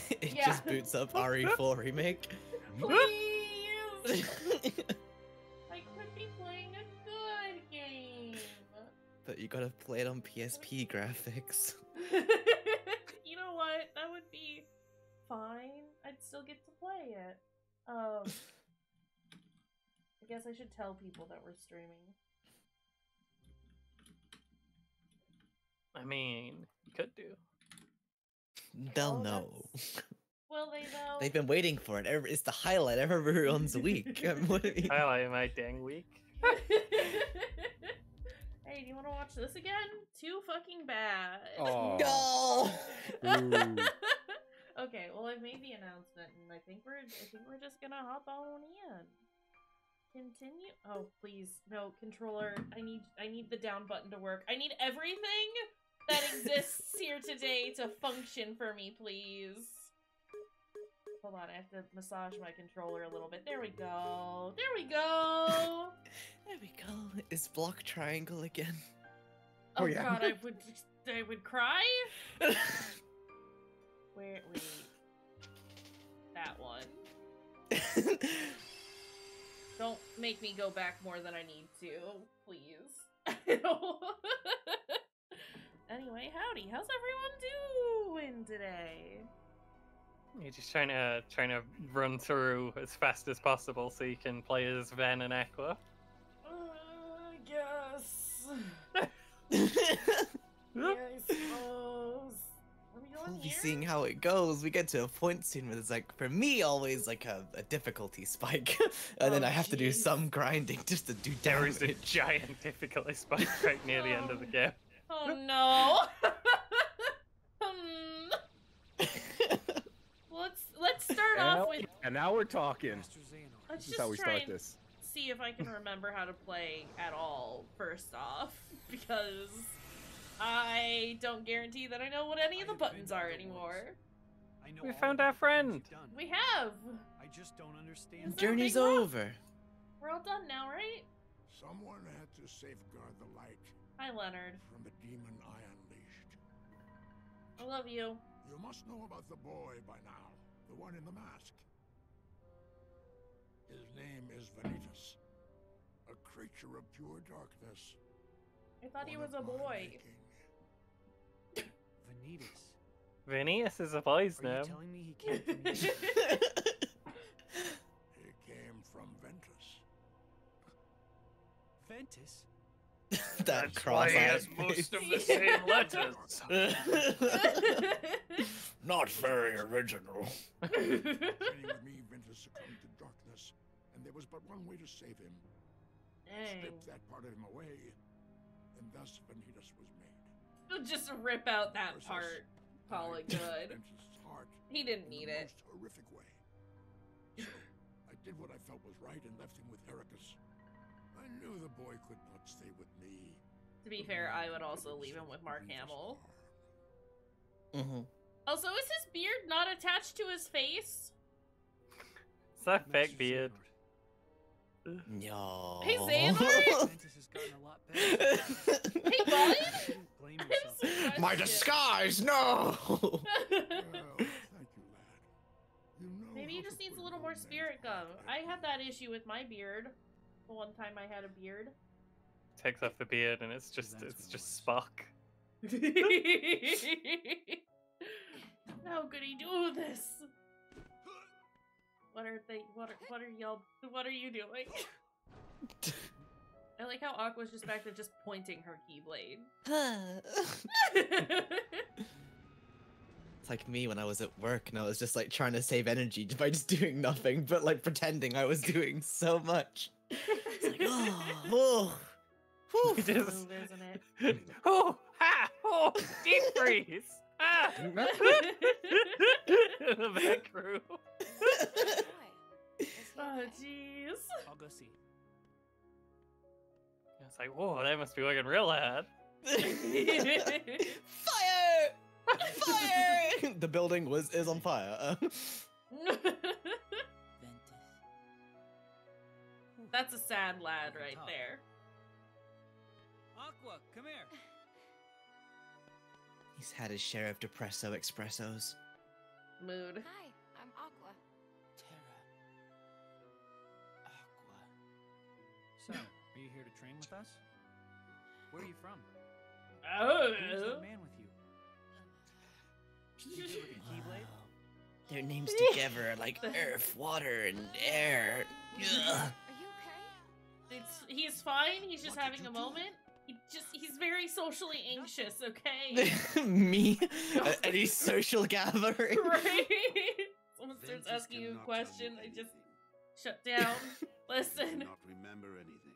it Yeah. just boots up RE4 remake. Please! I could be playing a good game. but you gotta play it on PSP graphics. you know what? That would be fine. I'd still get to play it. Um, I guess I should tell people that we're streaming. I mean, you could do. They'll Oh, know. Will they know? They've been waiting for it. Every- It's the highlight of everyone's week. What you- Highlight of my dang week. hey, do you want to watch this again? Too fucking bad. Oh. No! Okay, well I've made the announcement, and I think we're I think we're just gonna hop on in. Continue. Oh please, no controller. I need I need the down button to work. I need everything that exists here today to function for me, please. Hold on, I have to massage my controller a little bit. There we go. There we go. There we go. Is block triangle again? Oh, Oh, yeah. god, I would I would cry. Where wait. That one. Don't make me go back more than I need to, please. Anyway, howdy. How's everyone doing today? You're just trying to trying to run through as fast as possible so you can play as Ven and Aqua. Uh, I guess. Yeah, I suppose. We going we'll be seeing how it goes. We get to a point soon where it's like, for me, always like a, a difficulty spike. and then Oh, I have to do some grinding just to do There is a damage. giant difficulty spike right near the end of the game. Oh no. Hmm. let's let's start And off now, with and now we're talking. let's This is how we start this. see if I can remember how to play at all first off because I don't guarantee that I know what any of the buttons are anymore. I know We found our friend. We have. I just don't understand. there Journey's over. We're all done now, right? Someone had to safeguard the light Hi, Leonard. from the demon I unleashed. I love you. You must know about the boy by now, the one in the mask. His name is Vanitas, a creature of pure darkness. I thought he was a boy. making. Vanitas. Vinius is a boy's name. Are you name. telling me he came from you? He came from Ventus. Ventus? that That's cross why he has most of the same letters. Not very original. Training with me, Ventus succumbed to darkness, and there was but one way to save him. Dang. Strip that part of him away, and thus Vanitas was made. Just rip out that Versus part. Call it good. Heart He didn't need it. most horrific way. So I did what I felt was right and left him with Eraqus. I knew the boy could not stay with me. To be fair, I would also leave him with Mark Hamill. arm. hmm Also, is his beard not attached to his face? It's that Master fake beard. No. Hey, Xehanort? Ventus has gotten a lot better. Hey, You bud! shouldn't blame I'm yourself. surprised My you did. disguise, no! Well, thank you, lad. You know Maybe he just needs a little more spirit gum. I had that issue with my beard. The one time I had a beard. Takes off the beard and it's just that's it's what it just was. Spock. How could he do this? What are they? What are, what are y'all? What are you doing? I like how Aqua's just back there, just pointing her keyblade. It's like me when I was at work and I was just like trying to save energy by just doing nothing, but like pretending I was doing so much. It's like, oh, oh, whew. You just Move, isn't it? oh ha oh deep freeze ah in the back room. Oh jeez. I'll go see. It's like whoa that must be working real hard. fire! Fire! the building was is on fire. Uh, That's a sad lad right there. Aqua, come here. he's had his share of depresso expressos. mood. Hi, I'm Aqua. Terra. Aqua. So, are you here to train with us? Where are you from? Oh. Who's that man with you? Did you look at Keyblade? Their names together are like earth, water, and air. Ugh. Are you okay? It's he's fine. He's just What having a do? moment. He just he's very socially anxious. Okay. Me? At any social gathering? right. Someone starts asking you a cannot tell you question. I just shut down. Do Listen. not remember anything.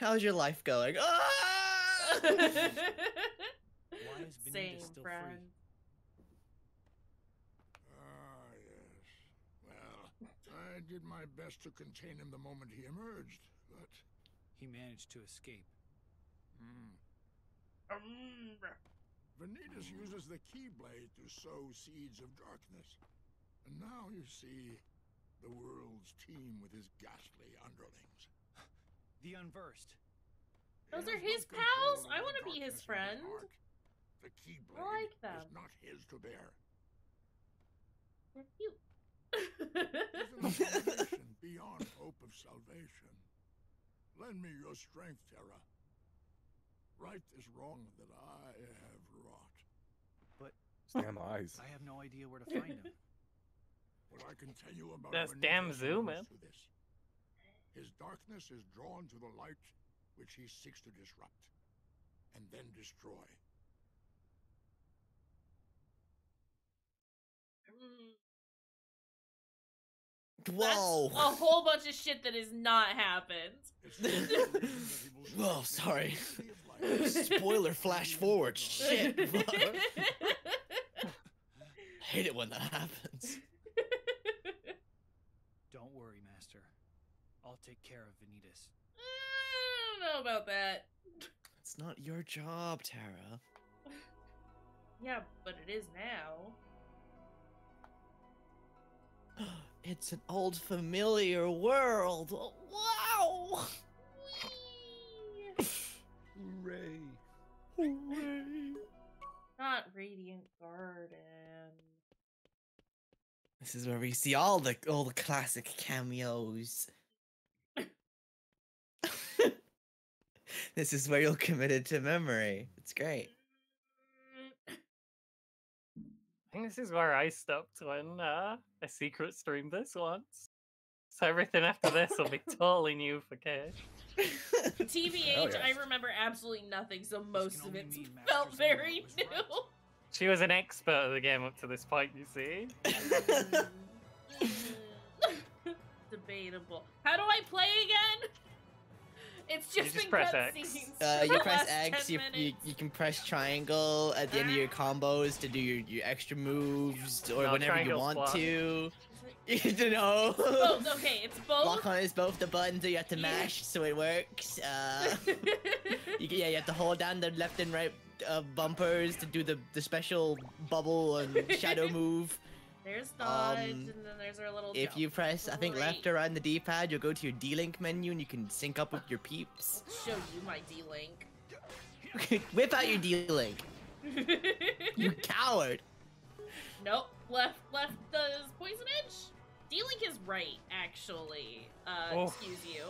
How's your life going? Ah! Why is Benita Same, still friend. Ah, yes. Well, I did my best to contain him the moment he emerged, but. He managed to escape. Hmm. Um, Vanitas uses the Keyblade to sow seeds of darkness. And now you see the world's teem with his ghastly underlings. The unversed. Those are has no his pals? I wanna be his friend. heart. The Keyblade like them. is not his to bear. they're cute. Isn't salvation beyond hope of salvation? Lend me your strength, Terra. Right this wrong that I have wrought. But damn eyes. I have no idea where to find him. What I can tell you about That's damn amounts zooming. to this. His darkness is drawn to the light which he seeks to disrupt and then destroy. Mm, Whoa! That's a whole bunch of shit that has not happened. It's the illusion that he will Whoa, sorry. the entity of light. Spoiler flash forward. Shit. I hate it when that happens. Don't worry, Master. I'll take care of Vanitas. I don't know about that. It's not your job, Terra. Yeah, but it is now. It's an old familiar world. Wow! Whee! Hooray. Hooray. Not Radiant Garden. This is where we see all the all the classic cameos. this is where you'll commit it to memory. It's great. Think this is where I stopped when uh, I secret streamed this once. So everything after this will be totally new for Cage. TBH, Hell yes. I remember absolutely nothing, so most of it felt very new. right. She was an expert at the game up to this point, you see. Debatable. How do I play again? It's just, You just, just been press X. Uh, you press X, you, you, you can press triangle at the end of your combos to do your, your extra moves or No, whenever you want block. to. You know. Both, okay, it's both. Lock on is both the buttons that you have to mash so it works. Uh, you, yeah, you have to hold down the left and right uh, bumpers to do the, the special bubble and shadow move. There's dodge, Um, and then there's our little. If jump. you press, I think left or right on the D-pad, you'll go to your D-Link menu and you can sync up with your peeps. I'll show you my D Link. Whip out your D-Link. You coward. nope, left, left does poison edge. D Link is right, actually. Uh, Oh. excuse you.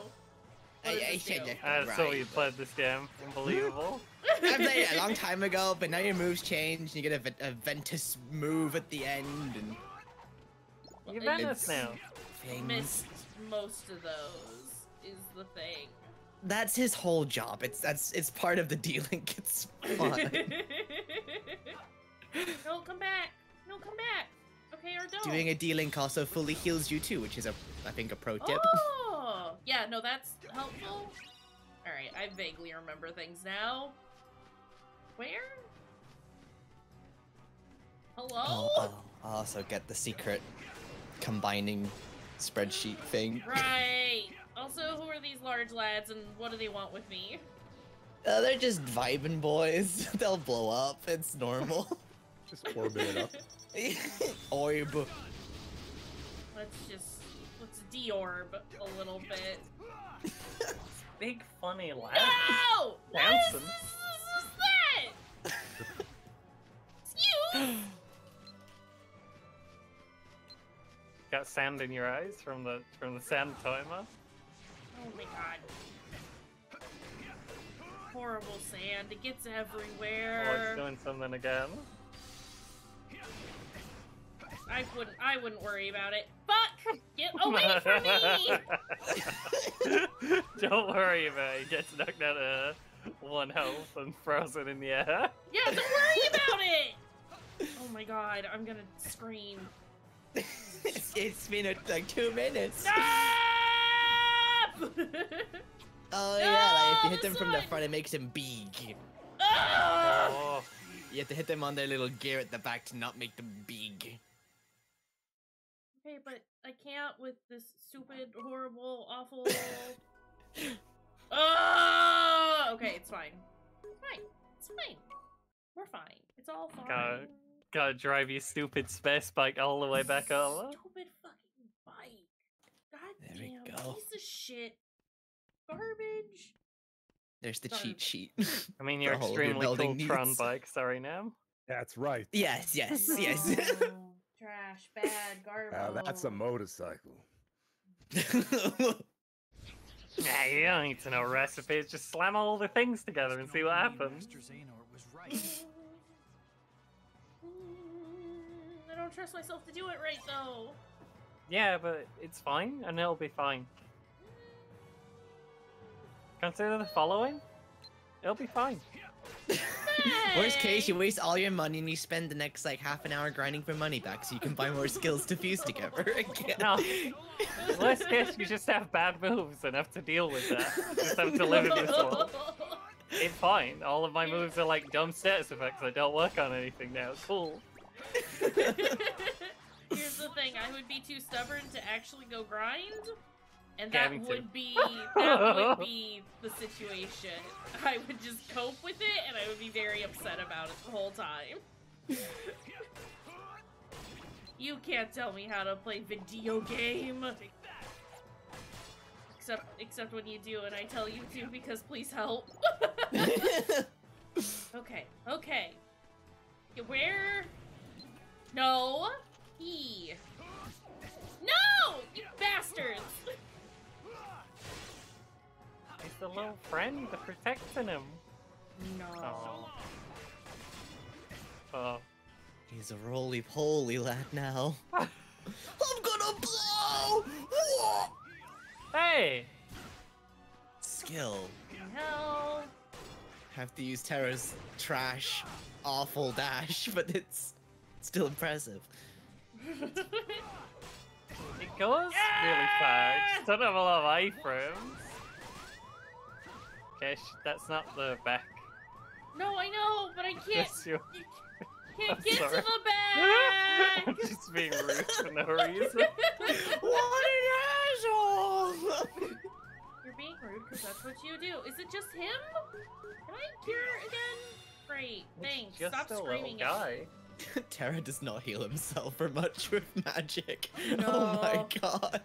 I, What does I this said do? left I and saw you played this game. Unbelievable. I played it a long time ago, but now your moves change. And you get a, a Ventus move at the end and You're Well, Venice It's- now. things. Missed most of those is the thing. That's his whole job. It's that's it's part of the D-Link. It's fun. no, come back. No, come back. Okay, or don't. Doing a D-Link also fully heals you too, which is a I think a pro tip. Oh, yeah, no, that's helpful. All right, I vaguely remember things now. Where? Hello? Oh, oh, I'll also get the secret combining spreadsheet thing. Right. Also, who are these large lads, and what do they want with me? Uh, they're just vibing boys. They'll blow up. It's normal. Just orbit it up. Orb. Let's just Diorb a little bit. Big funny laugh. No! What is this, this, this, that? Excuse? Got sand in your eyes from the from the sand timer. Oh my god. Horrible sand. It gets everywhere. Oh, it's doing something again. I wouldn't. I wouldn't worry about it. Fuck! Get away from me! Don't worry about it. He gets knocked out of one health and frozen in the air. Yeah, don't worry about it. Oh my god, I'm gonna scream. it's, it's been uh, like two minutes. Stop! Oh yeah, like if you hit them this from the front, it makes them big. Oh, You have to hit them on their little gear at the back to not make them big. Okay, but I can't with this stupid, horrible, awful. Oh, okay, it's fine. It's fine. It's fine. We're fine. It's all fine. God. gotta drive your stupid space bike all the way back over. Stupid fucking bike. God There we go. piece of shit. Garbage. There's the Sorry. cheat sheet. I mean, you're all of extremely cool building Tron bike. Sorry, now. That's right. yes, yes, yes. No, Trash, bad, garbage. Now that's a motorcycle. Yeah, you don't need to know recipes. Just slam all the things together and see what happens. Master Xehanort was right. Mm, I don't trust myself to do it right though. Yeah, but it's fine, and it'll be fine. Consider the following. It'll be fine. Worst case, you waste all your money and you spend the next like half an hour grinding for money back so you can buy more skills to fuse together again. No. Worst case, you just have bad moves and have to deal with that. Just have to live in this world. It's fine. All of my moves are like dumb status effects that don't work on anything now. Cool. Here's the thing, I would be too stubborn to actually go grind. And that me would be that would be the situation. I would just cope with it and I would be very upset about it the whole time. you can't tell me how to play video game. Except except when you do and I tell you to because please help. Okay, okay. Where? No. E. No! You bastards! He's the little friend protecting him. No. Oh. Oh. He's a roly poly lad now. I'm gonna blow! Hey! Skill. Hell. Have to use Terra's trash, awful dash, but it's still impressive. It goes really far. It just doesn't have a lot of iframes. Okay, that's not the back. no, I know, but I can't. Your... You can't I'm get to the back. I'm just being rude for no reason. what an asshole! You're being rude because that's what you do. Is it just him? Can I cure again? Great, thanks. Just Stop a screaming little at guy. me. Terra does not heal himself for much with magic. Oh my god.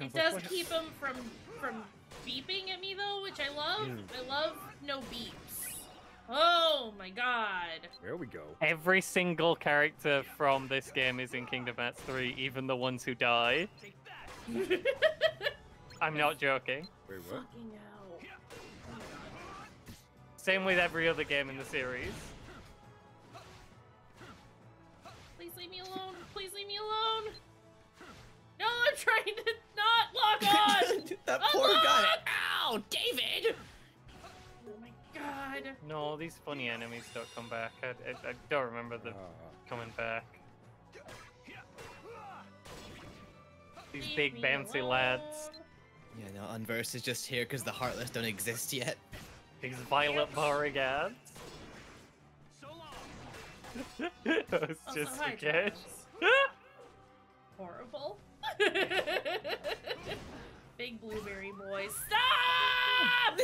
It does keep him from from beeping at me though, which I love. Mm. I love no beeps. Oh my god. There we go. Every single character from this game is in Kingdom Hearts 3, even the ones who die. I'm not joking. Wait, what? Fucking hell. Same with every other game in the series. Please leave me alone. Please leave me alone. No, I'm trying to not log on. that poor guy. Unlock! Ow, David! oh my god. No, these funny enemies don't come back. I, I, I don't remember them Ah, coming back. These Leave big me bouncy alone. lads. Yeah, no, Unverse is just here because the Heartless don't exist yet. These violet Beauregards. it's Also, just hi, a kid. Travis. Horrible. Big blueberry boy. Stop!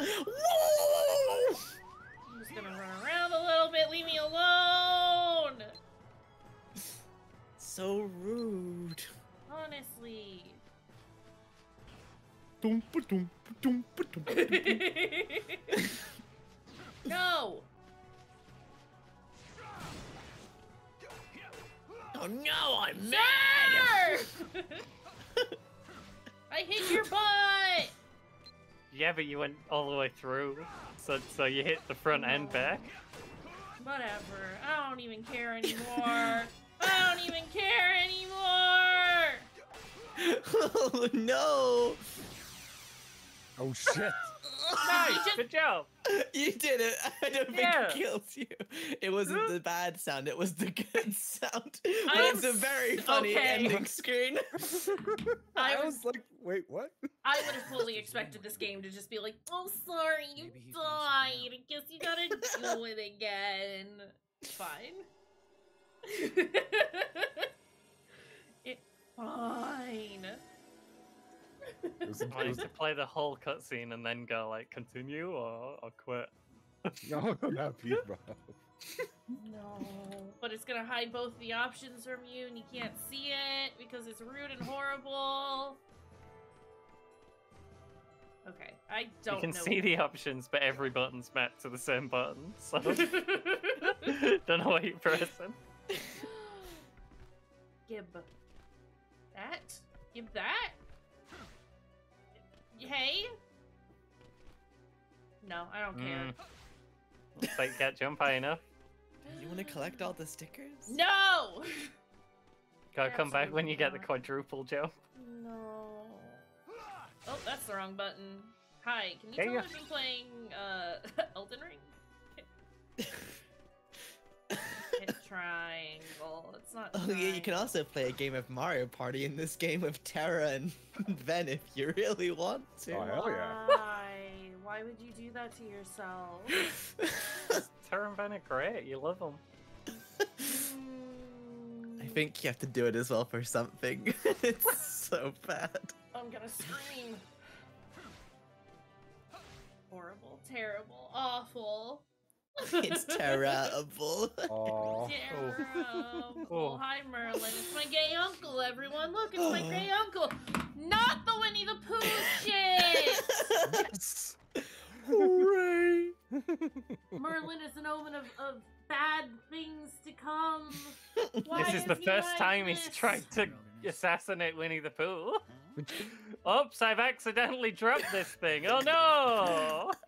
Whoa! I'm just gonna run around a little bit. Leave me alone. So rude. Honestly. no. Oh no, I'm mad! I hit your butt. Yeah, but you went all the way through, so so you hit the front end back. Whatever. I don't even care anymore. I don't even care anymore. oh no! Oh shit! Nice, good job. You did it. I don't think Yeah. it killed you. It wasn't the bad sound. It was the good sound. But I'm it's a very funny okay. ending screen. I I was was like, wait, what? I would have fully expected this game to just be like, "Oh, sorry, you Maybe died. I guess you gotta do it again." Fine. it fine. It was, it I was, used to play the whole cutscene and then go like continue or, or quit. no, not Bebop. No, but it's gonna hide both the options from you, and you can't see it because it's rude and horrible. Okay, I don't you can know. see the options, but every button's mapped to the same button, so don't know what you're pressing. Gib. That? Give that? Hey? No, I don't care. Mm. Looks like can't jump high enough. You want to collect all the stickers? No! Gotta come back when Absolutely you get the quadruple jump. No. Oh, that's the wrong button. Hi, can you There tell you I've been playing uh Elden Ring? Hit triangle. It's not. Oh yeah, you can also play a game of Mario Party in this game with Terra and Ven if you really want to. Oh, hell yeah. Why? Why would you do that to yourself? Terra and Ben are great. You love them. I think you have to do it as well for something. it's so bad. I'm gonna scream. Horrible, terrible, awful. It's terrible. Aw. Terrible. Oh. Hi, Merlin. It's my gay uncle, everyone. Look, it's my gay uncle. Not the Winnie the Pooh shit. yes. Hooray! Merlin is an omen of, of bad things to come. Why this is the first like time he's this? tried to assassinate Winnie the Pooh. Oops, I've accidentally dropped this thing. Oh no!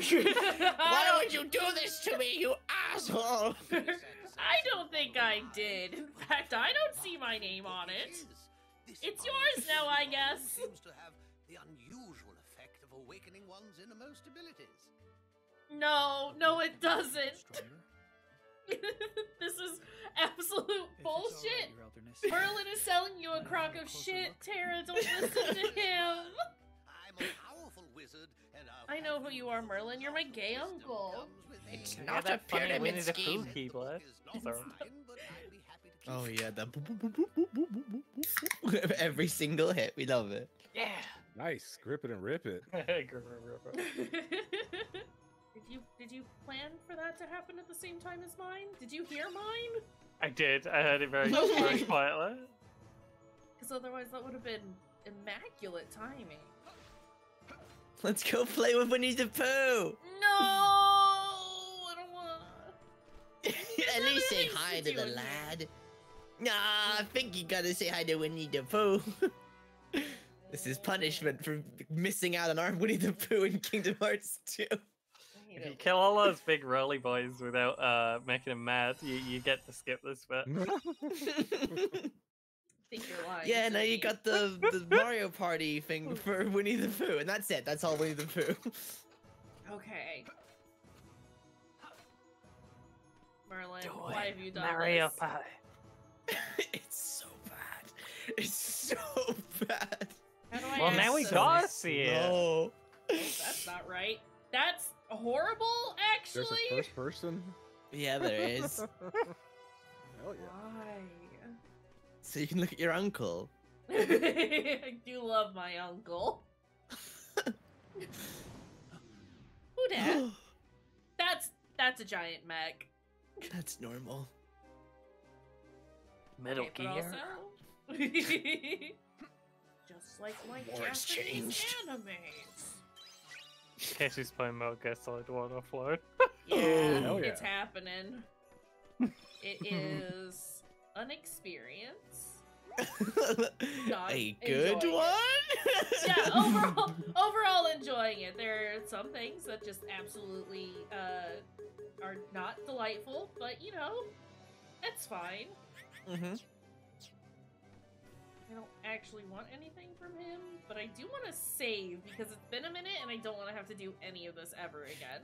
Did I? Why would you do this to me, you asshole? I don't think I did. In fact, I don't see my name on it. It's yours now, I guess. Seems to have the unusual effect of awakening one's innermost abilities. No, no, it doesn't. This is absolute If it's all right, bullshit. Your Elderness. Merlin is selling you a crock of shit. look. Terra, don't listen to him. I know who you are, Merlin. You're my gay uncle. It's yeah, not a pyramid scheme. He was. oh yeah, that every single hit. We love it. Yeah. Nice, grip it and rip it. and rip it. Did you did you plan for that to happen at the same time as mine? Did you hear mine? I did. I heard it very, very quietly. Because otherwise, that would have been immaculate timing. Let's go play with Winnie the Pooh. No, I don't want. At least say hi to the lad. Nah, I think you gotta say hi to Winnie the Pooh. this is punishment for missing out on our Winnie the Pooh in Kingdom Hearts 2. If you kill all those big roly boys without uh, making them mad, you, you get to skip this bit. think you're lying. yeah, to now you got the, the Mario Party thing for Winnie the Pooh, and that's it. That's all Winnie the Pooh. Okay. Merlin, Do why it. have you done Mario this? Pie. it's so bad. It's so bad. How do I Well, now we access gotta this? see it. No. Oh, that's not right. That's horrible, actually. There's actually. a first person. Yeah, there is. Hell yeah. Why? So you can look at your uncle. I do love my uncle. Who dat? That's that's a giant mech. That's normal. Metal Okay, gear. also- Just like my War has Japanese changed. animes. In case who's playing Metal Gear Solid 1 offload. Yeah, oh, hell it's happening. It is an experience. a good one. yeah, overall, overall enjoying it. There are some things that just absolutely uh, are not delightful, but you know, that's fine. Mm-hmm. I don't actually want anything from him, but I do want to save because it's been a minute and I don't want to have to do any of this ever again.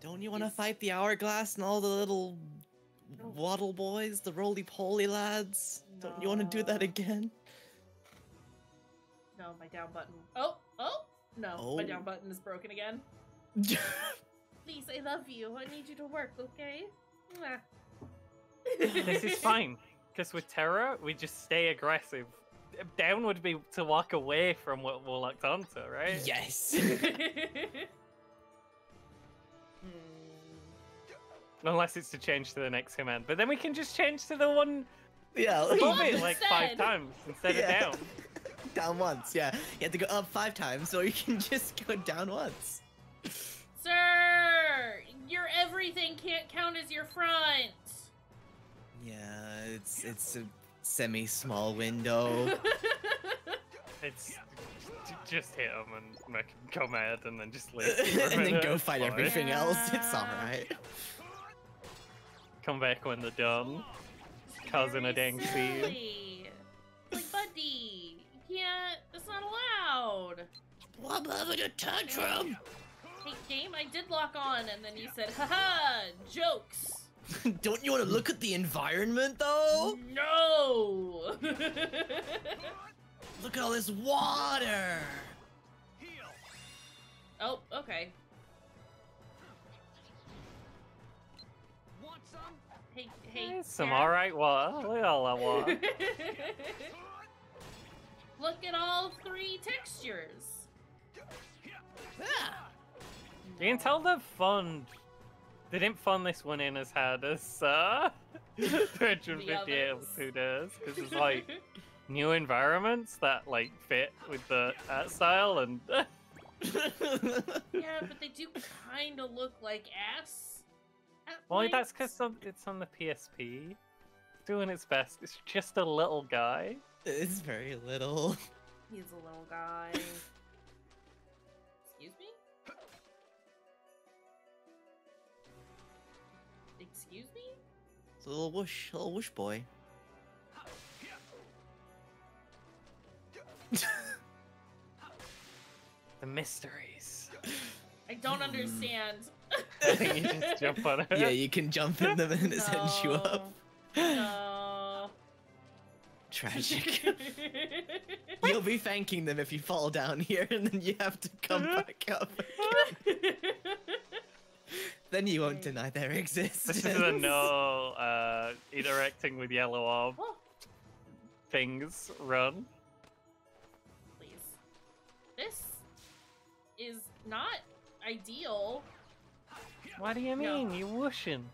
Don't you want to fight the hourglass and all the little. Waddle boys, the roly poly lads? Don't you want to do that again? No, my down button. Oh, oh, no, my Oh. down button is broken again. Please, I love you. I need you to work, okay? This is fine. Because with Terra, we just stay aggressive. Down would be to walk away from what we're locked onto, right? yes. Unless it's to change to the next command. But then we can just change to the one yeah. above Up it like five times instead Yeah. of down. down once. Yeah. You have to go up five times, or you can just go down once. Sir, your everything can't count as your front. Yeah, it's it's a semi-small window. It's just hit him and make him go mad and then just leave. and then go fight Fine. everything else. It's alright. Come back when they're done. Causing a Very dang scene. Like, buddy, you can't. That's not allowed. I'm having a tantrum. Hey, game, I did lock on, and then you said, haha, jokes. Don't you want to look at the environment though? No! Look at all this water. oh, okay. Hey, hey. Some Sarah? alright water. Look at all that water. Look at all three textures. You can tell they've fun. They didn't fun this one in as hard as uh, 358 others. of two days because it's like new environments that like fit with the art style and yeah, but they do kind of look like ass. At well that's because it's on the PSP. Doing its best. It's just a little guy. it's very little. He's a little guy. Excuse me? Excuse me? It's a little whoosh, little whoosh boy. The mysteries. I don't hmm. understand. you just jump on it. yeah, you can jump in them and it sends you up. No. Tragic. You'll be thanking them if you fall down here and then you have to come back up. Then you won't deny their existence. This is a no uh, interacting with yellow orb Oh, things run. please. This is not ideal. What do you No. mean? You whooshing?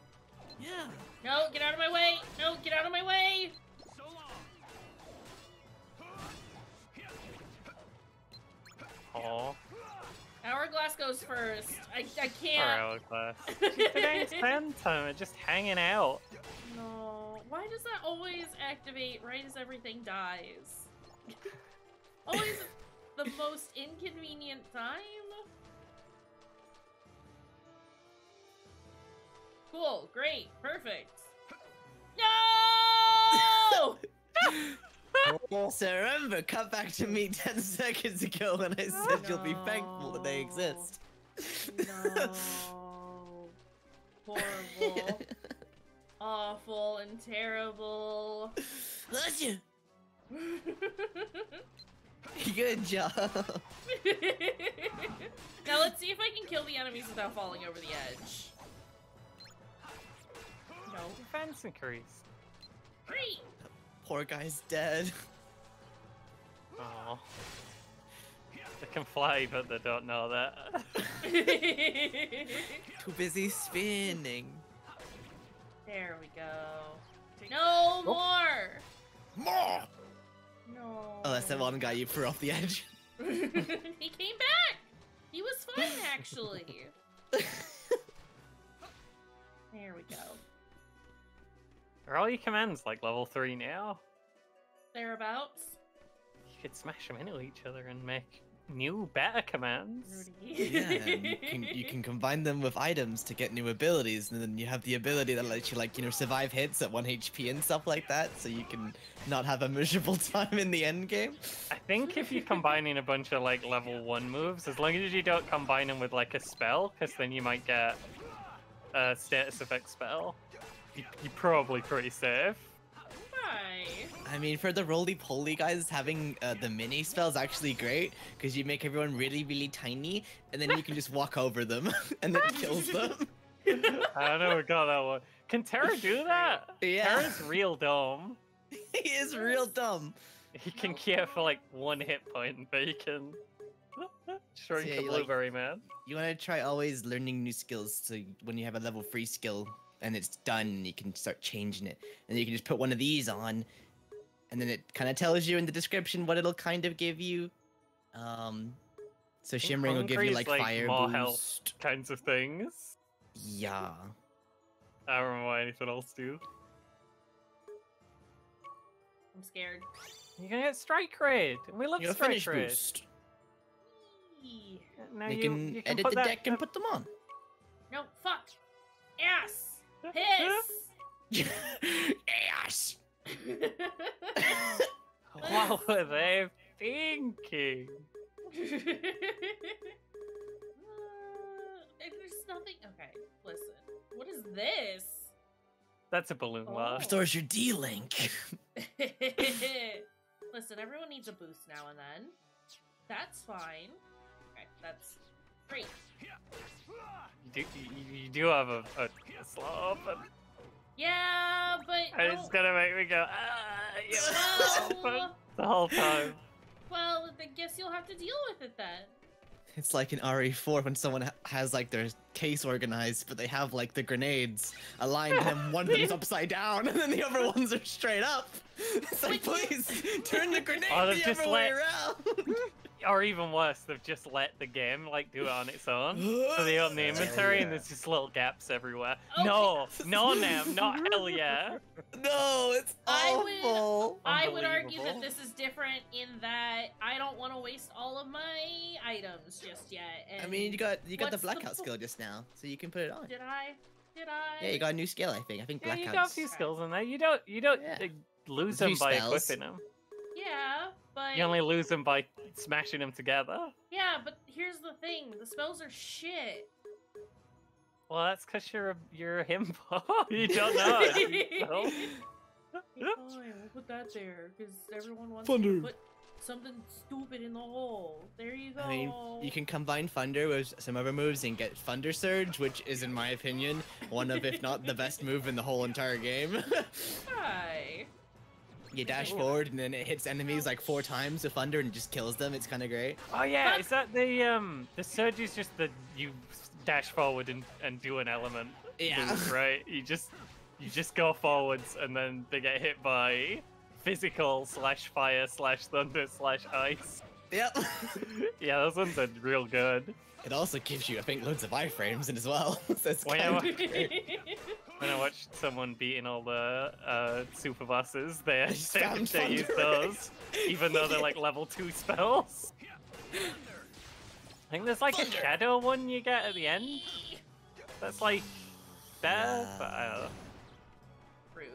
Yeah. No, get out of my way! No, get out of my way! So long. Aw, Hourglass goes first. I, I can't. hourglass. Just the dang spend just hanging out. No. Why does that always activate right as everything dies? always the most inconvenient time? Cool, great, perfect. No! So remember, cut back to me 10 seconds ago when I said you'll be thankful that they exist. no. Horrible. Awful and terrible. Bless you. Good job. now let's see if I can kill the enemies without falling over the edge. No. Defense increase. Great! Poor guy's dead. Oh. They can fly, but they don't know that. Too busy spinning. there we go. No more! More! No. Oh, that's the one guy you threw off the edge. he came back! He was fine, actually. There we go. Are all your commands like level three now? Thereabouts. You could smash them into each other and make new, better commands. Rudy. Yeah, and you can you can combine them with items to get new abilities, and then you have the ability that lets you like you know survive hits at one HP and stuff like that, so you can not have a miserable time in the end game. I think if you're combining a bunch of like level one moves, as long as you don't combine them with like a spell, because then you might get a status effect spell, you, you're probably pretty safe. I mean, for the roly poly guys, having uh, the mini spell is actually great because you make everyone really really tiny, and then you can just walk over them, and then it kills them. I never got that one. Can Terra do that? Yeah. Terra's real dumb. he is real dumb. He can care for like one hit point, but he can shrink Yeah, the you like- blueberry man. You want to try always learning new skills, so when you have a level three skill and it's done, you can start changing it, and you can just put one of these on, and then it kind of tells you in the description what it'll kind of give you. Um, so shimmering will give you Hungry's, like, fire more boost. health kinds of things. Yeah. I don't remember what anything else do. I'm scared. You're gonna get strike raid, and we love You have strike finish boost. Now you, you, can you can edit the that, deck and put them on. No, fuck. Ass. Piss. Ass. What were they thinking? Uh, there's nothing. Okay, listen. What is this? That's a balloon Oh. laugh. Restores your D link. listen, everyone needs a boost now and then. That's fine. Okay, that's great. You do, you, you do have a, a, a slot open. Yeah, but And it's no- gonna make me go, ah, you have well, the whole time. well, I guess you'll have to deal with it then. It's like in RE4 when someone has like their case organized, but they have like the grenades aligned, and then one of them's upside down, and then the other ones are straight up. It's like, please turn the grenade Oh, the they've just other way let- around. Or even worse, they've just let the game like do it on its own. So they open the Hell inventory and there's just little gaps everywhere. Okay. No, no, Nam, not hell yeah. no, it's I would- awful. I would argue that this is different in that I don't want to waste all of my items just yet. And I mean, you got you got the what's the blackout skill just now, so you can put it on. Did I? Did I? Yeah, you got a new skill, I think. I think Yeah, you got a few skills in there. You don't, you don't Yeah. uh, lose A few them by spells. equipping them. Yeah, but You only lose them by smashing them together. yeah, but here's the thing: the spells are shit. Well, that's because you're a, you're a himbo. you don't know. it, so. Okay, fine, we'll put that there because everyone wants Thunder. to put something stupid in the hole. There you go. I mean, you can combine Thunder with some other moves and get Thunder Surge, which is, in my opinion, one of, if not the best move in the whole entire game. Hi. You dash Ooh. forward and then it hits enemies like four times with Thunder and just kills them. It's kind of great. Oh yeah, is that the um the surge is just that you dash forward and, and do an element. Yeah. move, right. You just you just go forwards and then they get hit by physical slash fire slash thunder slash ice. Yep. yeah, those ones are real good. it also gives you, I think, loads of iframes in as well. so it's Why kind not? of great. When I watched someone beating all the uh, super bosses, they, just they, found they use those, even though they're like level 2 spells. I think there's like a shadow one you get at the end. That's like better, but I don't know. Rude.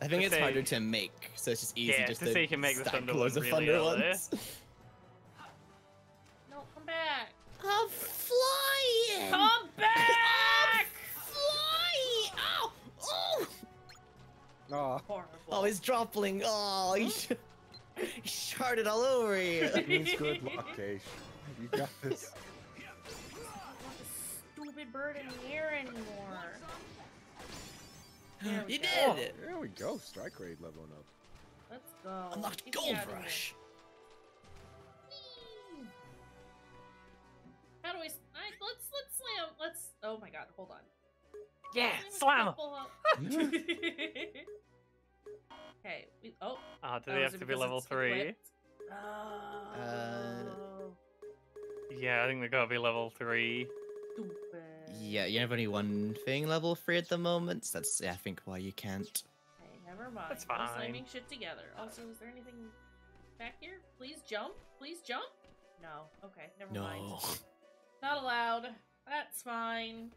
I think To it's say- harder to make, so it's just easy Yeah, just to to, say you can make the stack Thunder loads one of really Thunder ones. No, come back. I'm flying! Come back! Aw, Horrible. Oh, he's dropping. Oh, he, sh- he sharded all over you. means good luck, Keish. You got this. Stupid bird in the air anymore. You go. did it. There we go. Strike raid leveling up. Let's go. Unlocked Get Gold. Rush. How do I, s- I- Let's let's slam. Let's. Oh my god! Hold on. Yeah, Slam a slam 'em. couple up. okay. We, oh. Oh, do they have to be level 3? equipped? Oh. Uh, Yeah, I think they gotta be level 3. stupid. Yeah, you have only one thing level three at the moment. So that's I think why you can't. Okay, never mind. That's No fine. slamming shit together. Also, is there anything back here? Please jump. Please jump. No. Okay, never mind. No. Not allowed. That's fine.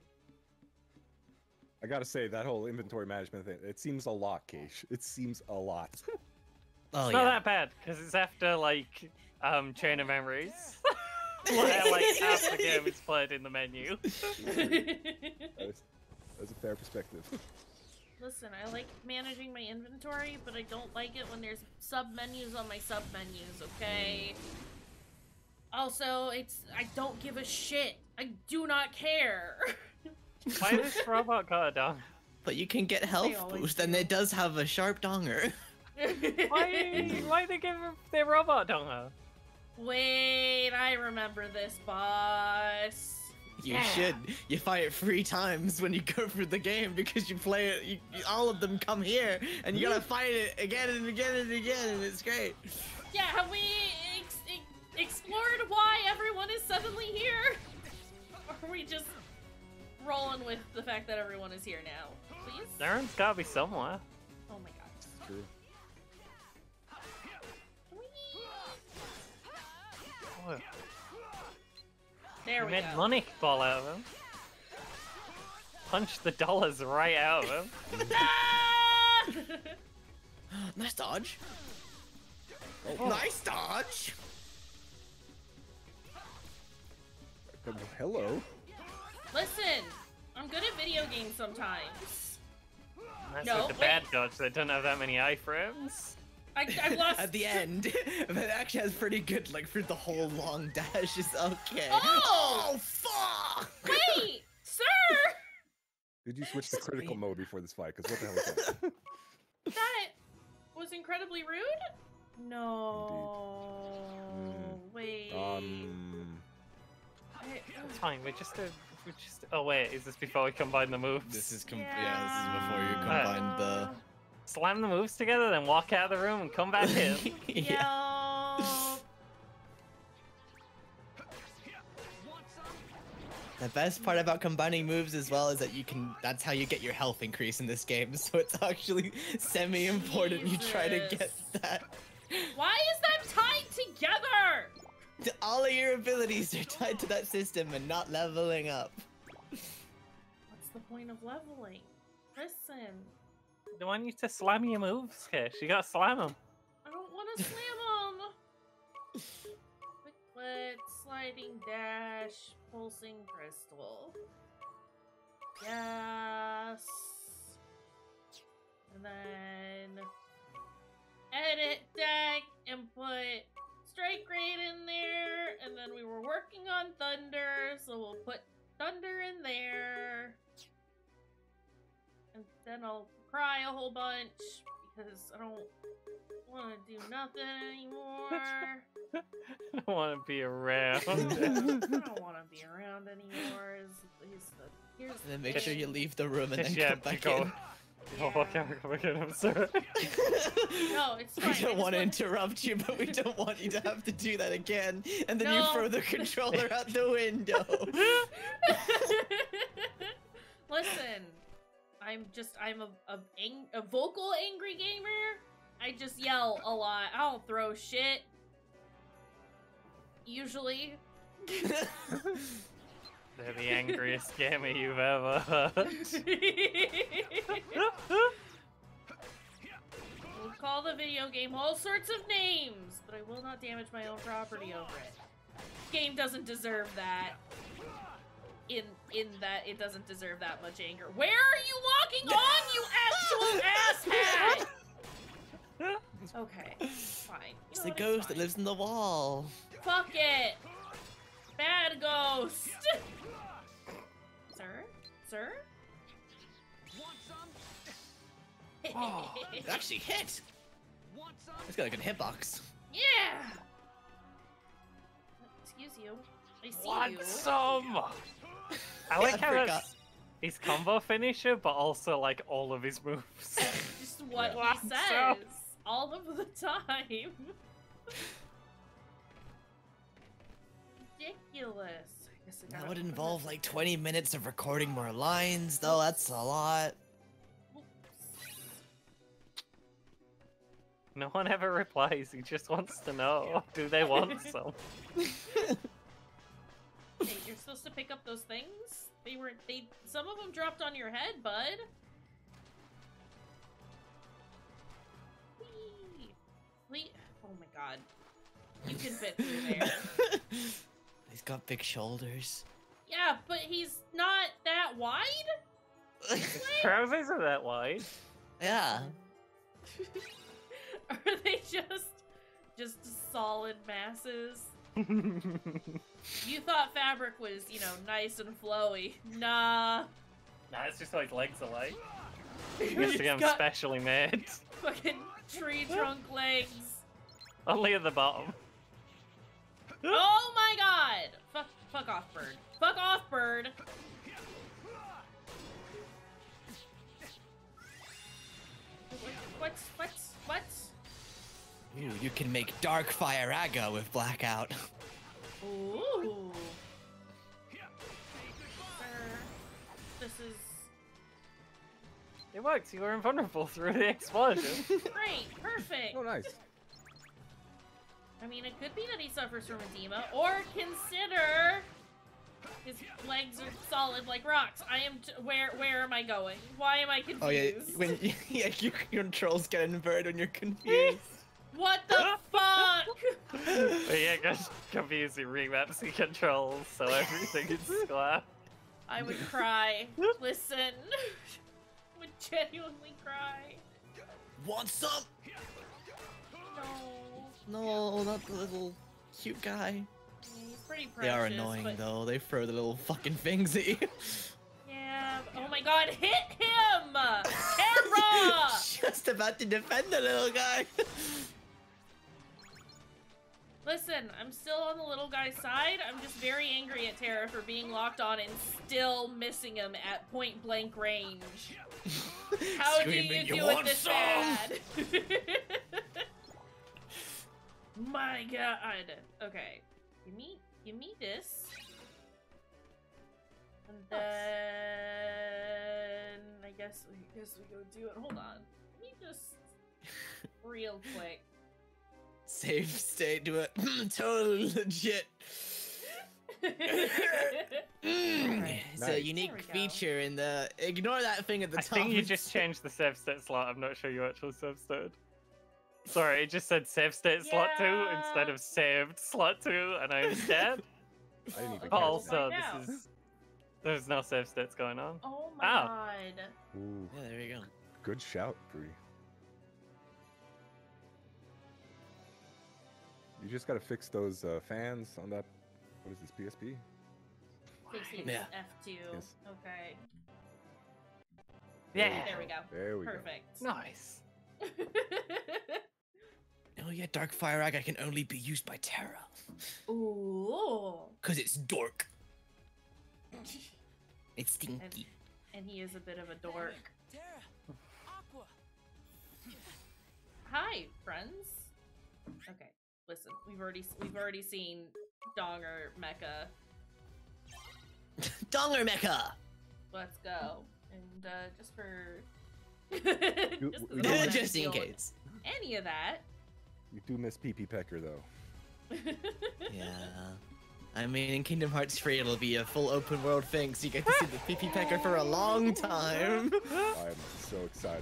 I gotta say that whole inventory management thing. It seems a lot, Keish. It seems a lot. Oh it's yeah. not that bad because it's after like um Chain of Memories, where like half the game is played in the menu. That's, that's a fair perspective. Listen, I like managing my inventory, but I don't like it when there's sub menus on my sub menus, okay? Also, it's I don't give a shit. I do not care. Why does robot got a dong? But you can get health always boost, and it does have a sharp donger. Why? Why they give their robot donger? Wait, I remember this boss. You Yeah. should. You fight it three times when you go through the game because you play it. You, you- all of them come here, and you gotta fight it again and again and again, and it's great. Yeah, have we ex- ex- explored why everyone is suddenly here? Or are we just rolling with the fact that everyone is here now? Please? Darren's gotta be somewhere. Oh my god. It's true. Oh, There we we made go. money fall out of him. Punch the dollars right out of him. Ah! nice dodge. Oh. Nice dodge. Hello. Listen, I'm good at video games sometimes. That's No, like the wait. bad dodge. They don't have that many iframes. I, I lost. At the end, but it actually has pretty good like for the whole long dash. Is okay. Oh! fuck! Wait, sir! Did you switch to critical mode before this fight? Because what the hell is that? That was incredibly rude? No. Mm. Wait. um. It's fine. We're just, uh, we just. Oh wait, is this before we combine the moves? This is com- yeah. This is before you Yeah. combine the. Slam the moves together, then walk out of the room and come back in. yeah. The best part about combining moves as well is that you can. That's how you get your health increase in this game. So it's actually semi-important you try to get that. Why is that tied together? All of your abilities are tied to that system and not leveling up. What's the point of leveling? Listen, Do I need to slam your moves, Kish? You gotta slam them. I don't want to slam them. Quick foot, sliding dash, pulsing crystal. Yes. And then edit deck and put strike raid in there. And then we were working on thunder, so we'll put thunder in there. And then I'll cry a whole bunch because I don't want to do nothing anymore. I don't want to be around. I don't want to be around anymore. Is, is the here's And then the make sure you leave the room and then yeah, come back go. in. Oh, fuck, I'm coming in. I'm sorry. No, it's fine. We don't want to interrupt you, but we don't want you to have to do that again. And then No. you throw the controller out the window. Listen, I'm just I'm a a, ang- a vocal angry gamer. I just yell a lot. I don't throw shit. Usually. They're the angriest gamer you've ever heard. We'll call the video game all sorts of names, but I will not damage my own property over it. Game doesn't deserve that. In in that it doesn't deserve that much anger. Where are you walking on, you actual asshat? Okay, fine. You It's the what, ghost that lives in the wall. Fuck it. Bad ghost. Sir, sir. Oh, it actually hit. It's got a good hitbox. Yeah. Excuse you. I see Want you. some? I like how forgot. his combo finisher, but also like all of his moves. Just what Want he some? says all of the time. Ridiculous. I That would involve like 20 minutes of recording more lines, though. That's a lot. No one ever replies. He just wants to know. Do they want some? Hey, you're supposed to pick up those things. They were they. Some of them dropped on your head, bud. Whee! Whee! Oh my god. You can fit through there. He's got big shoulders. yeah, but he's not that wide. Trousers are that wide. yeah. Are they just just solid masses? You thought fabric was, you know, nice and flowy. Nah. Nah, it's just like legs are like. He's You have to get them got specially made. fucking tree trunk legs. Only at the bottom. Oh my god! Fuck, fuck off, bird. Fuck off, bird. What? What? What? You, you can make Dark Firaga with Blackout. Ooh. Sir, this is It works. You were invulnerable through the explosion. great. Perfect. Oh, nice. I mean, it could be that he suffers from edema, or consider his legs are solid like rocks. I am. T- where? Where am I going? Why am I confused? Oh yeah, when yeah, your controls get inverted when you're confused. What the fuck? but yeah, just confusing remaps and controls, so everything is square. I would cry. Listen, would genuinely cry. Want some? No, No, oh, not the little cute guy. he's pretty precious. They are annoying but- though. They throw the little fucking things at you. Yeah. Oh my God! Hit him, Terra! Just about to defend the little guy. Listen, I'm still on the little guy's side. I'm just very angry at Terra for being locked on and still missing him at point blank range. How Screaming, do you "You do it this some?" bad? My god. Okay. Give me give me this. And then I guess we guess we go do it. Hold on. Let me just real quick. Safe state, do it. totally legit. Mm, It's a unique There we go. feature in the. Ignore that thing at the I top. think you just changed the save state slot. I'm not sure you actually save state. Sorry, it just said save state slot 2 instead of saved slot 2, and I was dead. I didn't even but also, Find out. this is. There's no save states going on. Oh my Ow. god. Ooh, Yeah, there you go. good shout, Bree. You just gotta fix those uh, fans on that. What is this PSP? Fixing Yeah. F2. Yes. Okay. Yeah. There we go. There we go. Perfect. Nice. Oh yeah, Dark Firaga can only be used by Terra. Ooh. Cause it's dork. It's stinky. And he is a bit of a dork. Terra, Aqua. Hi, friends. Okay, listen. We've already we've already seen Donger Mecha. Donger Mecha! Let's go. And uh, just for You- just, 'cause we I don't don't- wanna Just in case. Any of that. Go. You do miss Pee Pee Pecker though. Yeah. I mean, in Kingdom Hearts 3, it'll be a full open world thing, so you get to see the PP Pecker for a long time. I'm so excited.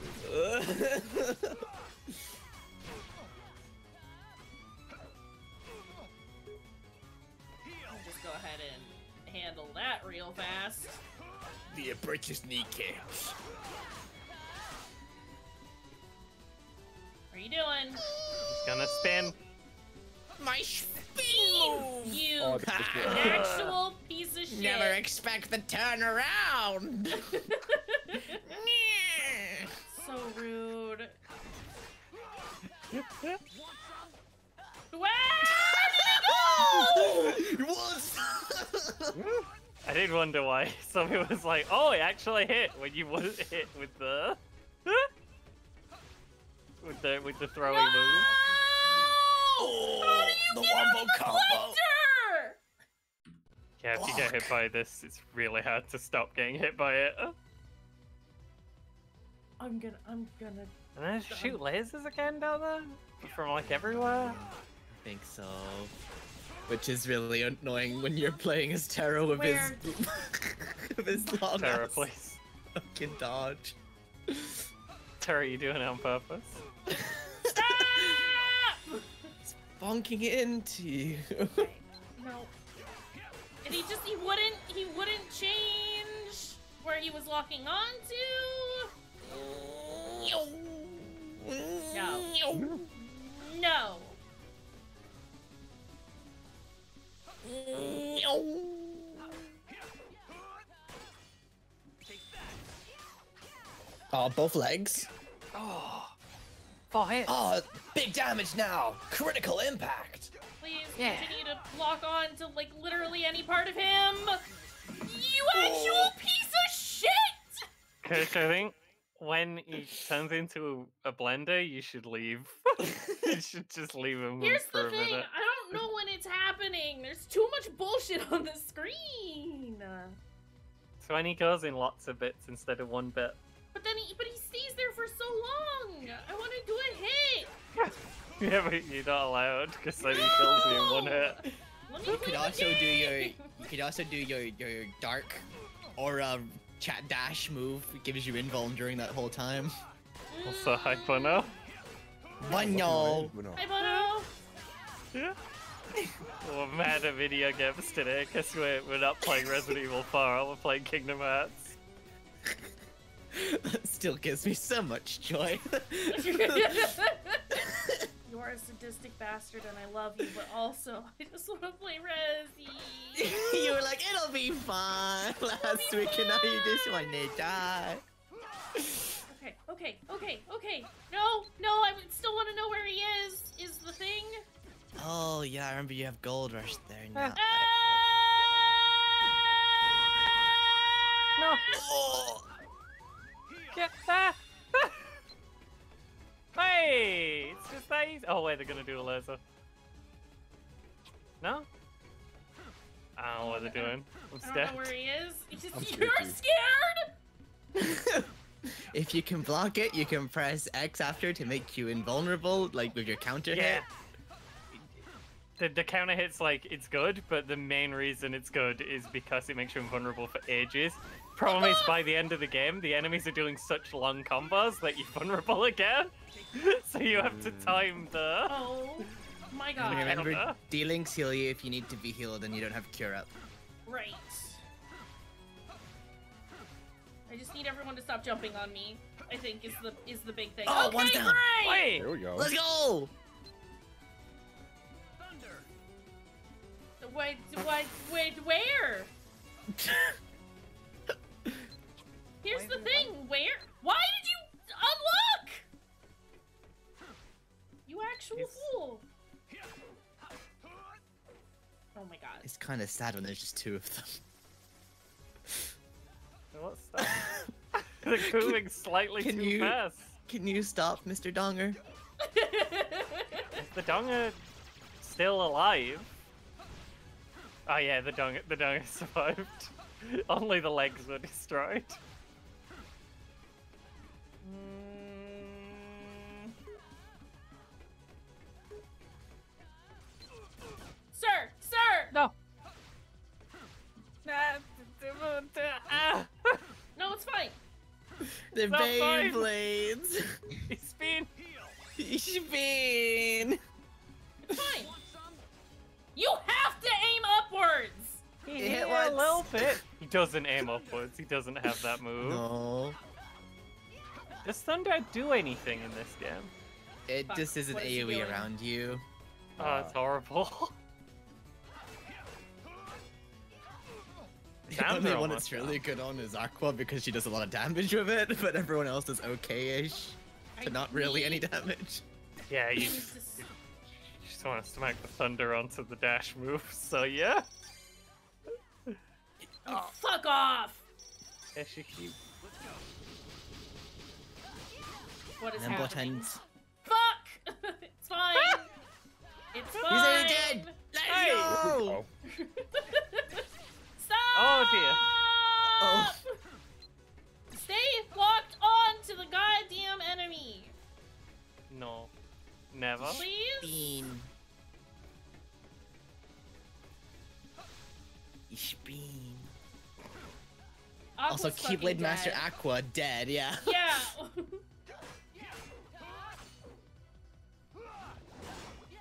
I'll just go ahead and handle that real fast. the apprentice kneecaps. What are you doing? Just gonna spin. My spin move! You Oh, that was good. actual piece of shit. Never expect the turnaround! so rude. Where did it what? I did wonder why somebody was like, "Oh, it actually hit" when you wouldn't hit with the with the with the throwing move. Oh, the wombo combo. Splinter! Yeah, if you get hit by this, it's really hard to stop getting hit by it. I'm gonna, I'm gonna. And then shoot lasers again down there? From like everywhere? I think so. Which is really annoying when you're playing as Terra with his with his long Terra, ass please. fucking dodge. Terra, you doing it on purpose? Stop! Bonking into you. no. And he just, he wouldn't, he wouldn't change where he was locking onto. No. No. Oh, both legs. Oh, four hits. Oh, big damage now. Critical impact. Please Yeah. continue to lock on to like literally any part of him. You oh. actual Oh. piece of shit! Kirk, I think when he turns into a blender, you should leave. you should just leave him Here's for the a thing, minute. I don't know when it's happening. There's too much bullshit on the screen. So when he goes in lots of bits instead of one bit. But then he, but he stays there for so long. I want to do a hit. Yeah, but you're not allowed because then he kills you in one hit. You could the also do your you could also do your your dark or uh, chat dash move. It gives you invuln during that whole time. Also, hyper now. Bunyo. Uno. Hi, Bono. Yeah. We're mad at video games today because we're, we're not playing Resident Evil 4, we're playing Kingdom Hearts. That still gives me so much joy. you are a sadistic bastard, and I love you, but also I just want to play Resi. you were like, it'll be fun last week, and now you just want to die. Okay, okay, okay, okay. No, no, I still want to know where he is. Is the thing? Oh yeah, I remember you have gold rush there now. No! Oh, Get that! hey! It's just that easy. Oh, wait, they're gonna do a laser. No? I don't know what they're doing. I'm scared. I don't know where he is. He's- You're scared? if you can block it, you can press X after to make you invulnerable, like with your counter Yeah. hit. The, the counter hit's like, it's good, but the main reason it's good is because it makes you invulnerable for ages. Problem is, by the end of the game, the enemies are doing such long combos that you're vulnerable again. so you have to hmm. time the. Oh my god. remember, know. dealings heal you if you need to be healed and you don't have cure up. Right. I just need everyone to stop jumping on me. I think is the is the big thing. Oh, okay, one's down. great. Wait! There we go. Let's go! Thunder. Wait, wait, wait, where? Here's the thing. Where? Why did you unlock? You actual He's- fool. Oh my god. It's kind of sad when there's just two of them. What's that? They're moving slightly can too you- fast. Can you stop, Mr. Donger? Is the Donger still alive? Oh yeah, the Donger, the Donga survived. Only the legs were destroyed. Ah, No, it's fine. The not fine. Beyblades! He's been. Spin! It's fine. You have to aim upwards. He hit hit a little bit. He doesn't aim upwards. He doesn't have that move. No. Does Thunder do anything in this game? It Fuck, just isn't what is he AoE around you. Oh, it's horrible. The only one almost that's really good on is Aqua because she does a lot of damage with it, but everyone else is okay-ish. I But not really any damage. Yeah, you need just, to s- you just want to smack the Thunder onto the dash move. So yeah. Oh, fuck off. Yeah, she keep. What is And then happening? buttons. Fuck. it's fine. it's fine. He's fine. already dead! Let Hey! go! Oh. Oh, of here. Oh. Stay locked on to the goddamn enemy. No. Never. Please? Bean. Ich bin. Also, Aqua's fucking Keyblade Master. Aqua dead, yeah. Yeah.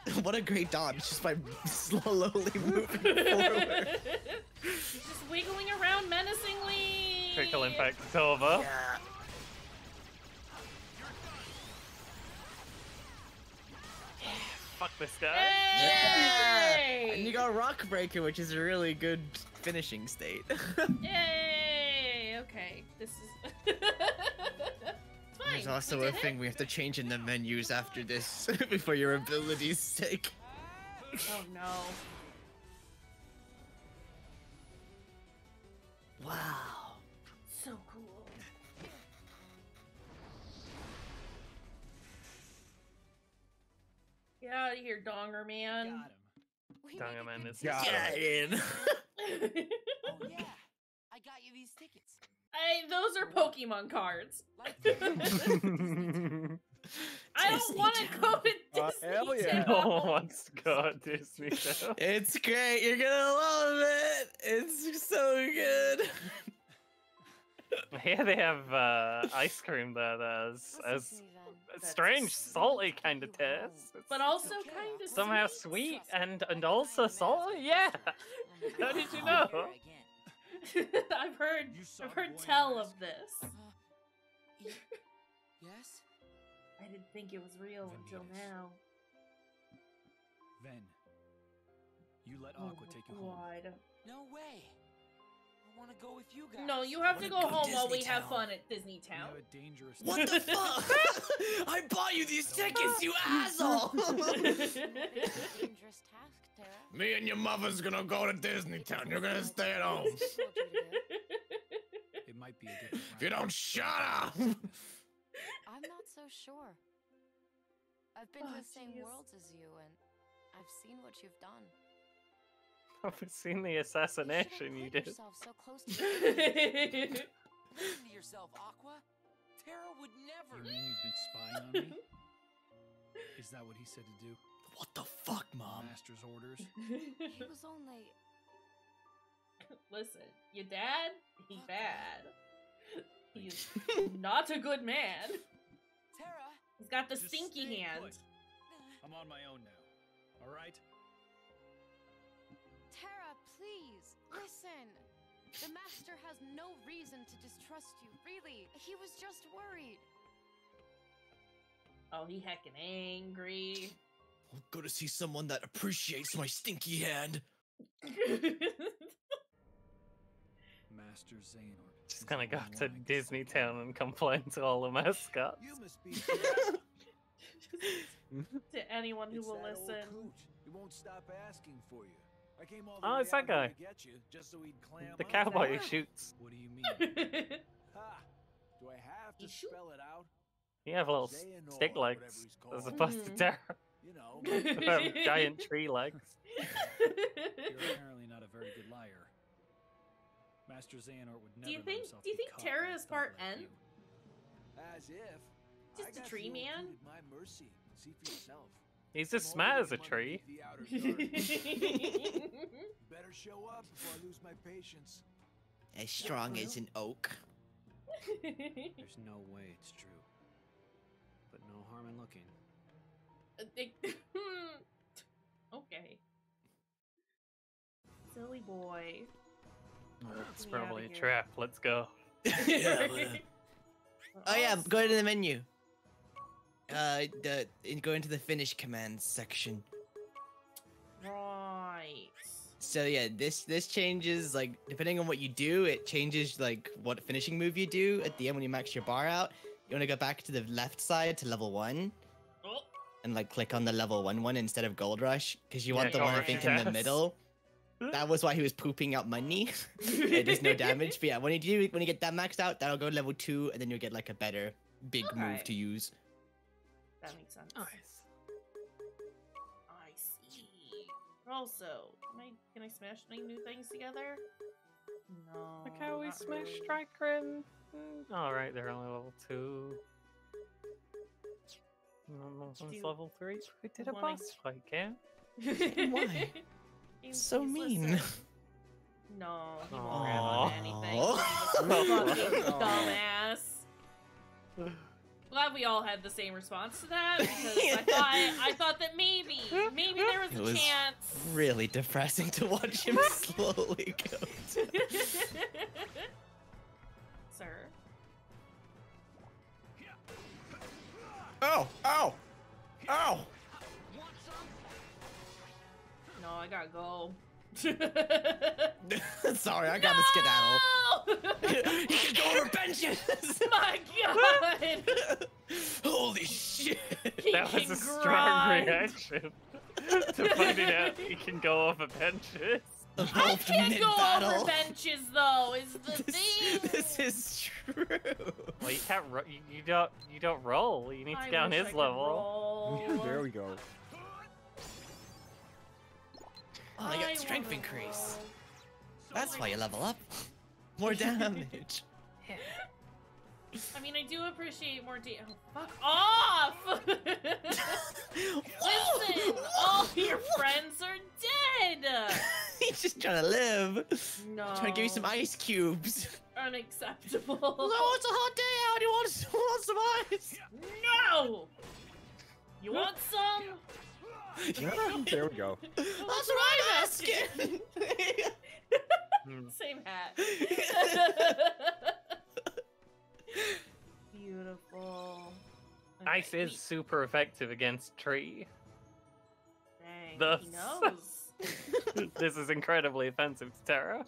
what a great dodge just by slowly moving forward. He's just wiggling around menacingly. Critical impact is over. Yeah. Fuck this guy. Yay! And you got Rock Breaker, which is a really good finishing state. Yay! Okay, this is. It's fine. There's also a did thing it. we have to change in the menus after this before your abilities sake. Oh no. Wow. So cool. Get out of here, Donger man. Got him. We made Danga a Man good is Got Get in. Oh yeah, I got you these tickets. I, those are Pokemon cards. I don't want to go to Disney Uh, hell yeah. Town. no one wants to go to Disney Channel. It's great. You're gonna love it. It's so good. Here they have uh, ice cream that has Listen as to me, Ven. a strange salty kind of taste. It's But also okay. kind of somehow sweet and and also salty. Yeah. How did you go know? Here again. I've heard. You I've heard tell of this. Uh, y- yes? I didn't think it was real until now. Ven. You let Oh Aqua my take you home. No way. I want to go with you guys. No, you have to go go home while we Disney have fun at Disney Town. a dangerous. What the fuck? I bought you these tickets, you asshole. Dangerous task, Terra. Me and your mother's gonna go to Disney Town. You're gonna stay at home. Told you to do. It might be a different. If you don't shut up. I'm not so sure. I've been Oh, to the same jeez. worlds as you, and I've seen what you've done. I've seen the assassination shouldn't you did. yourself so close to. Listen to yourself, Aqua. Terra would never. You mean you've been spying on me? Is that what he said to do? What the fuck, mom? Master's orders. He was only. Listen, your dad, he bad. He's not a good man. Terra, He's got the Just stinky stay hand. put. I'm on my own now. All right. Terra, please, listen. The Master has no reason to distrust you, really. He was just worried. Oh, he heckin' angry. I'll go to see someone that appreciates my stinky hand. Master Xehanort. Just is gonna go to Disney. Town and complain to all the mascots. You must be. to anyone who It's will listen. coot. He won't stop asking for you. I came all the Oh, way it's that out guy. to get you, just so he'd clam The cowboy who shoots. What do you mean? Ha! Do I have to He shoot- spell it out? You have little Xehanort, stick whatever legs he's as called. opposed to Mhm. Terra. You know. who giant tree legs. You're apparently not a very good liar. Master Xehanort would never Do you let think- do you think caught Terra is part like N? you. As if. Just a tree man? my mercy. See for yourself. He's as smart as a tree. underneath the outer dirt. Better show up before I lose my patience. As strong as an oak. There's no way it's true. But no harm in looking. okay. Silly boy. It's me probably a trap. Let's go. yeah, but- Oh yeah, go to the menu. Uh, the go into the finish commands section. Right. So yeah, this this changes like depending on what you do, it changes like what finishing move you do at the end when you max your bar out. You want to go back to the left side to level one. And like click on the level one one instead of Gold Rush because you Yeah, want the Gold one I think in the middle. That was why he was pooping out money. it does no damage, but yeah, when you do when you get that maxed out, that'll go to level two, and then you'll get like a better big Okay. move to use. That makes sense. Nice. I see. Also, can I can I smash any new things together? No. Look how we not smashed really. Striker. Hmm, alright, they're only level 2. No, no you level 3. We did a wanna- boss fight, Cam. Why? He's- So he's mean. listening. No, he won't grab on anything. Aw. He's fucking dumbass. Glad we all had the same response to that because I thought I thought that maybe maybe there was It a was chance. Really depressing to watch him slowly go. Oh! Oh! Oh! No, I gotta go. Sorry, I gotta skedaddle. No! he can go over benches! My God! Holy shit! He That was can a strong reaction to finding out he can go over benches. I can't go mid-battle. over benches though. Is the This, thing. this is true. Well, you can't. Ro- you, you don't. You don't roll. You need to I get on wish I his level. there we go. Oh, I got strength increase. roll. That's oh why you level up. More damage. I mean, I do appreciate more da- oh, fuck off! Listen, all your friends are dead. He's just trying to live. No, Trying to give you some ice cubes. unacceptable. No, oh, it's a hot day out. You want, you want some ice? No! You want some? Yeah, there we go. That's what I'm asking. Same hat. Beautiful. Ice Okay, is super effective against tree. Dang, Thus- he knows. this is incredibly offensive to Terra.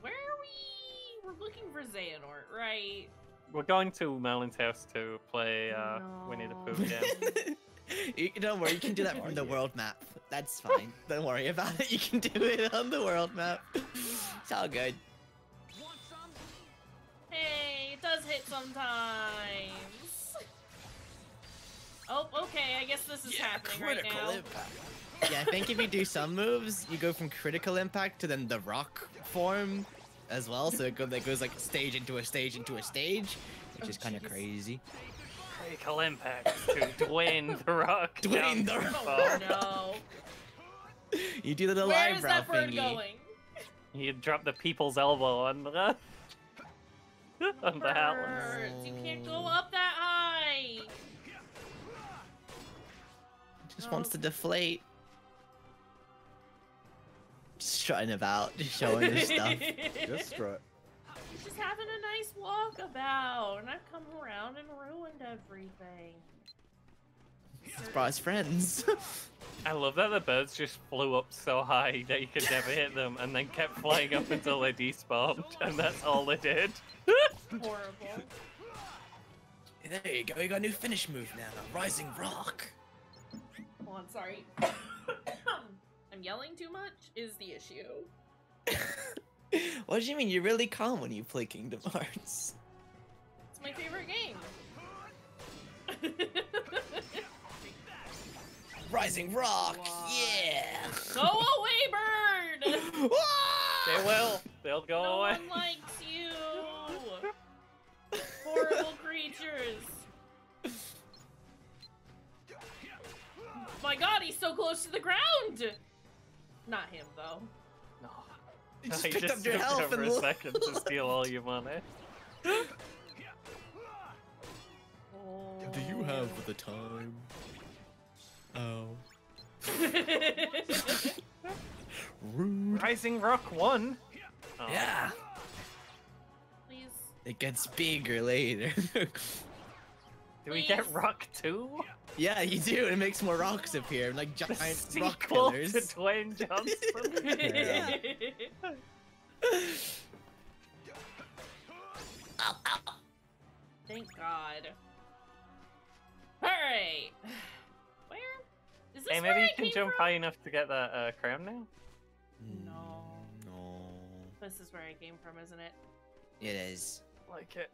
Where are we? We're looking for Xehanort, right? We're going to Merlin's house to play uh, Winnie the Pooh again. you, don't worry, you can do that on the world map. That's fine. Don't worry about it. You can do it on the world map. It's all good. Hey, it does hit sometimes. Oh, okay. I guess this is happening right now. impact. Yeah, I think if you do some moves, you go from critical impact to then the rock form as well. So it, go, it goes like stage into a stage into a stage, which Oh, is kind of jeez. crazy. Critical impact to Dwayne the Rock. Dwayne the Johnson. Oh no. You do the little Where is eyebrow that bird thingy. going? You drop the people's elbow on the on the Howland. Birds, you can't go up that high. Just wants oh. to deflate. Just strutting about, just showing his stuff. Just strut. Just having a nice walkabout, and I've come around and ruined everything. He's brought his friends. I love that the birds just flew up so high that you could never hit them, and then kept flying up until they despawned, and that's all they did. Horrible. there you go, you got a new finish move now, Rising Rock. Hold on, sorry. I'm yelling too much is the issue. what do you mean? You're really calm when you play Kingdom Hearts. It's my favorite game. Rising Rock, Why? yeah. Go away, bird! Ah! They will. They'll go no away. one likes you. Horrible creatures. My God, he's so close to the ground. Not him though. No. You just I picked just up your stood health there for and a second to steal all your money. Do you have the time? Oh. Um. Rude. Rising Rock 1? Oh. Yeah. Please. It gets bigger later. Do we get Rock too? yeah, you do. It makes more rocks appear, like The giant sequel rock to pillars. Dwayne Johnson. Ow, ow. Thank God. Alright. Where? Is this hey, where maybe I you can came jump from? high enough to get that uh, crown now. No. No. This is where I came from, isn't it? It is. Like it.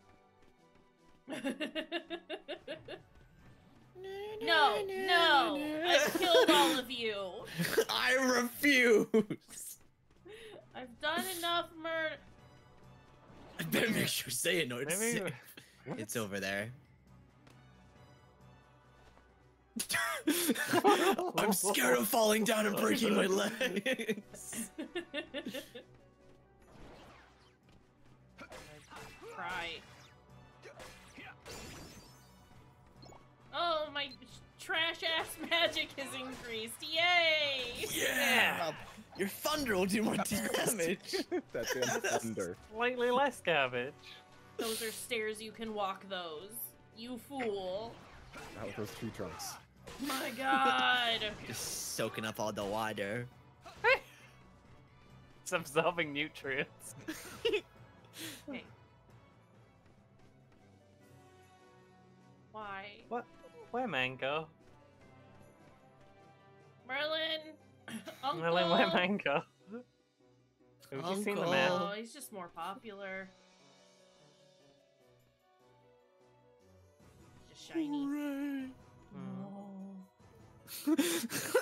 No, no! I've killed all of you! I refuse. I've done enough murder. I better make sure say it, no, it's Maybe- safe. It's over there. I'm scared of falling down and breaking my legs. Oh, my trash ass magic has increased. Yay! Yeah. Your thunder will do more damage. that damn thunder. Slightly less cabbage. Those are stairs you can walk those. You fool. Not with those tree trunks. My god. Just soaking up all the water. It's absorbing nutrients. Okay. Why? What? Where Mango? Merlin! Uncle! Merlin, where Mango? Have you seen the map? Oh, he's just more popular. Just shiny. Hmm.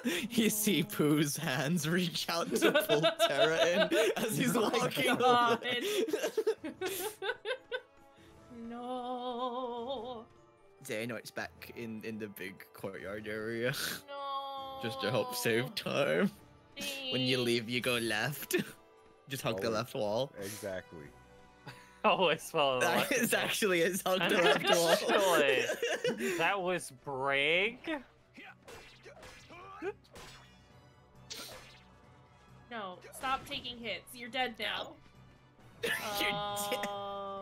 you see Pooh's hands reach out to pull Terra in as he's Oh my walking God. away. No. Xehanort's back in, in the big courtyard area. No. Just to help save time. When you leave, you go left. Just hug the Oh. left wall. Exactly. Always follow the left is actually his hug the left wall. actually, That was Brig. No, stop taking hits. You're dead now. You're dead. Uh,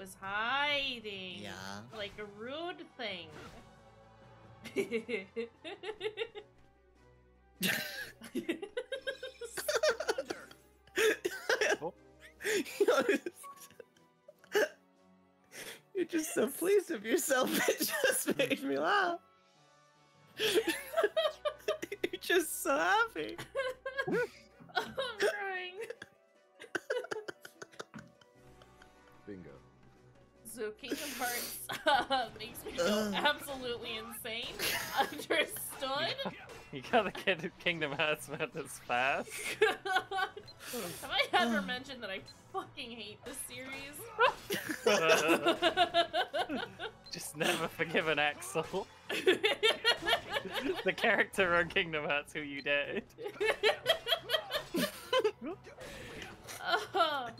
Was hiding. Yeah. Like a rude thing. You're just so pleased with yourself. It just made me laugh. You're just so happy. I'm crying. So Kingdom Hearts uh, makes me go Ugh. absolutely insane. Understood? You gotta get Kingdom Hearts Madness fast. Have I ever mentioned that I fucking hate this series? Just never forgive an Axel. the character on Kingdom Hearts who you did. Uh,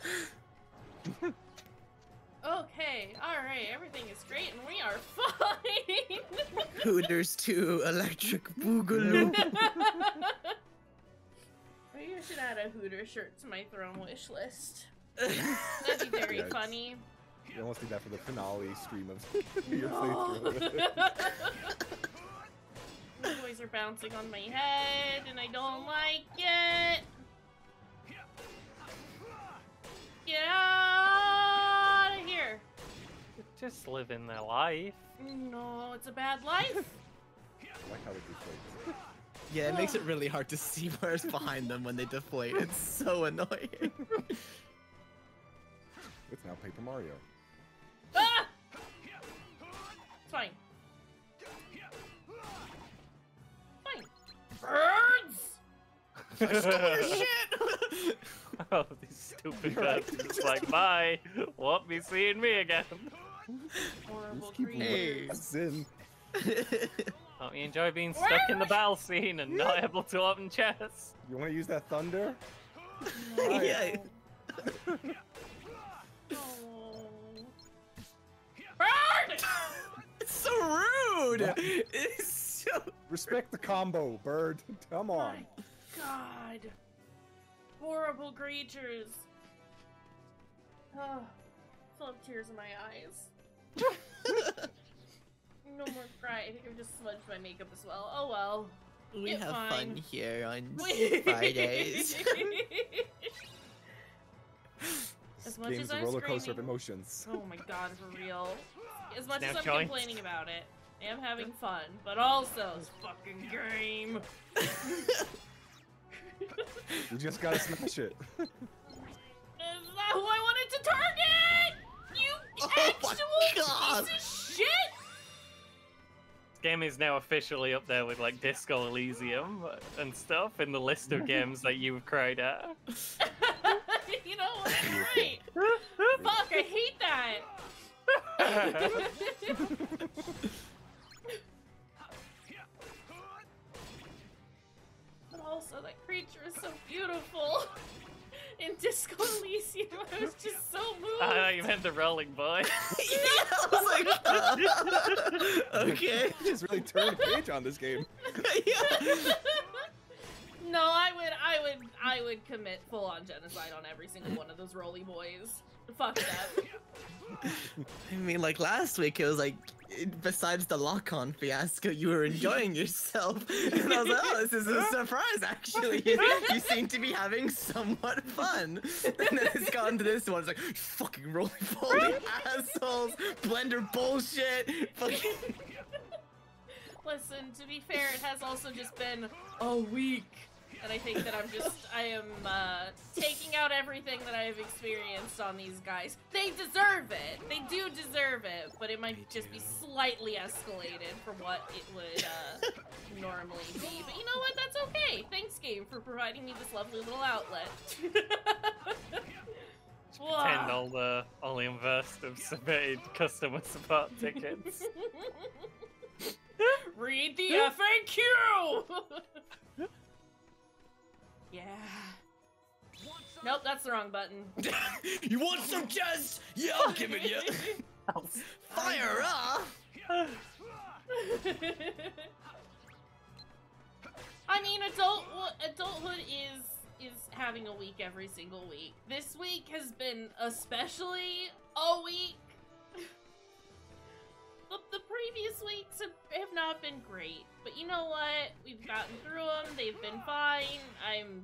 okay, alright, everything is great and we are fine. Hooters 2 Electric Boogaloo. Maybe I should add a Hooter shirt to my throne wish list. That'd be very Yeah, it's- funny. You almost need that for the finale stream of your No. playthrough. The toys are bouncing on my head and I don't like it. Get out of here. Just living their life. No, it's a bad life. I like how they deflate. yeah, it makes it really hard to see where's behind them when they deflate. It's so annoying. It's now Paper Mario. ah! It's fine. Fine. Birds! shit! oh, these stupid bastards. like, bye. Won't be seeing me again. Horrible Just keep creatures. us in. Don't you enjoy being stuck in the battle scene and not able to open chests? You want to use that thunder? yeah. Oh. Bird! It's so rude. It's so. Respect the combo, bird. Come on. My God. Horrible creatures. Oh, still have tears in my eyes. no more cry. I think I've just smudged my makeup as well. Oh well. We It's have fun here on Fridays. as much Game's as a I'm roller coaster of emotions. Oh my god, for real. As much Snap as I'm joints. complaining about it, I am having fun, but also this fucking game. You just gotta smash it. Is that who I wanted to target? You Oh my actual God. piece of shit! game is now officially up there with like Disco Elysium and stuff in the list of games that you've cried at. you know what? You're right. Fuck, I hate that. but also, that creature is so beautiful. In Disco Elysium, I was just so moved. I thought you meant the Rolling Boy. I was like, uh, okay. Just really turned a page on this game. yeah. No, I would, I would, I would commit full on genocide on every single one of those Roly Boys. Fuck that. I mean, like last week, it was like, it- besides the lock-on fiasco, you were enjoying yourself, and I was like, oh, this is a surprise. Actually, you, seem to be having somewhat fun. And then it's gotten to this one. It's like, "You fucking roly poly assholes, blender bullshit. Fucking. Listen, to be fair, it has also just been a week. And I think that I'm just, I am uh, taking out everything that I have experienced on these guys. They deserve it. They do deserve it, but it might just be slightly escalated from what it would uh, normally be. But you know what? That's okay. Thanks, game, for providing me this lovely little outlet. Pretend all the unversed have submitted customer support tickets. Read the FAQ! yeah. Nope, that's the wrong button. you want some jazz? Yeah, I'll give it you. Fire up. I mean, adult adulthood is is having a week every single week. This week has been especially a week. Previous weeks have, have not been great, but you know what? We've gotten through them. They've been fine. I'm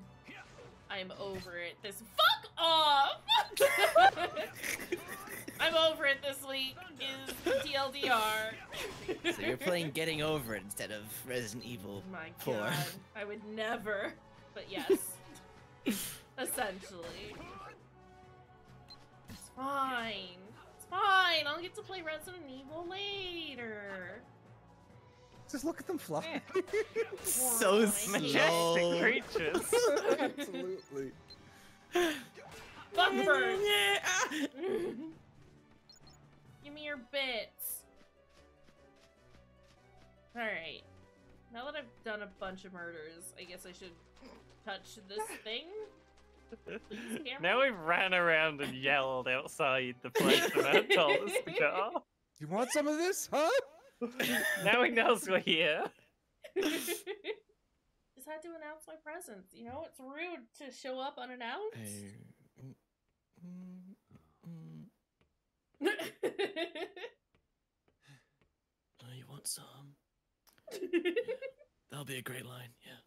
I'm over it. This fuck off. I'm over it this week. Is TLDR. So you're playing Getting Over It instead of Resident Evil oh My 4. God, I would never. But yes, essentially, it's fine. It's fine. I'll get to play Resident Evil later. Just look at them fly. so Majestic creatures. Absolutely. Fuck. Give me your bits. Alright. Now that I've done a bunch of murders, I guess I should touch this thing? Please, camera? now we've ran around and yelled outside the place the man told us to go. You want some of this, huh? Now he knows we're here. Just had to announce my presence. You know, it's rude to show up unannounced. Oh, you want some? That'll be a great line, yeah.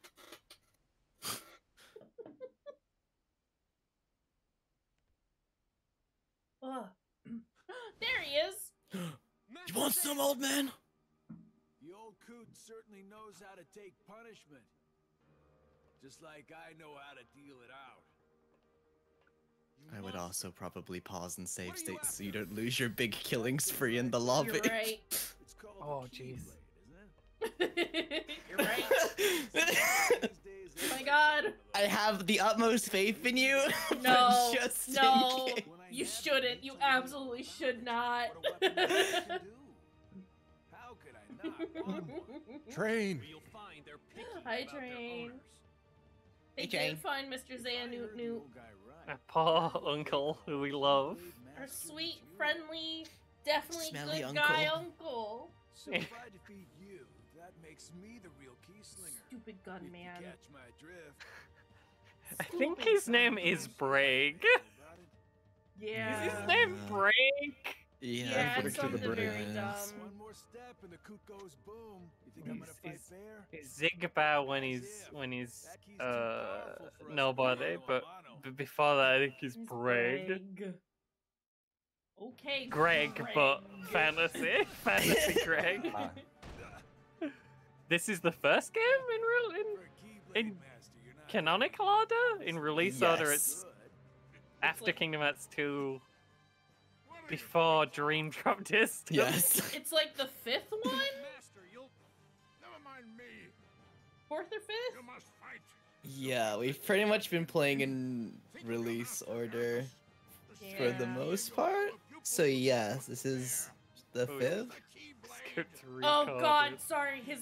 Ugh. there he is. You want some, old man? The old coot certainly knows how to take punishment. Just like I know how to deal it out. I would also probably pause and save states so you don't lose your big killing spree in the lobby. You're right. It's called Oh, jeez. Keyblade, isn't it? You're right. Oh my god. I have the utmost faith in you. No. just No. case. When I You shouldn't. You absolutely should not. What a weapon is that can do? How could I not? Train. Where you'll find they're picky Hi, Train. owners. They Hey, did Jane. find Mr. If I Zaya heard Newt the Newt. old guy A poor uncle who we love. Blade Our sweet, friendly, definitely Smelly good guy uncle. Makes me the real key slinger. Stupid gun If man. You catch my drift. I think his name is Bragg. About it? Yeah. Is his name Uh, Bragg? Yeah, Yeah, it's it to the something very brain. dumb. One more step and the coot goes boom. You think I'm gonna He's- fight fair? He's Xigbar when he's when he's That key's too uh powerful for us nobody, mano a but b- before that I think he's He's Bragg. Greg. Okay. Greg, but fantasy, fantasy Greg. This is the first game in real in For a Keyblade in master, you're not canonical order. In release order, Yes. it's good. after like- Kingdom Hearts two, before Dream Drop Distance. Yes. It's like the fifth one? Master, fourth or fifth. You must fight. Yeah, we've pretty much been playing in release order for the most part. So yes, this is the fifth. Skipped three Oh carded. god, sorry. His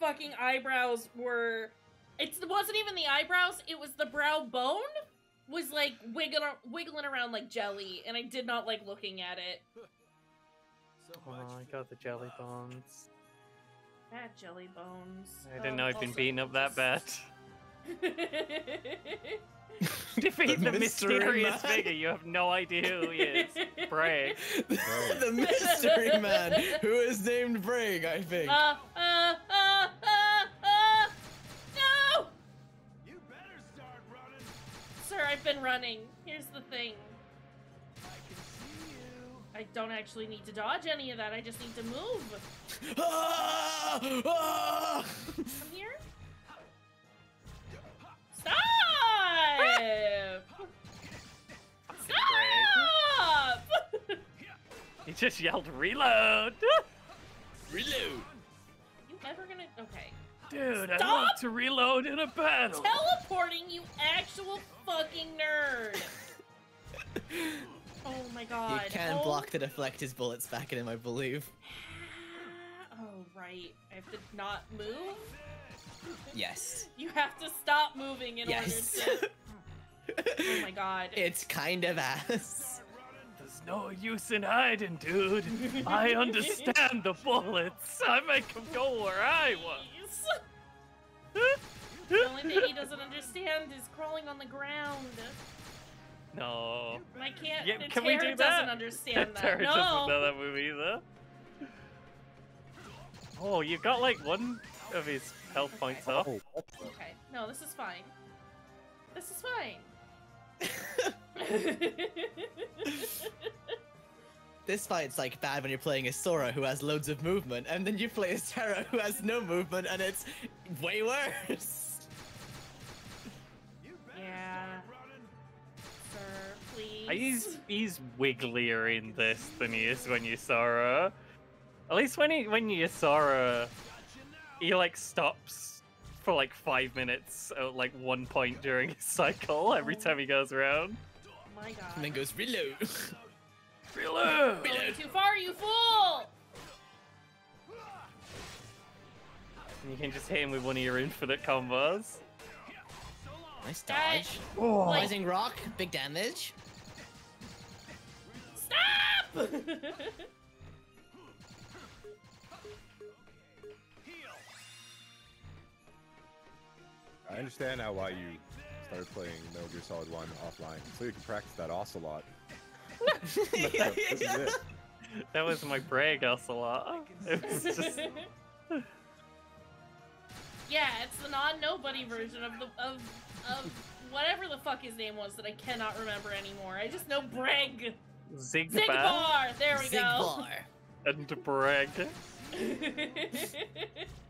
fucking eyebrows were. It wasn't even the eyebrows. It was the brow bone. Was like wiggling wiggling around like jelly, and I did not like looking at it. So Oh, I got the jelly bones. Bad jelly bones. I didn't Um, know I'd been also, beaten up that bad. Defeat the, The mystery mysterious man. figure. You have no idea who he is. Brag. the mystery man, who is named Brig, I think. Uh, uh, uh, uh, no! You better start running. Sir, I've been running. Here's the thing. I can see you. I don't actually need to dodge any of that. I just need to move. Ah! Ah! Come here. Stop! Stop! He just yelled, reload! Reload. You ever gonna? Okay. Dude, I Stop! love to reload in a battle. Teleporting, you actual fucking nerd. Oh my god. You can oh. block to deflect his bullets back at him, I believe. Oh right. I have to not move. Yes. You have to stop moving in Yes. order to. Oh my god. it's kind of ass. There's no use in hiding, dude. I understand the bullets. I make them go where I want. The only thing he doesn't understand is crawling on the ground. No. And I can't. Yeah, the can we do that? doesn't understand that. Terra no. doesn't know that move either. Oh, you got like one of his health points off. Oh, what the- Okay. No, this is fine. This is fine. This fight's like bad when you're playing as Sora who has loads of movement, and then you play as Terra who has no movement, and it's way worse. You Yeah. Sir, please. He's he's wigglier in this than he is when you Sora. At least when he when you Sora, he like stops for like five minutes at like one point during his cycle every oh. time he goes around. My god. And then goes reload. Reload! Going too far, you fool! And you can just hit him with one of your infinite combos. nice dodge. Oh, Rising rock, big damage. Stop! I understand now why you started playing Metal Gear Solid 1 offline, so you can practice that Ocelot. this is it. that was my brag ocelot. It was just yeah, it's the non-nobody version of the of of whatever the fuck his name was that I cannot remember anymore. I just know Breg. Xigbar Xigbar. There we go. And brag.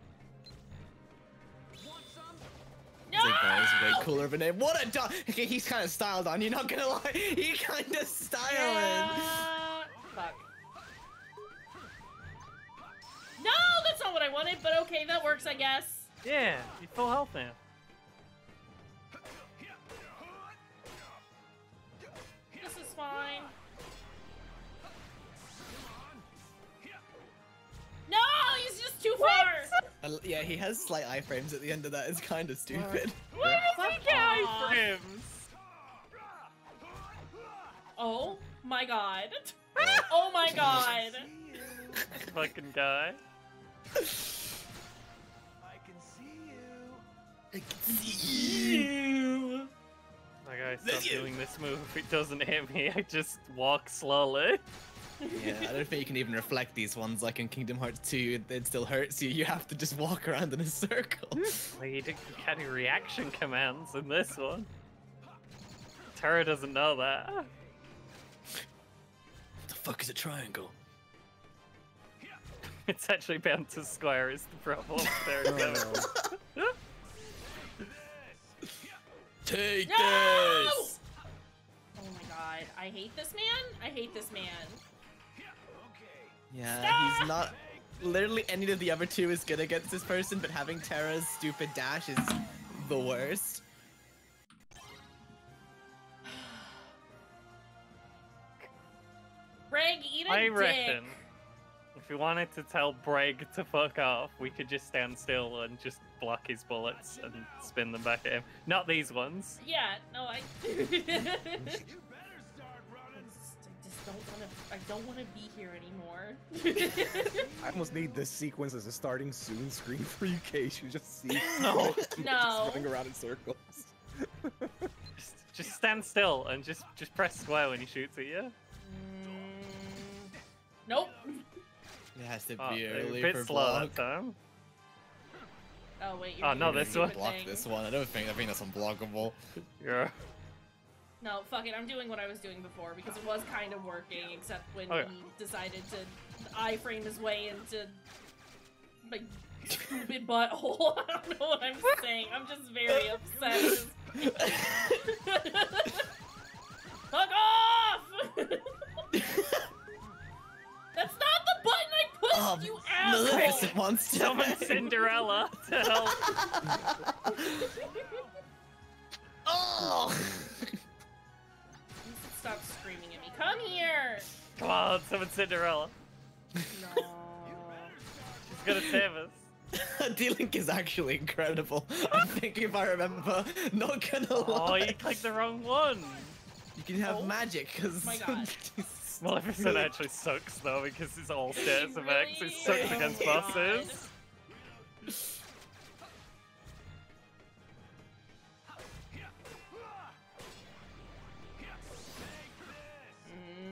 no! Xigbar is way cooler of a name. What a dog! Okay, he's kind of styled on. You're not gonna lie. He kind of styling. Yeah. Fuck. No, that's not what I wanted, but okay, that works, I guess. Yeah, you full health now. This is fine. No, he's just too far. Uh, yeah, he has slight iframes at the end of that. It's kind of stupid. Why does he Fuck get iframes? Oh my god. Oh my god. Fucking guy. I can see you. Like I stop doing this move. If it doesn't hit me, I just walk slowly. Yeah, I don't think you can even reflect these ones like in Kingdom Hearts 2. It still hurts you. You have to just walk around in a circle. Like you didn't get any reaction commands in this one. Terra doesn't know that. What the fuck is a triangle? It's actually bound to square is the problem. There it goes. Oh, Take No! this! Oh my god. I hate this man. I hate this man. Yeah, Stop! he's not literally any of the other two is good against this person, but having Terra's stupid dash is the worst. Breg, eat a I dick. reckon if we wanted to tell Breg to fuck off, we could just stand still and just block his bullets and spin them back at him. Not these ones. Yeah, no, I. don't want to. I don't want to be here anymore. I almost need this sequence as a starting soon screen for you, Case. You just see No. just No. running around in circles. Just, just stand still and just just press square when he shoots at you. Mm, nope. It has to Oh, be a early bit for slow block. that time. Oh wait. You're Oh, no, this one. Block thing. this one. I don't think I think that's unblockable. Yeah. No, fuck it. I'm doing what I was doing before because it was kind of working, except when yeah. he decided to iframe his way into my stupid butthole. I don't know what I'm saying. I'm just very upset. Fuck off! That's not the button I pushed, Oh, you asshole! Maleficent wants to. Summon Cinderella to help. oh! You should stop screaming at me. Come here! Come on, summon Cinderella. No. She's gonna save us. D-Link is actually incredible. I think if I remember, not gonna Oh, lie. Oh, you clicked the wrong one. You can have Oh magic because. my God. Maleficent actually sucks though because it's all status She effects. really It sucks is. against Oh God. bosses.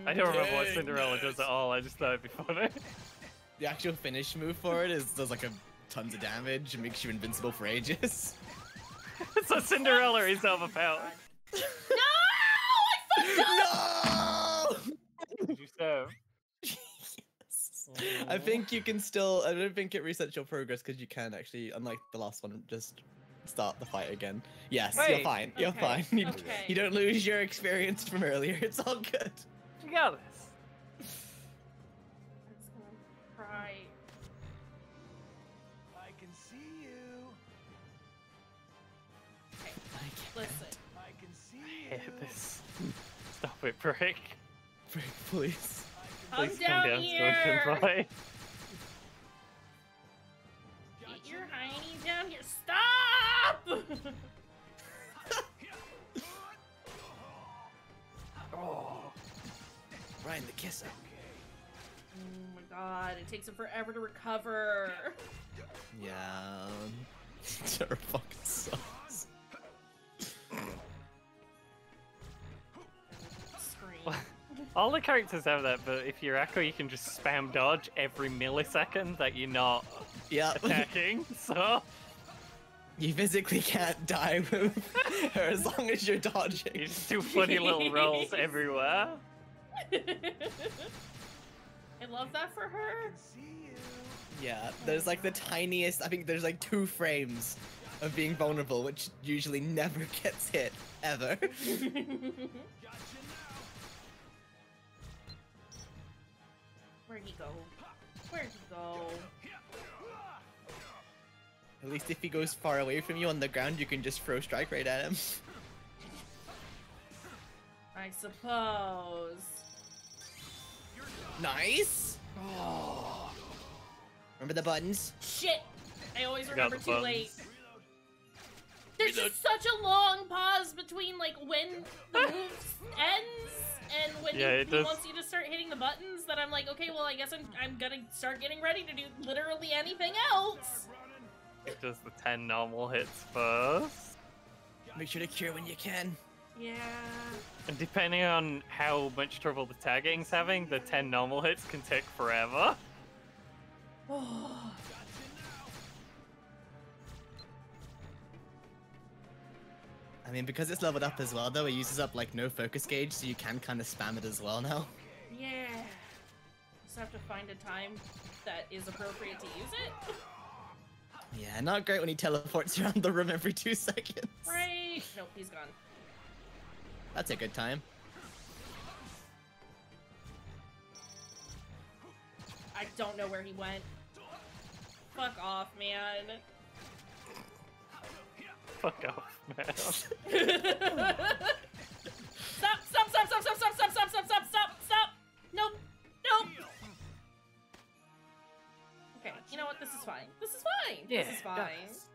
I don't remember what Cinderella does at all. I just thought it'd be funny. The actual finish move for it is does like a tons of damage and makes you invincible for ages. so Cinderella is overpowered. no! I fucked up. No. Did you serve? I think you can still. I don't think it resets your progress because you can actually, unlike the last one, just start the fight again. Yes, you're Wait. fine. You're Okay, fine. You, okay. you don't lose your experience from earlier. It's all good. You got this. I'm gonna cry. I can see you. Okay, listen. I can see I you. hate this. Stop it, break. Break, please. Come Please down come down so we here! can fight. Get your hiney down here. Stop! Ryan the kisser. oh my god, it takes him forever to recover. Yeah. Terra fucking sucks. Scream. All the characters have that, but if you're Aqua, you can just spam dodge every millisecond that you're not Yep. attacking. So you physically can't die with her as long as you're dodging. you just do funny little rolls everywhere. I love that for her. Yeah, there's like the tiniest. I think there's like two frames of being vulnerable, which usually never gets hit ever. Where'd he go? Where'd he go? At least if he goes far away from you on the ground, you can just throw strike raid at him. I suppose. Nice. Oh. Remember the buttons? Shit! I always remember the too late. There's just such a long pause between like when the move ends and when Yeah, he, it he does. wants you to start hitting the buttons that I'm like, okay, well I guess I'm I'm gonna start getting ready to do literally anything else. It does the 10 normal hits first. Make sure to cure when you can. Yeah. And depending on how much trouble the tagging's having, the 10 normal hits can take forever. Oh. I mean, because it's leveled up as well, though, it uses up like no focus gauge, so you can kind of spam it as well now. yeah. Just have to find a time that is appropriate to use it. Yeah, not great when he teleports around the room every two seconds. Right. Nope, he's gone. That's a good time. I don't know where he went. Fuck off, man. Fuck off, man. stop! Stop! Stop! Stop! Stop! Stop! Stop! Stop! Stop! Stop! Stop! Stop! Nope. Nope. Okay. You know what? This is fine. This is fine. Yeah, this is fine. nice.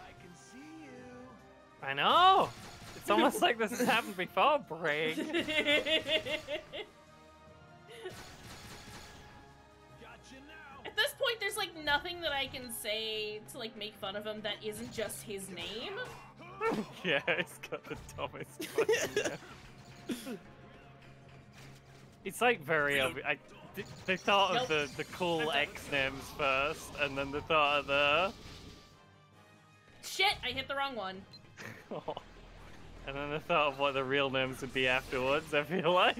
I can see you. I know. It's almost like this has happened before, Brig. Gotcha. At this point, there's like nothing that I can say to like make fun of him that isn't just his name. yeah, it's got the dumbest. It's like very obvi- I, they thought Nope. of the, the cool. X names first, and then they thought of the. Shit! I hit the wrong one. and then they thought of what the real names would be afterwards, I feel like.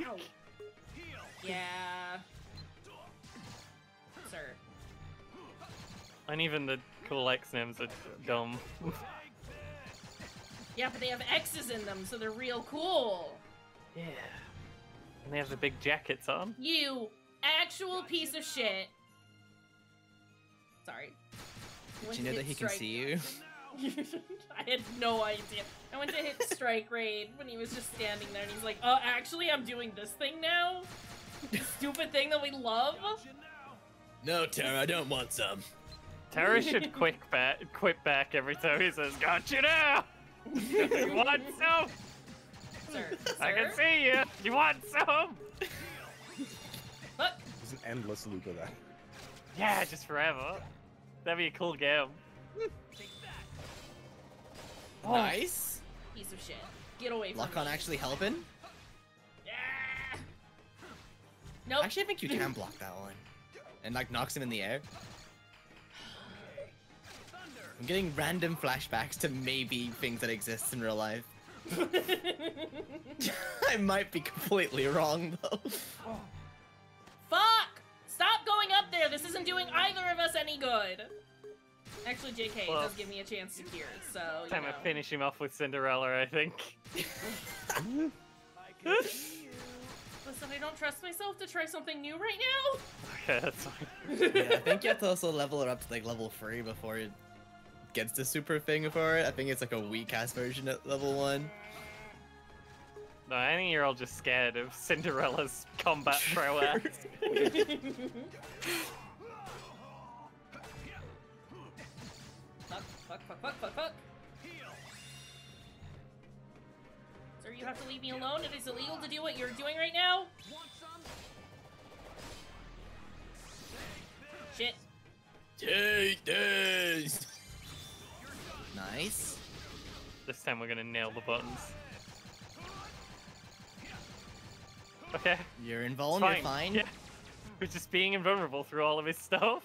Yeah. Sir. And even the cool X names are dumb. Yeah, but they have X's in them, so they're real cool. yeah. And they have the big jackets on. You actual piece of shit. Sorry. Did Went you know that hit he can see you? I had no idea. I went to hit strike raid when he was just standing there and he's like, oh, actually, I'm doing this thing now? This Stupid thing that we love? No, Terra, I don't want some. Terra should quick back, quit back every time he says, "Got you now." you want some? Sir, I can see you. You want some? Look, There's an endless loop of that. Yeah, just forever. That'd be a cool game. Oh. Nice. Piece of shit. Get away from Lock me. on actually helping. Yeah. Nope. Actually, I think you can block that one. And like knocks him in the air. I'm getting random flashbacks to maybe things that exist in real life. I might be completely wrong though. Fuck! Stop going up there. This isn't doing either of us any good. Actually, JK, it does give me a chance to cure, so you Time know. to finish him off with Cinderella, I think. I can see you. Listen, I don't trust myself to try something new right now. Okay, that's fine. yeah, I think you have to also level it up to like level three before it gets the super thing for it. I think it's like a weak ass version at level one. No, I think you're all just scared of Cinderella's combat prowess. fuck, fuck, fuck, fuck, fuck, fuck. Sir, you have to leave me alone. It is illegal to do what you're doing right now. Shit. Take this. Nice. this time we're gonna nail the buttons. Okay, You're invulnerable. fine. Fine. Yeah. We're just being invulnerable through all of his stuff.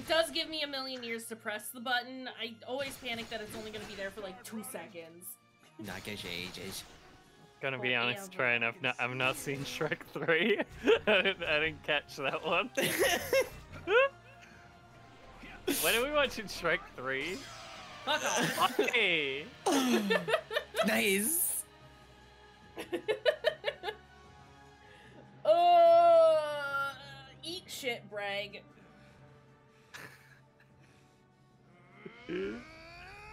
It does give me a million years to press the button. I always panic that it's only gonna be there for like two seconds. Not get your ages. Gonna be Oh, honest, yeah, I've not, I've not seen Shrek 3. I, didn't, I didn't catch that one. when are we watching Shrek 3? Fuck off. Hey! nice. uh, eat shit, brag.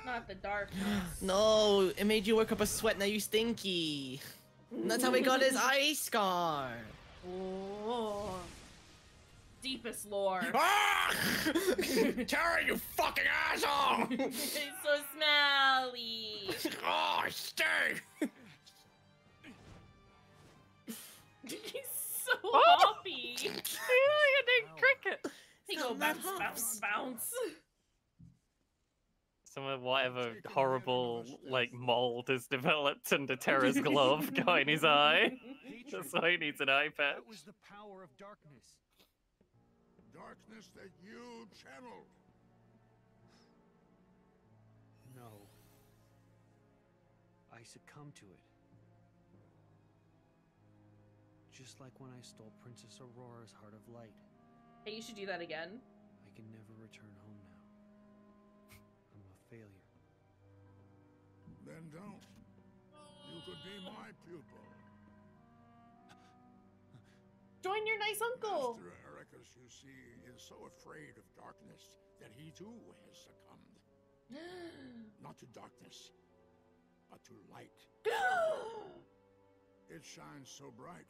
Not the darkness. No, it made you work up a sweat. Now you stinky. And that's how he got his eye scar. Oh. Deepest lore. Ah! Terra, you fucking asshole! it's so smelly. oh, stay! He's so hoppy. you did cricket! He go bounce, bounce, bounce. Some of whatever horrible, like, mold has developed under Terra's glove got in his eye. That's why he needs an eye patch. That was the power of darkness. Darkness that you channeled. No. I succumbed to it. Just like when I stole Princess Aurora's Heart of Light. Hey, you should do that again. I can never return home Then don't. You could be my pupil. Join your nice uncle. Master Eraqus, you see, is so afraid of darkness that he too has succumbed. Not to darkness, but to light. It shines so bright,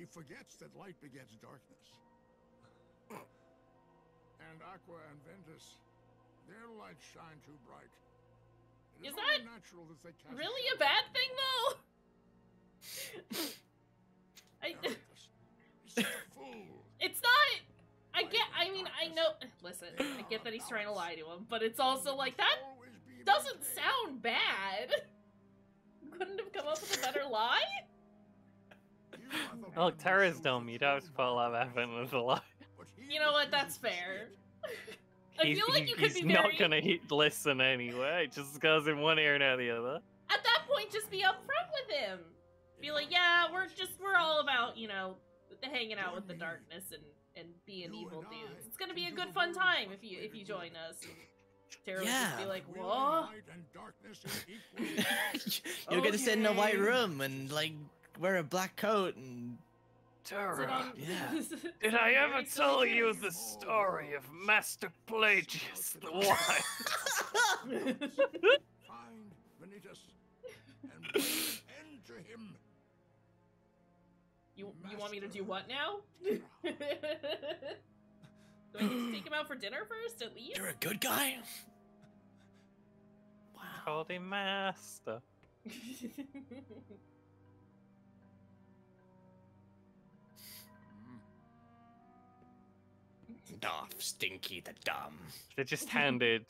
he forgets that light begets darkness. and Aqua and Ventus, their lights shine too bright. It Is only that natural that they cast really a bad thing though? I, Eraqus, he's a fool. it's not. I get. I mean, I know. Listen, I get that he's trying to lie to him, but it's also like that doesn't sound bad. Couldn't have come up with a better lie. You are the Oh, one who Terra's dumb. You don't have to throne put a lot of by effort into the lie. You know what? That's fair. it. I He's- feel like you could be very. not gonna hit listen anyway. It just goes in one ear and out the other. At that point, just be upfront with him. Be like, yeah, we're just we're all about you know hanging out with the darkness and and being You evil and dudes. It's gonna be a good fun time if you if you join us. And Terra would just be Yeah. like, what? light and darkness is equally You'll get to sit in a white room and like wear a black coat and Sit on- Yeah. Did I ever tell you the story of Master Pelagius the Wise? find Vanitas and bring an end to him. You you want me to do what now? do I need to take him out for dinner first, at least? you're a good guy. Wow. Called him Master. Doff, Stinky the Dumb. They just handed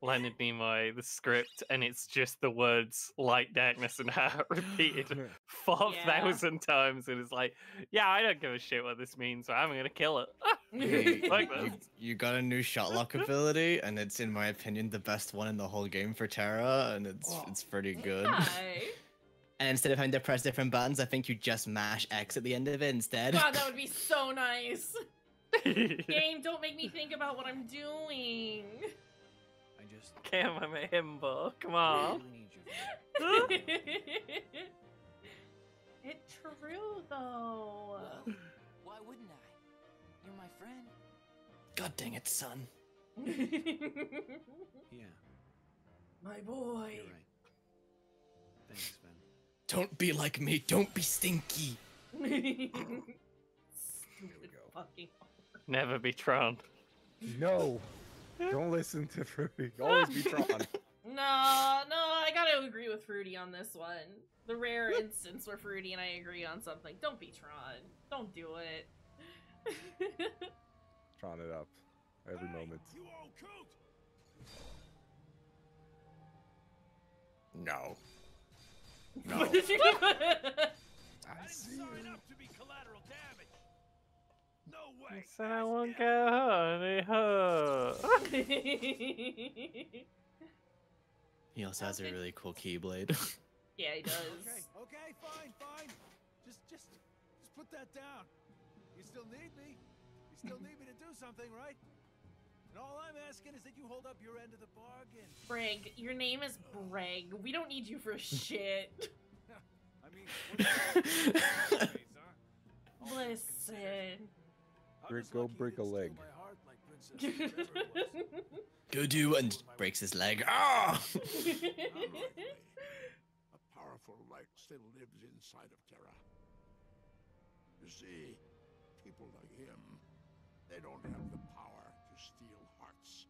Leonard Nimoy the script, and it's just the words "light, darkness, and heart" repeated four thousand times, and it's like, yeah, I don't give a shit what this means, so I'm gonna kill it. Hey, like you, this. you got a new shot lock ability, and it's in my opinion the best one in the whole game for Terra, and it's it's pretty good. Hi. And instead of having to press different buttons, I think you just mash X at the end of it instead. God, that would be so nice. Game, don't make me think about what I'm doing. I just Cam, I'm a himbo. Come on. really it's true though. Well, why wouldn't I? You're my friend. God dang it, son. Yeah, My boy. you're right. Thanks, Ven. Don't be like me. Don't be stinky. Stupid go. fucking. Never be Tron. No, don't listen to Fruity. Always be Tron. No, no, I gotta agree with Fruity on this one. The rare instance where Fruity and I agree on something. Don't be Tron. Don't do it. Tron it up every moment. You old coot! No. No. I didn't sign No I said I won't him. get honey hurt. He also has a really cool keyblade. yeah, he does. Okay, okay, fine, fine. Just, just, just put that down. You still need me. You still need me to do something, right? And all I'm asking is that you hold up your end of the bargain. Breg, your name is oh. Breg. We don't need you for shit. I mean, what's the nowadays, huh? All these Listen. I'm Break- just go lucky break a leg. my like Princess Trevor was. Go do and breaks his leg. Ah! Unlikely. A powerful light still lives inside of Terra. You see, people like him, they don't have the power to steal hearts.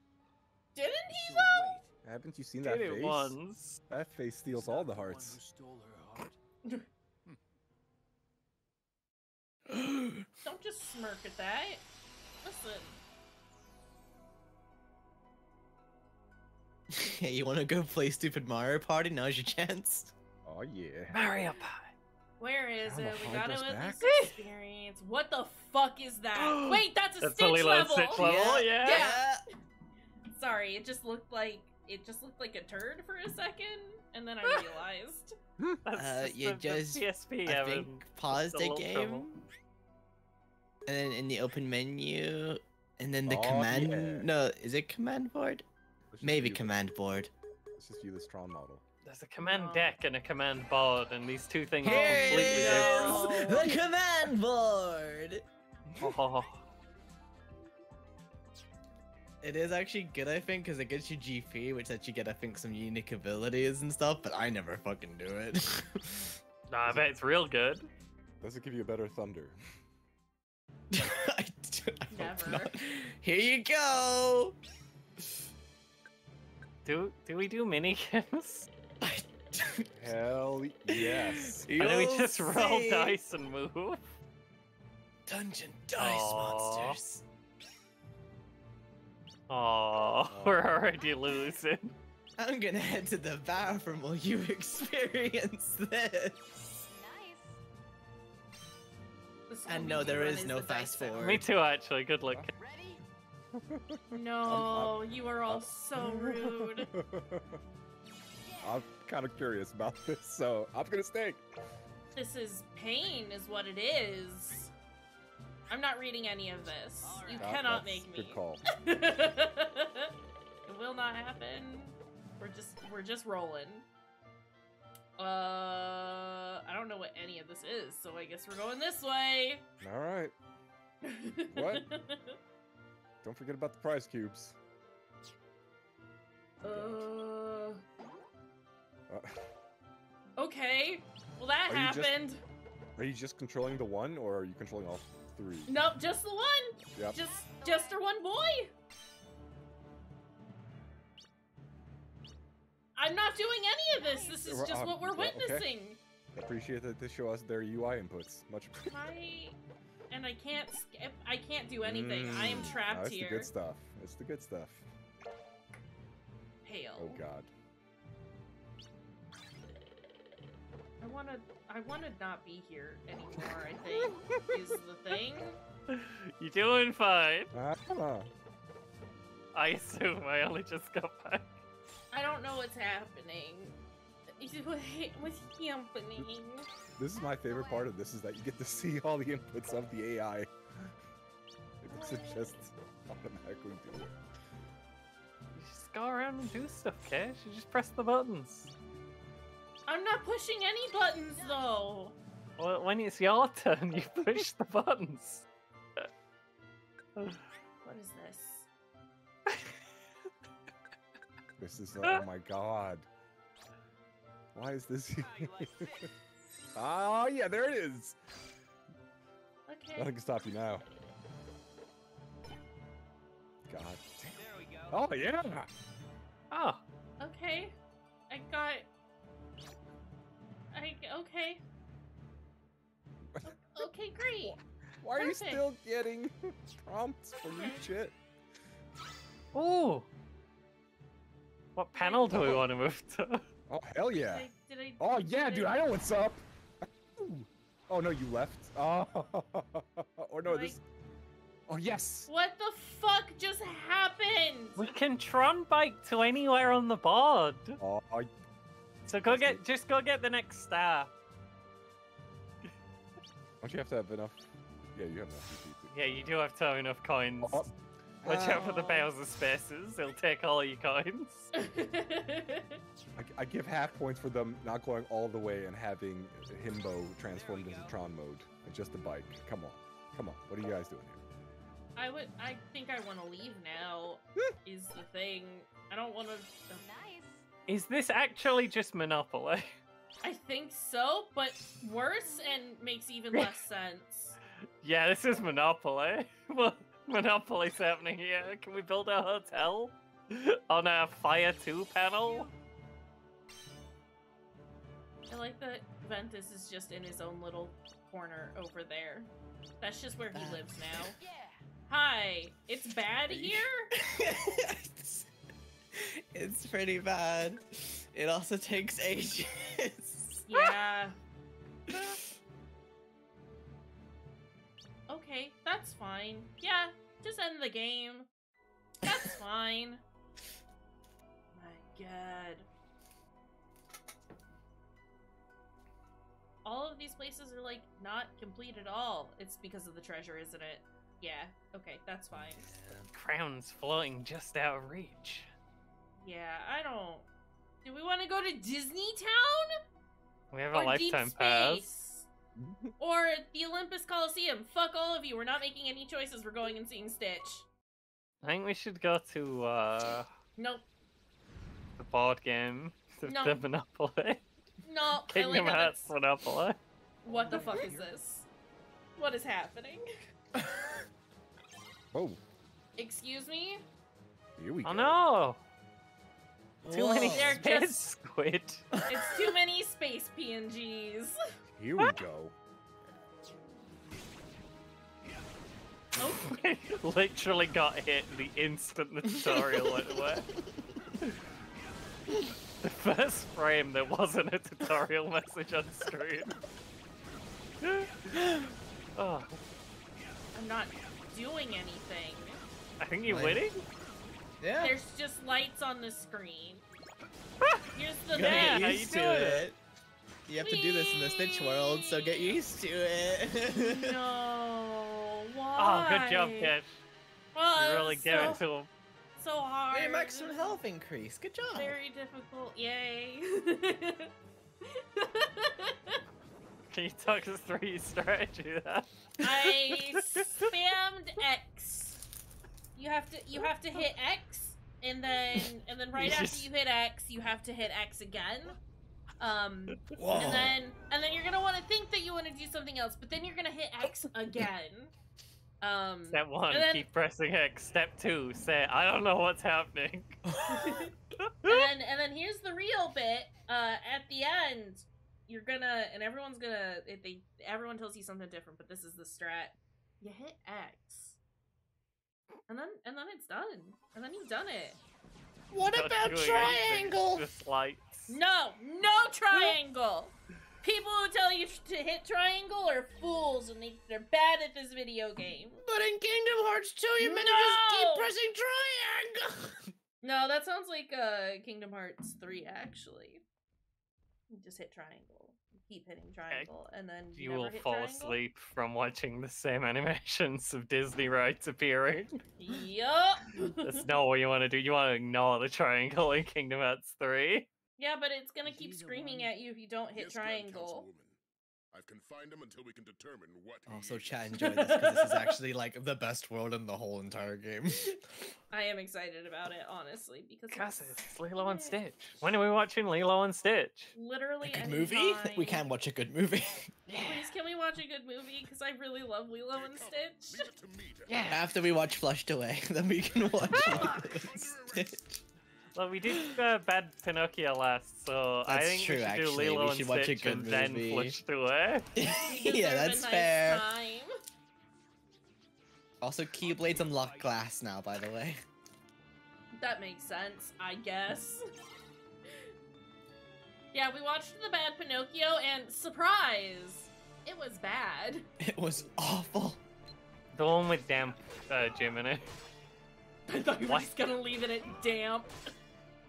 Didn't he though? Haven't you seen that Did it face? once. That face steals all the one hearts. who stole her heart? Don't just smirk at that. Listen. hey, you want to go play Stupid Mario Party? Now's your chance. Oh yeah. Mario Party. Where is Now it? We gotta Hydra's at least experience. What the fuck is that? Wait, that's a That's Stitch a level. Stitch level, yeah. Yeah. Sorry, it just looked like it just looked like a turd for a second, and then I realized. That's Uh, just you the, the just, PSP I having think, pause a the game, trouble. and then in the open menu, and then the Oh, command. yeah. No, is it command board? Maybe view the- command board. Let's just view this Tron model. There's a command deck and a command board, and these two things are completely No. is the command board. Oh, It is actually good, I think, because it gets you G3, which lets you get, I think, some unique abilities and stuff. But I never fucking do it. nah, I bet it's real good. Does it give you a better thunder? I, do- I Never. not. Here you go. Do do we do mini games? Hell yes. Or do we You'll just roll dice and move? Dungeon dice Aw. monsters. Oh, we're already losing. I'm gonna head to the bathroom while you experience this. Nice. And no, Scooby-Doo there run is no the fast forward. Me too, actually. Good luck. Ready? No, you are all so rude. I'm kind of curious about this, so I'm gonna stay. This is pain, is what it is. I'm not reading any of this. You Ah, cannot that's make Good me. call. it will not happen. We're just we're just rolling. Uh, I don't know what any of this is, so I guess we're going this way. All right. What? Don't forget about the prize cubes. uh. Uh, Okay. Well, that Are you just- happened. are you just controlling the one, or are you controlling all three? Nope, just the one. Yep. Just just our one boy. I'm not doing any of this. This is just what we're okay. witnessing. Appreciate that they show us their UI inputs. Much. I and I can't skip. I can't do anything. I am Mm, trapped that's here. the good stuff. It's the good stuff. Hail. Oh God. I wanna. I wanna not be here anymore. I think is the thing. You're doing fine. Ah, I assume I only just got back. I don't know what's happening. What- What's happening? this is my favorite part of this is that you get to see all the inputs of the AI. It doesn't just automatically do it. You just go around and do stuff, Cash. You just press the buttons. I'm not pushing any buttons though. Well, when it's your turn, you push the buttons. What is this? This is oh my God. Why is this? oh yeah, there it is. Okay. Nothing can stop you now. God damn. There we go. Oh yeah. Oh, Okay. I got. I okay. O- Okay, great. Why are you still getting prompts for new shit? oh. What panel do we want to move to? Oh hell yeah. Did I, did I, Oh did yeah, I- dude, I know what's up. Oh no, you left. Oh, or no, this. Oh yes. What the fuck just happened? We can Tron bike to anywhere on the board. Oh, I- So go get, just go get the next star. don't you have to have enough? Yeah, you have enough. GP. Yeah, you do have to have enough coins. Oh, Watch out for the Oh. Bowser spaces. They'll take all your coins. I, I give half points for them not going all the way and having Himbo transformed into Tron mode. And just a bike. Come on. Come on. What are you guys doing here? I would. I think I want to leave now. is the thing. I don't want to. Nice. Is this actually just Monopoly? I think so, but worse and makes even less sense. yeah, this is Monopoly. Well, Monopoly's happening here. Can we build a hotel on a Fire 2 panel? I like that Ventus is just in his own little corner over there. That's just where he uh, lives now. Yeah. Hi, it's bad here. It's, it's pretty bad. It also takes ages. Yeah. okay, that's fine. Yeah, just end the game. That's fine. My god. All of these places are like not complete at all. It's because of the treasure, isn't it? Yeah, okay, that's fine. Crown's floating just out of reach. Yeah, I don't Do we want to go to Disney Town? We have a or lifetime deep pass. space? or the Olympus Coliseum? Fuck all of you. We're not making any choices. We're going and seeing Stitch. I think we should go to uh, Nope. the board game, the, No. the Monopoly, No. I like Kingdom Hearts that's- Monopoly. What the fuck is this? What is happening? Oh, Excuse me? here we go. Oh no! Too many Whoa. They're space just- squid. It's too many space PNGs. Here we go. Oh, Literally got hit the instant the tutorial went away. The first frame there wasn't a tutorial message on screen. oh, I'm not doing anything. I think you're Like- winning. Yeah. There's just lights on the screen. Here's the Get how used you to doing? it. You have to do this in the Stitch world, so get used to it. No, why? Oh, good job, kid. Oh, You really it's gave so, it to him. so hard. Your maximum health increase. Good job. Very difficult. Yay. Can you talk us through your strategy there? I spammed X. You have to you have to hit X and then and then right after just- you hit X, you have to hit X again. Um Whoa. and then and then you're going to want to think that you want to do something else, but then you're going to hit X again. Um Step one, then- keep pressing X. Step two, say, I don't know what's happening. and then and then here's the real bit. Uh at the end, you're gonna and everyone's gonna if they everyone tells you something different, but this is the strat. You hit X. And then and then it's done. And then you've done it. what Not about triangle? Just lights. No, no triangle. People who tell you to hit triangle are fools and they, they're bad at this video game. But in Kingdom Hearts 2, you meant to just keep pressing triangle. No, that sounds like uh Kingdom Hearts 3 actually. You just hit triangle. You keep hitting triangle and then you, You never will hit fall triangle. asleep from watching the same animations of Disney rides appearing. Yup. That's not what you want to do. You want to ignore the triangle in Kingdom Hearts 3. yeah, but it's gonna keep screaming one. at you if you don't hit Yes, Grand triangle. Councilwoman. I've confined him until we can determine what Also, is. chat enjoy this because this is actually like the best world in the whole entire game. I am excited about it, honestly, because Guys, it's it's Lilo and Stitch. Stitch. When are we watching Lilo and Stitch? literally a good any movie? We can watch a good movie. Please, can we watch a good movie? Because I really love Lilo Okay, and Stitch. Leave it to me to Yeah. After we watch Flushed Away, then we can watch ah! Lilo and Stitch. Well, we did uh, Bad Pinocchio last, so I think true, we should do. Lilo We and should watch a Stitch good and then movie. Flushed Away. We yeah, that's nice fair. Time. Also, Keyblades unlock glass now, by the way. That makes sense, I guess. yeah, we watched the bad Pinocchio, and surprise, it was bad. It was awful. The one with damp uh, Jiminy. I thought you were What? just gonna leave it at damp.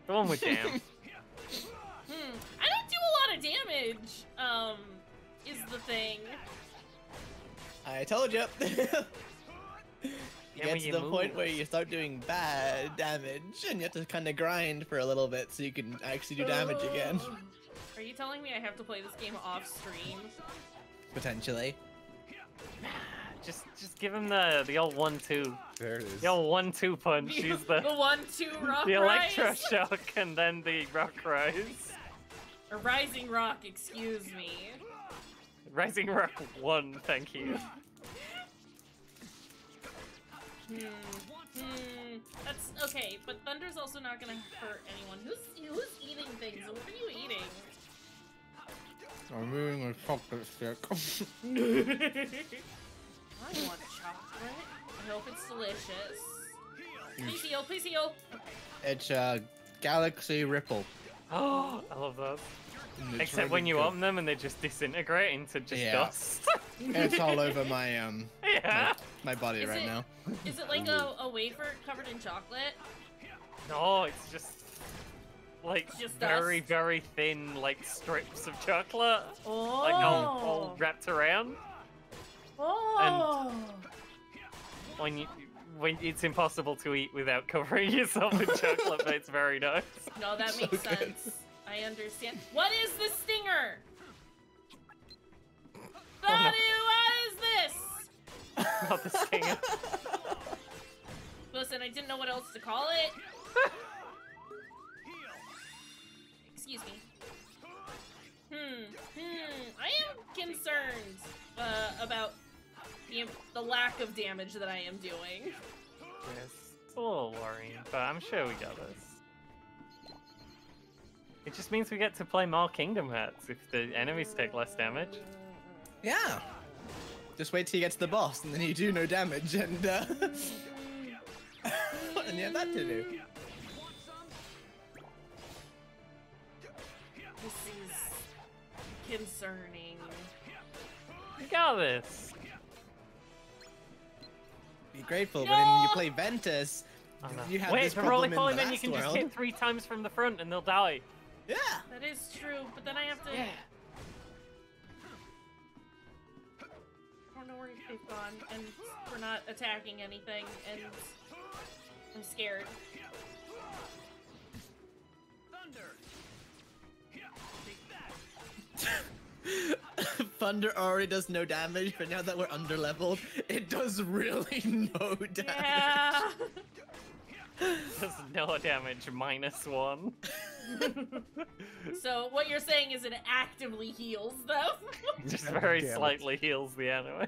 The one with damp. Hmm. I don't do a lot of damage. Um, is the thing. I told you. you Yeah, get to you the point where you start doing bad damage, and you have to kind of grind for a little bit so you can actually do damage again. Are you telling me I have to play this game off stream? Potentially. Just, just give him the the old one two, There it is. the old one two punch. the, Use the the one two rock the rise electroshock and then the rock rise. A rising rock. Excuse me. Rising rock one, thank you. Hmm. Hmm. That's okay, but Thunder's also not gonna hurt anyone. Who's who's eating things? What are you eating? I'm eating a chocolate stick. I want chocolate. I hope it's delicious. Please heal, please heal. it's a Galaxy Ripple. Oh, I love those. and it's Except when you good. open them and they just disintegrate into just Yeah. dust. It's all over my um yeah. my body Is right it- now. Is it like a, a wafer covered in chocolate? No, it's just like Just very, dust? very thin, like strips of chocolate, Oh. like all, all wrapped around. Oh. When you when it's impossible to eat without covering yourself in chocolate, but it's very nice. No, that So makes good. sense. I understand. What is the stinger? Oh, That is, what is this? Not the stinger. Listen, I didn't know what else to call it. Excuse me. Hmm. Hmm. I am concerned uh, about the, the lack of damage that I am doing. Yes, it's a little worrying, but I'm sure we got this. It just means we get to play more Kingdom Hearts if the enemies take less damage. Yeah. Just wait till you get to the boss, and then you do no damage, and uh, and you have that to do. This is concerning. We got this. Be grateful but when you play Ventus. No. You had Wait, this the problem roly in the you last can just hit three times from the front and they'll die. Yeah. That is true, but then I have to. Yeah. I don't know where they've gone, and we're not attacking anything, and I'm scared. Thunder already does no damage, but now that we're under leveled, it does really no damage. Yeah. Does no damage, minus one. so what you're saying is it actively heals, though. Just very damn it. slightly heals the enemy.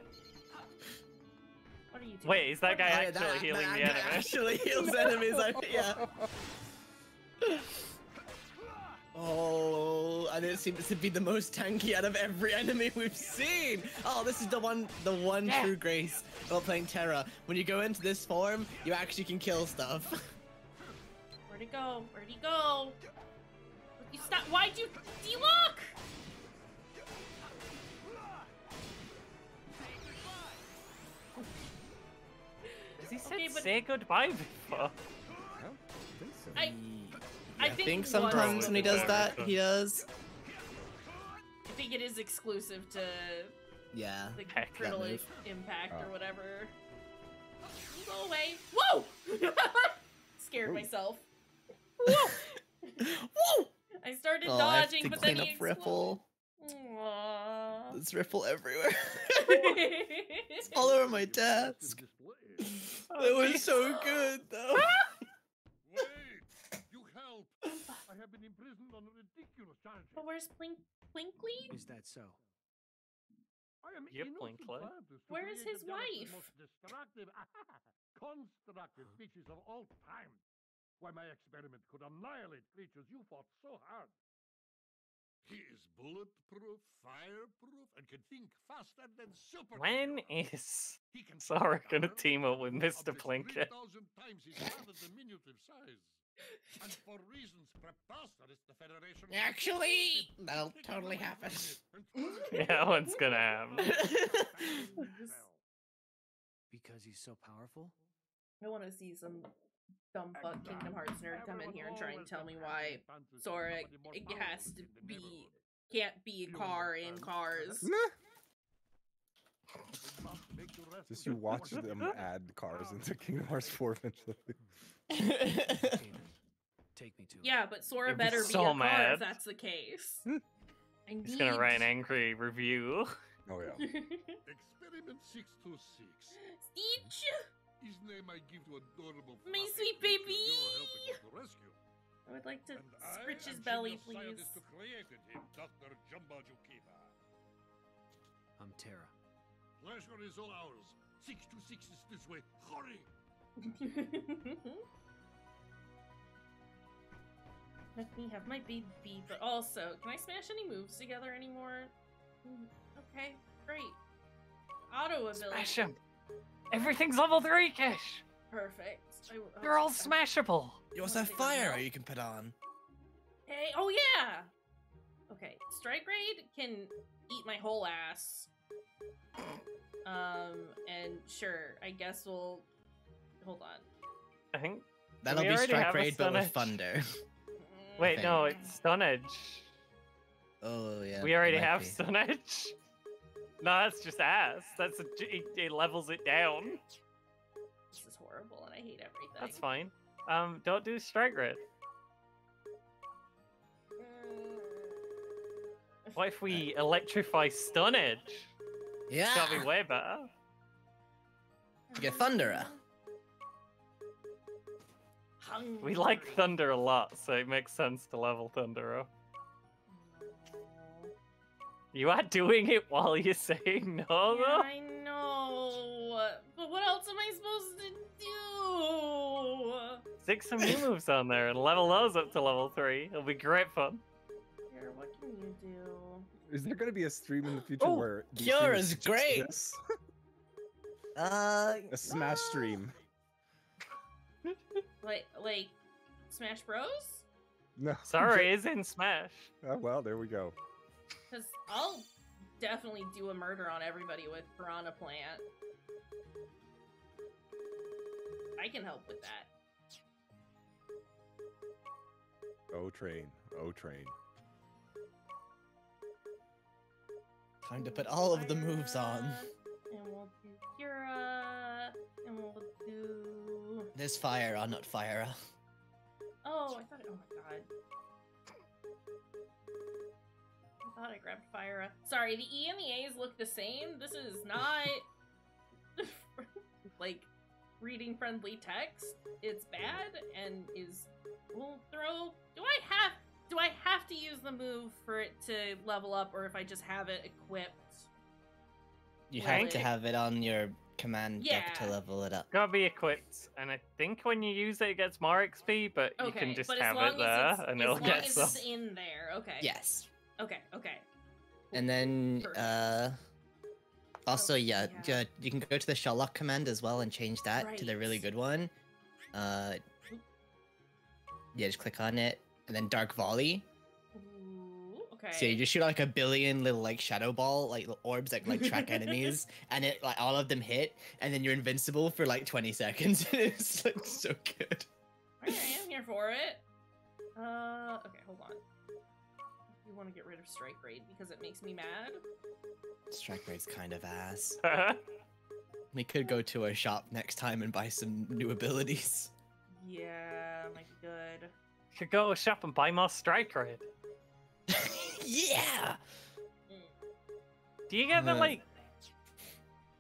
what are you doing? Wait, is that guy Oh, yeah, actually that- healing that the guy enemy? Actually heals enemies. I, yeah. Oh, and it seems to be the most tanky out of every enemy we've seen. Oh, this is the one, the one Yeah. true grace about playing Terra. When you go into this form, you actually can kill stuff. Where'd he go? Where'd he go? You stop. Why'd you delock? Has he said Okay, but- say goodbye before? I don't think so. I- I think think sometimes when he does that, he does. I think it is exclusive to Yeah. the Heck, that Crinoid move. impact or Oh. whatever. You Go away. Whoa! Scared Ooh. myself. Woo! I started Oh, I have dodging, to but clean then up he Ripple. exploded. Aww. There's Ripple everywhere. it's all over my desk. It was so good, though. Wait! You help! I have been imprisoned on ridiculous charges. but where's Plink Plinkly? Is that so? I am Yep, innocent Blinkly. scientist who Where is his wife? most destructive, constructive species of all time. Why my experiment could annihilate creatures you fought so hard. He is bulletproof, fireproof, and can think faster than super. When is He can Sora gonna team up with Mr. objects Plinkett? 3,000 times his rather diminutive size. And for reasons preposterous, the Federation. Actually, that'll totally happen. Yeah, what's gonna happen? Because he's so powerful? I want to see some dumb fuck Kingdom Hearts nerd come in here and try and tell me why Sora it has to be can't be a car in cars. Just you watch them add cars into Kingdom Hearts 4 eventually. Okay then. Take me to. Yeah, but Sora You'd be better be so a car if that's the case. Hmm. I He's gonna write an angry review. Oh yeah. Experiment 626. Stitch, His name I give to adorable My sweet baby. You're helping us to rescue. I would like to And I scritch his belly, please. scientist him, Dr. Jumba Jookiba. I'm Terra. Pleasure is all ours. 626 is this way. Hurry! Let me have my baby, but also, can I smash any moves together anymore? Mm, Okay, great. Auto ability. Smash him. Everything's level three, Kish. Perfect. I, w- They're all okay, smashable. You also have fire you can put on. Hey, oh yeah. Okay, strike raid can eat my whole ass. Um, and sure, I guess we'll hold on. I think. That'll we be Strike have a Raid, but with Stun Thunder. Wait, no, it's Stun Edge. Oh yeah. we already have be. Stun Edge. No, that's just ass. That's a, it, it levels it down. This is horrible. horrible and I hate everything. That's fine. Um, don't do strike raid. Mm. What if we electrify stun edge? Yeah. That'll be way better. You get Thundara. We like thunder a lot, so it makes sense to level thunder up. You are doing it while you're saying no, though? Yeah. I know. But what else am I supposed to do? Stick some new moves on there and level those up to level three. It'll be great fun. Here, what can you do? Is there going to be a stream in the future Oh, where the Cure is great. this? Uh, a Smash stream? Like, like, Smash Bros? No. Sorry, it's in Smash. Oh well, there we go. Because I'll definitely do a murder on everybody with Piranha Plant. I can help with that. O train, O train. time to put all of the moves on. And we'll do Kira. And we'll do. There's fire on, not fire. Oh, I thought. It... Oh my god. I thought I grabbed Fire. Sorry, the E and the A's look the same. This is not like reading friendly text. It's bad and is. We'll throw. Do I have? Do I have to use the move for it to level up, or if I just have it equipped? You have to have it on your command deck to level it up. Gotta be equipped, and I think when you use it, it gets more XP, but you can just but have it there, it's, and as it'll long get as some. it's in there. Okay. Yes. Okay. Okay. And then, Perfect. uh, also, Okay, yeah, yeah. yeah, you can go to the Shotlock command as well and change that to the really good one. Uh, yeah, just click on it, and then Dark Volley. Ooh, okay. So you just shoot like a billion little like shadow ball like little orbs that like track enemies, and it like all of them hit, and then you're invincible for like 20 seconds. it's like so good. Alright, I'm here for it. Uh, okay, hold on. You want to get rid of Strike Raid because it makes me mad? Strike Raid's kind of ass. We could go to a shop next time and buy some new abilities. Yeah, might be good. Could go to a shop and buy more strike raid. Yeah. Do you get the like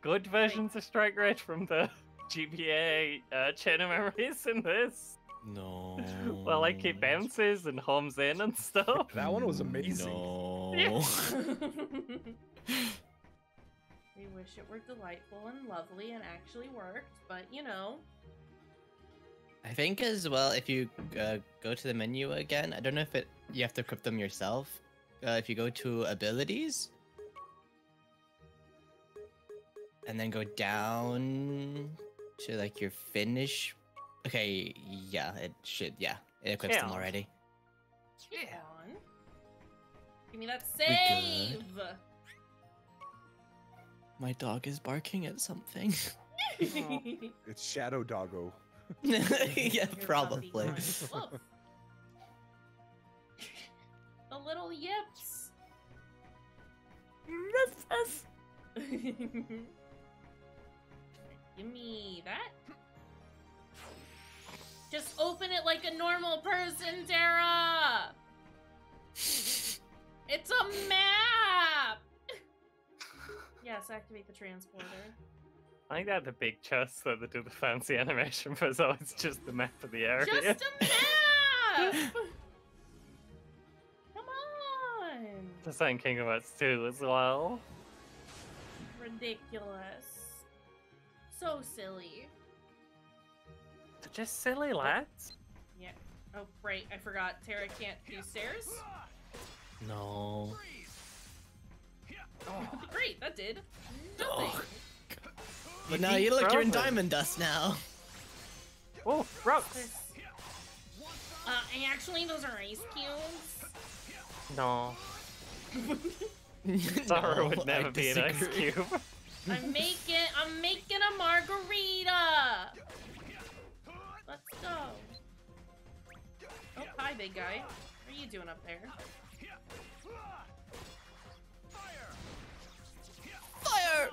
good versions of strike raid from the GBA uh, chain of memories in this? No. Well, like it bounces and homes in and stuff. That one was amazing. No. Yeah. we wish it were delightful and lovely and actually worked, but you know. I think as well, if you uh, go to the menu again, I don't know if it you have to equip them yourself. Uh, if you go to abilities, and then go down to like your finish. Okay, yeah, it should. Yeah, it equips them already. Yeah. On. Give me that save! My dog is barking at something. It's Shadow Doggo. yeah, Your puppy probably. Going, "Woof." the little yips. Give me that. Just open it like a normal person, Terra. It's a map. yes, activate the transporter. I think they had the big chests that they do the fancy animation for, so it's just the map of the area. Just a map. on. The same Kingdom Hearts 2 as well. Ridiculous. So silly. They're just silly lads. Yeah. Oh, right. I forgot. Terra can't do stairs. No. Great. That did nothing. But now you look, you're in diamond dust now. Oh, rocks! Uh, and actually, those are ice cubes. No. Zara No, would I never be an ice disagree. cube. I'm making. I'm making a margarita. Let's go. Oh, hi, big guy. What are you doing up there? Fire!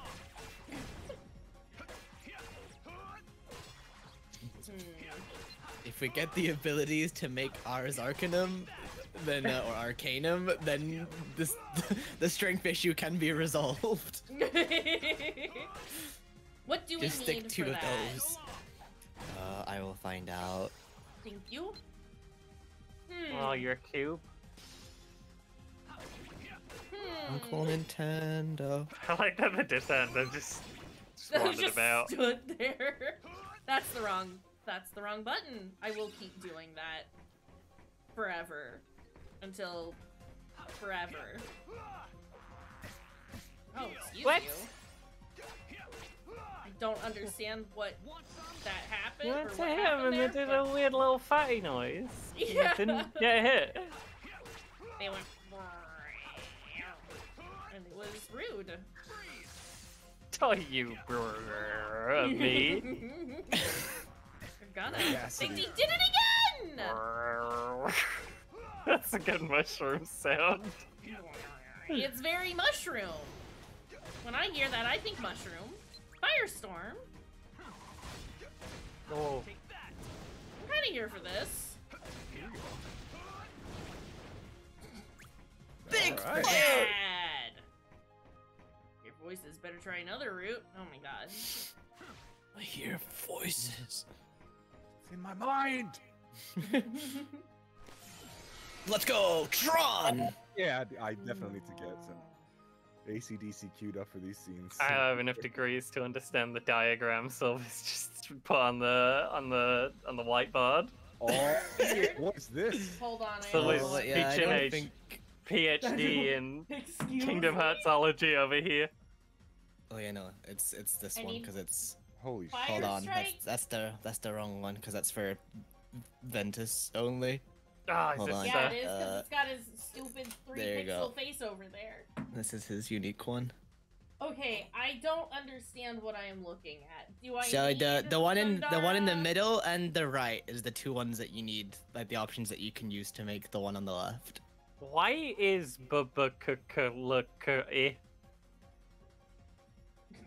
Hmm. If we get the abilities to make Ars Arcanum, then uh, or Arcanum, then this the strength issue can be resolved. what do Just we stick need two for of that? those. Uh, I will find out. Thank you. Hmm. Oh, you're a cube. hmm. Uncle Nintendo. I like that the Nintendo just, just That wandered just about. stood there. That's the wrong. That's the wrong button. I will keep doing that forever until forever. Oh, excuse What? you. I don't understand what that happened. You went to what him happened and they did but a weird little fatty noise. You Yeah. didn't get hit. They went. And it was rude. Oh, you brr, me. You're gonna. Audacity. They did it again! That's a good mushroom sound. It's very mushroom. When I hear that, I think mushroom. Firestorm. Oh, I'm kind of here for this. Big Alright. Bad. Your voices better try another route. Oh my god. I hear voices. It's in my mind. Let's go, Tron! Yeah, I I definitely need to get some ACDC queued up for these scenes. I have enough degrees to understand the diagram, so it's just put on the on the on the whiteboard. Oh, what is this? Hold on. I So have it's Oh, yeah, I don't think. PhD in Excuse Kingdom me? Heartsology over here. Oh yeah, no, it's it's this I one need- because it's. Holy Fire. Hold on, that's, that's the that's the wrong one because that's for Ventus only. Ah, is Hold this on. Yeah, it is because Uh, it's got his stupid three pixel go. face over there. This is his unique one. Okay, I don't understand what I am looking at. Do I So need the the one in the one in the middle and the right is the two ones that you need, like the options that you can use to make the one on the left. Why is Bubba eh? oh,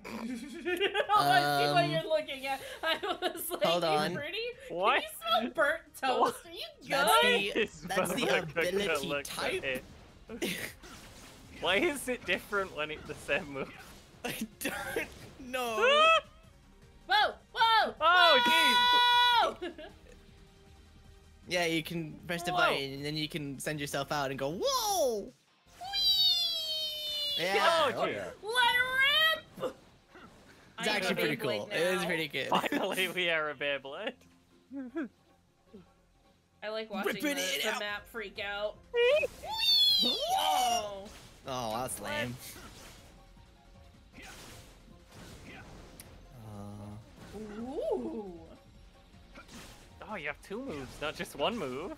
I see what Um, you're looking at. I was like, hold on. pretty? What? Can you smell burnt toast? Are you good? That's the that's the ability type. Why is it different when it's the same move? I don't know. Whoa! Whoa! Oh, Whoa! yeah, you can press the Whoa. button and then you can send yourself out and go whoa. Yeah, Oh, Oh yeah. Let rip! It's I actually pretty Beyblade cool. It is pretty good. Finally, we are a Beyblade. I like watching the, it the out. map freak out. Whoa! Oh. Oh, that's lame. Uh, Ooh. Oh, you have two moves, not just one move.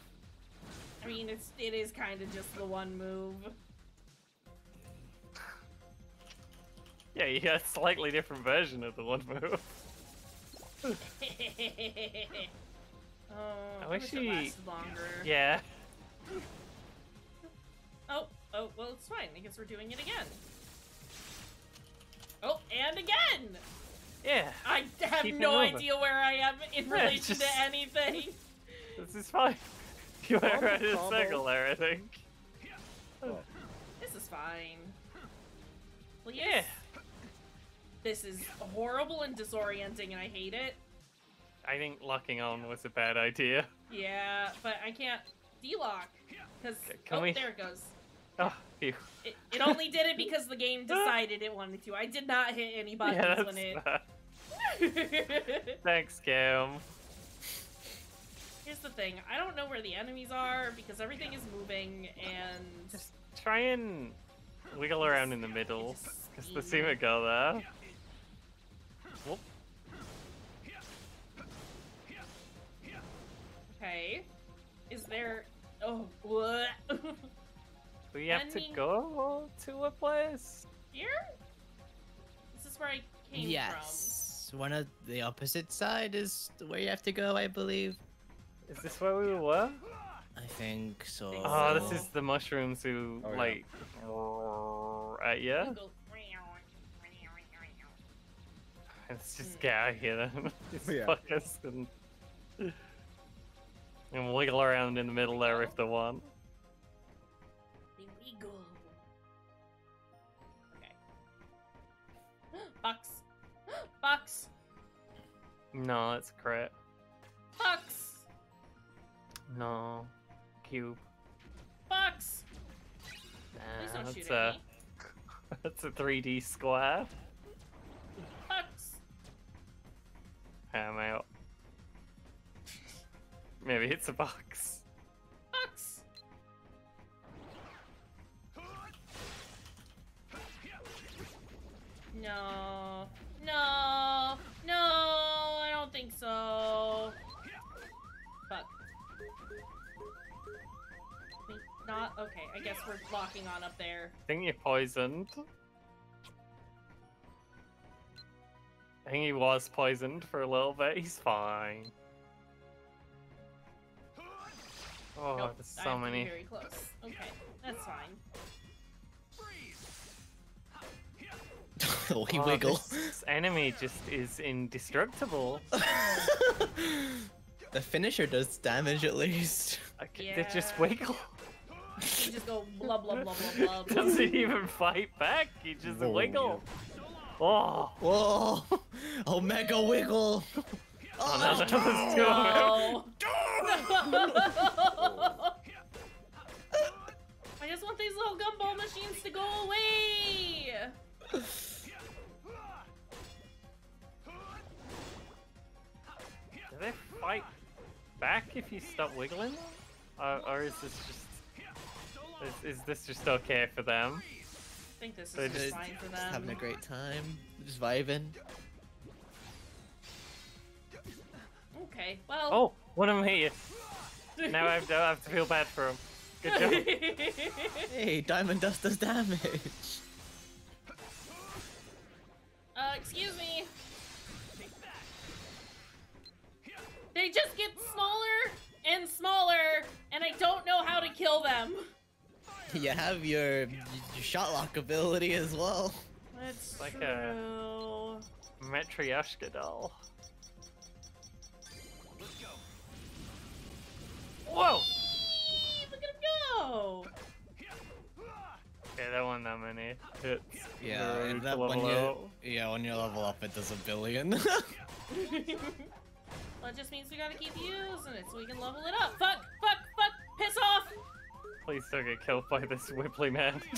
I mean, it's it is kind of just the one move. Yeah, you got a slightly different version of the one move. oh, I I wish wish he- longer. Yeah. Oh, oh, well, it's fine. I guess we're doing it again. Oh, and again! Yeah. I have Keep no idea where I am in Yeah, relation just- to anything. This is fine. You were Combo, right in a circle there, I think. Oh, This is fine. Please. Yeah. This is horrible and disorienting, and I hate it. I think locking on was a bad idea. Yeah, but I can't delock because oh, we- there it goes. Oh, phew. It, it only did it because the game decided it wanted to. I did not hit any buttons Yeah, when it. Thanks, Cam. Here's the thing: I don't know where the enemies are because everything is moving, and Just try and wiggle around in the middle, because the to go there. Okay. Is there? Oh, what? We have to go to a place. Here? This is where I came yes, one of the opposite side is where you have to go, I believe. Is this where we were? I think so. Think Oh, ah, this is the mushrooms who, Oh, yeah. like, at you. Let's just get out of here then. These hmm. Yeah. fuckers and And wiggle around in the middle there if they want. The wiggle. Okay. Box. Box. No, that's crit. Box. No. Cube. Box. Nah, that's a that's a 3D square. Box. I'm out. Maybe it's a box. Box. No. No. No. I don't think so. Fuck. Not okay. I guess we're locking on up there. I think you're poisoned. I think he was poisoned for a little bit. He's fine. Oh, Nope, there's I so have to be many. Very close. Okay, that's fine. oh, he Oh, wiggle. This enemy just is indestructible. The finisher does damage at least. I c- They just Yeah. wiggle. You just go blah blah blah blah blah. blah. Doesn't even fight back. He just Whoa, wiggle. Oh, Whoa! Omega wiggle! oh no, that was two. No. I just want these little gumball machines to go away. Do they fight back if you stop wiggling? Or, or is this just is, is this just okay for them? I think this They is just just- fine for Just having a great time. Just vibing. Okay, well. Oh, one of them hit you. Now I have to, I have to feel bad for him. Good job. Hey, Diamond Dust does damage. uh, excuse me. They just get smaller and smaller, and I don't know how to kill them. You have your, your shot lock ability as well. That's Like true. a- Matryoshka doll. Whoa! Whee! Look at him go! Okay, that one that many hits. Yeah, and that level when you, yeah, when you level up, it does a billion. well, it just means we gotta keep using it so we can level it up. Fuck! Fuck! Fuck! Piss off! Please don't get killed by this Whipply man.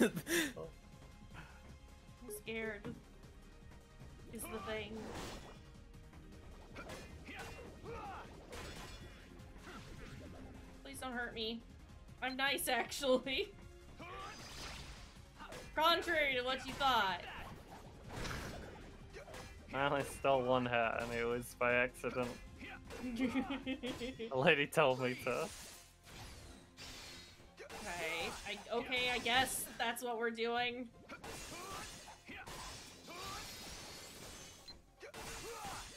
I'm scared. Is the thing. Don't hurt me. I'm nice, actually. Contrary to what you thought. I only stole one hat and it was by accident. A lady told me to. okay, I, okay, I guess that's what we're doing.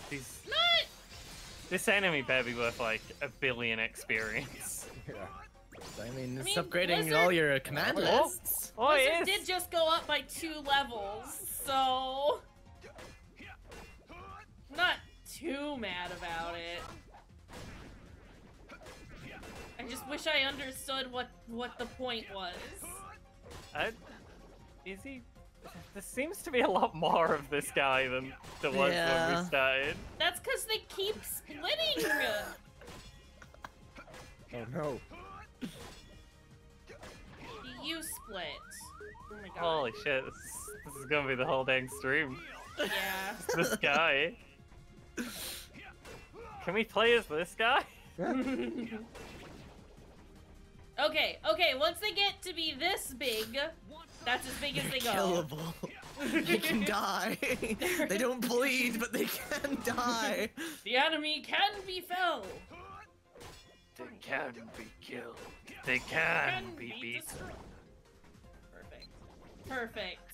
These, this enemy better be worth like a billion experience. Yeah. I mean, it's mean, upgrading Blizzard- all your command Oh. lists. Oh, oh Blizzard it did just go up by two levels, so I'm not too mad about it. I just wish I understood what what the point was. I, is he? There seems to be a lot more of this guy than there was when Yeah. we started. That's because they keep splitting. Oh no. you split. Oh my god. Holy shit, this, this is gonna be the whole dang stream. Yeah. This guy. Can we play as this guy? Okay, okay, once they get to be this big, that's as big as they go. Killable. they can die. they don't bleed, but they can die. The enemy can be felled. They can be killed. They can, Can be be beaten. Perfect. Perfect.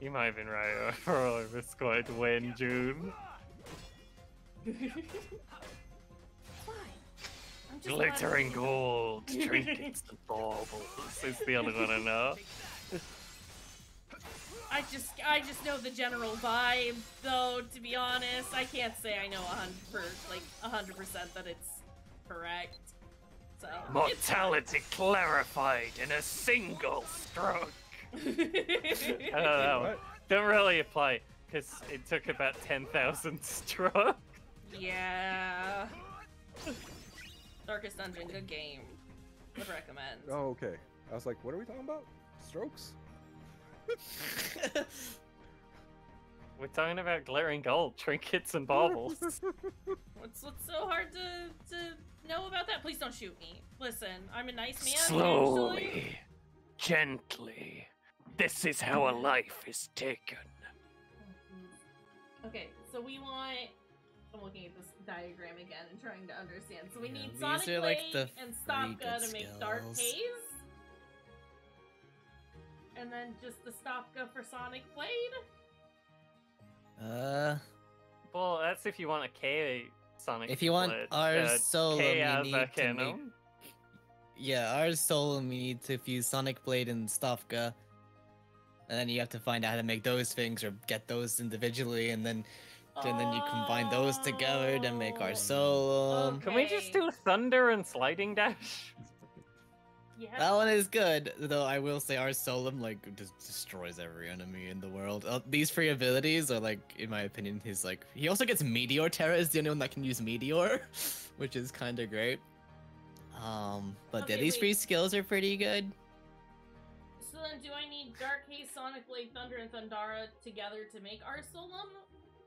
You might have been right. Or this going to win, June. Fine. I'm just Glittering gold, trinkets and baubles. Is the only one I know. I just, I just know the general vibe, though. To be honest, I can't say I know a hundred, like a hundred percent that it's correct. So Mortality clarified in a single stroke. I don't know. Don't really apply because it took about ten thousand strokes. yeah. Darkest Dungeon, good game. Would recommend. Oh, okay. I was like, what are we talking about? Strokes? We're talking about glittering gold, trinkets, and baubles. What's what's so hard to to know about that? Please don't shoot me. Listen, I'm a nice man. usually. Slowly, gently. This is how a life is taken. Okay, so we want. I'm looking at this diagram again and trying to understand. So we Yeah, need Sonic are, like, Blade the and Stopga to make Dark skills. Haze. And then just the Stopga for Sonic Blade? Uh, Well, that's if you want a K Sonic. If you want Blade. our uh, Solemn, K you need to cannon. yeah, our soul we need to fuse Sonic Blade and Stopga. And then you have to find out how to make those things or get those individually, and then and then you combine those together to make our soul. Can we just do thunder and sliding dash? Yeah. That one is good, though. I will say Ars Solum like just destroys every enemy in the world. Uh, these three abilities are like, in my opinion, his like. He also gets Meteor Terra is the only one that can use Meteor, which is kind of great. Um, but yeah, these wait. three skills are pretty good. So then, do I need Dark Haze, Sonic Blade, Thunder, and Thundara together to make Ars Solum?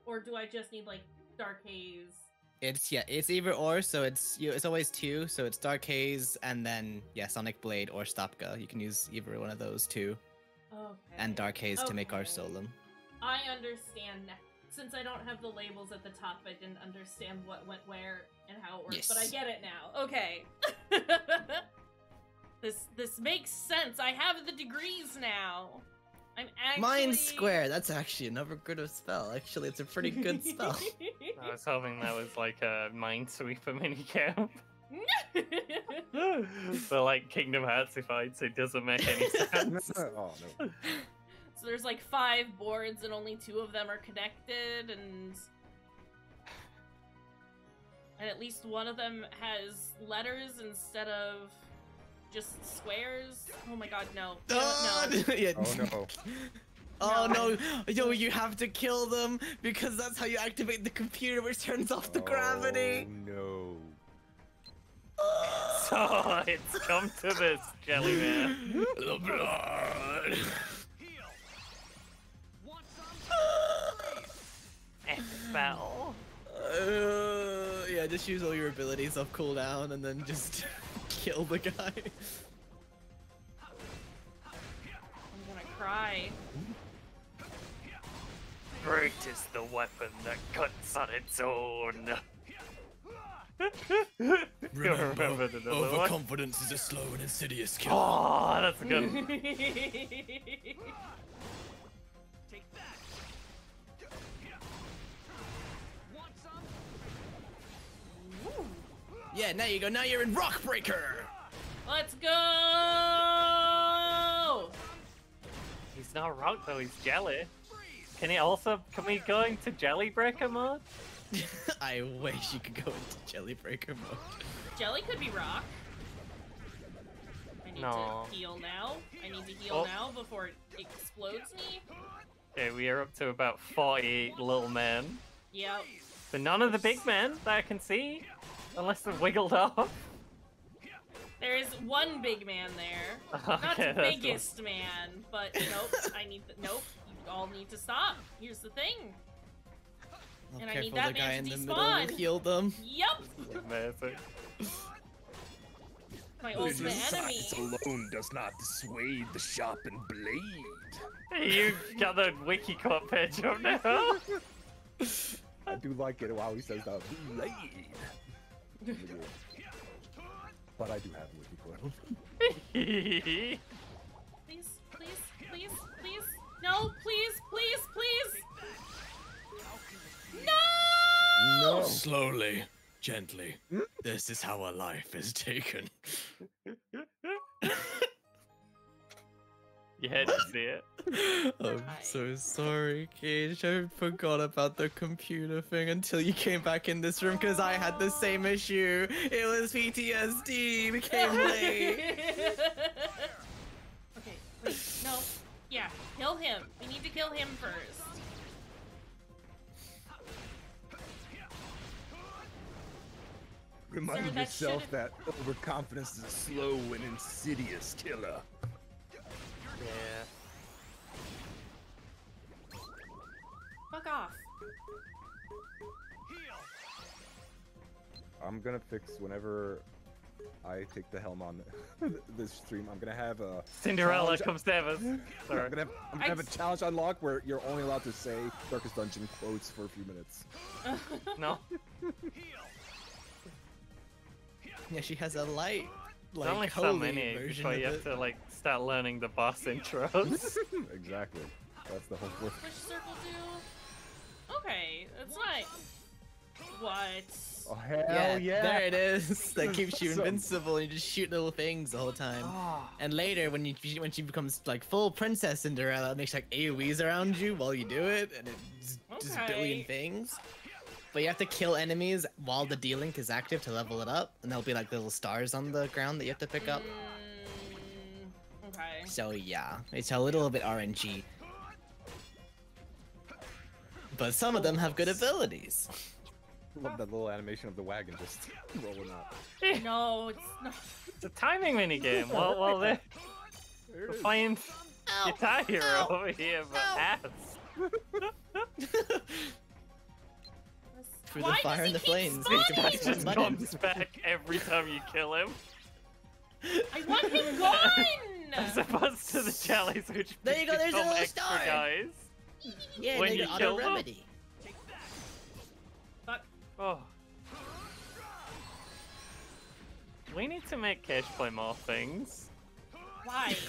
Or do I just need, like, Dark Haze? It's yeah, it's either or, so it's you. It's always two, so it's Dark Haze and then yeah, Sonic Blade or Stopga. You can use either one of those two, Okay. and Dark Haze to make our Okay. Solum. I understand now. Since I don't have the labels at the top, I didn't understand what went where and how it works, but I get it now. Okay. this this makes sense. I have the degrees now. I'm actually Mine Square. That's actually another good spell. Actually, it's a pretty good spell. I was hoping that was like a Minesweeper minicamp. but like Kingdom Heartsified, so it doesn't make any sense. oh no. So there's like five boards and only two of them are connected and and at least one of them has letters instead of just squares. Oh my god, no. No, Oh, no. yeah. Oh no. Oh No. no, yo, you have to kill them because that's how you activate the computer, which turns off the gravity. Oh, so it's come to this, Jellyman. the blood. Epic battle. Uh, yeah, just use all your abilities off cooldown and then just kill the guy. I'm gonna cry. Brute is the weapon that cuts on its own. Remember the other one? overconfidence is a slow and insidious kill. Oh, that's a good. Yeah, now you go. Now you're in Rockbreaker. Let's go! He's not rock though. He's jelly. Can he also? Can we go into Jelly Breaker mode? I wish you could go into Jellybreaker mode. Jelly could be rock. I need No. to heal now. I need to heal Oh. now before it explodes me. Okay, we are up to about 40 little men. Yep. But none of the big men that I can see. Unless they're wiggled off. There is one big man there. Not Okay, the that's one. biggest man, but nope. I need the nope. You all need to stop. Here's the thing. Oh, And I need that the guy man in to the middle despawn. will heal them. Yep. Amazing. My ultimate enemy. alone does not dissuade the sharpened blade. You got the wiki quote page up now. I do like it while he says that. Blade. But I do have a wiki quote. Please, please, please, please. No, please, please, please. No! No. Slowly, gently. This is how a life is taken. You had to see it. I'm so sorry, Cage. I forgot about the computer thing until you came back in this room because I had the same issue. It was PTSD. Became late. okay, wait, no. Yeah, kill him. We need to kill him first. Remind Sir, yourself should've- that overconfidence is a slow and insidious killer. Yeah. Fuck off. I'm gonna fix whenever I take the helm on this stream. I'm gonna have a Cinderella challenge- comes to us. I'm Sorry. gonna have, I'm gonna have a challenge unlock where you're only allowed to say Darkest Dungeon quotes for a few minutes. No. Yeah, she has a light, There's like only so many version before you have it. to like start learning the boss intros. exactly. That's the whole point. Push circle do. Okay, that's not. What? Oh hell yeah, yeah! there it is. That keeps you invincible. and You just shoot little things the whole time. Ah. And later, when you when she becomes like full Princess Cinderella, it makes like AOE's around you while you do it, and it's just a billion things. But you have to kill enemies while the D-Link is active to level it up, and there'll be like little stars on the ground that you have to pick up. Mm, okay. So yeah, it's a little bit RNG. But some of them have good abilities. Love that little animation of the wagon just rolling up. No, it's not. It's a timing minigame. While while they're, There it we're playing Guitar Hero ow, over here, but ow. ass. Through Why the fire and the flames. spawning? you can He just button. comes back every time you kill him. I want him gone. As opposed to the jellies, which There you go, there's a little extra star. guys. Yeah, when they you got kill auto them. remedy. Fuck. Oh. We need to make Cash play more things. Why?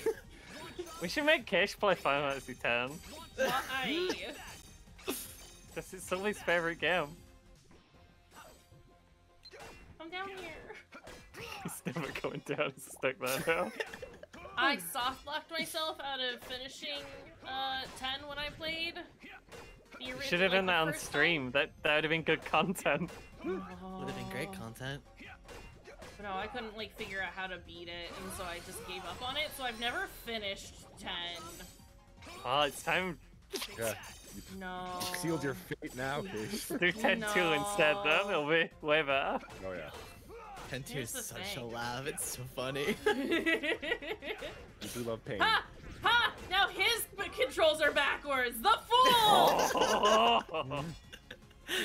We should make Cash play Final Fantasy X. Why? This is somebody's favorite game. Come down here. He's never going down. He's stuck there now. I soft locked myself out of finishing uh 10 when I played. The original, Should have like, done the that on first stream. That that would have been good content. time. Would have been great Oh. content. No, I couldn't like figure out how to beat it, and so I just gave up on it. So I've never finished 10. Oh, it's time Yeah, No. sealed your fate now, Kish. to do 10 2 instead, then No. it'll be way better. Oh yeah. Tentu Here's is the such a thing. laugh. It's so funny. You do love pain. ha! Ha! Now his controls are backwards. The fool! Oh.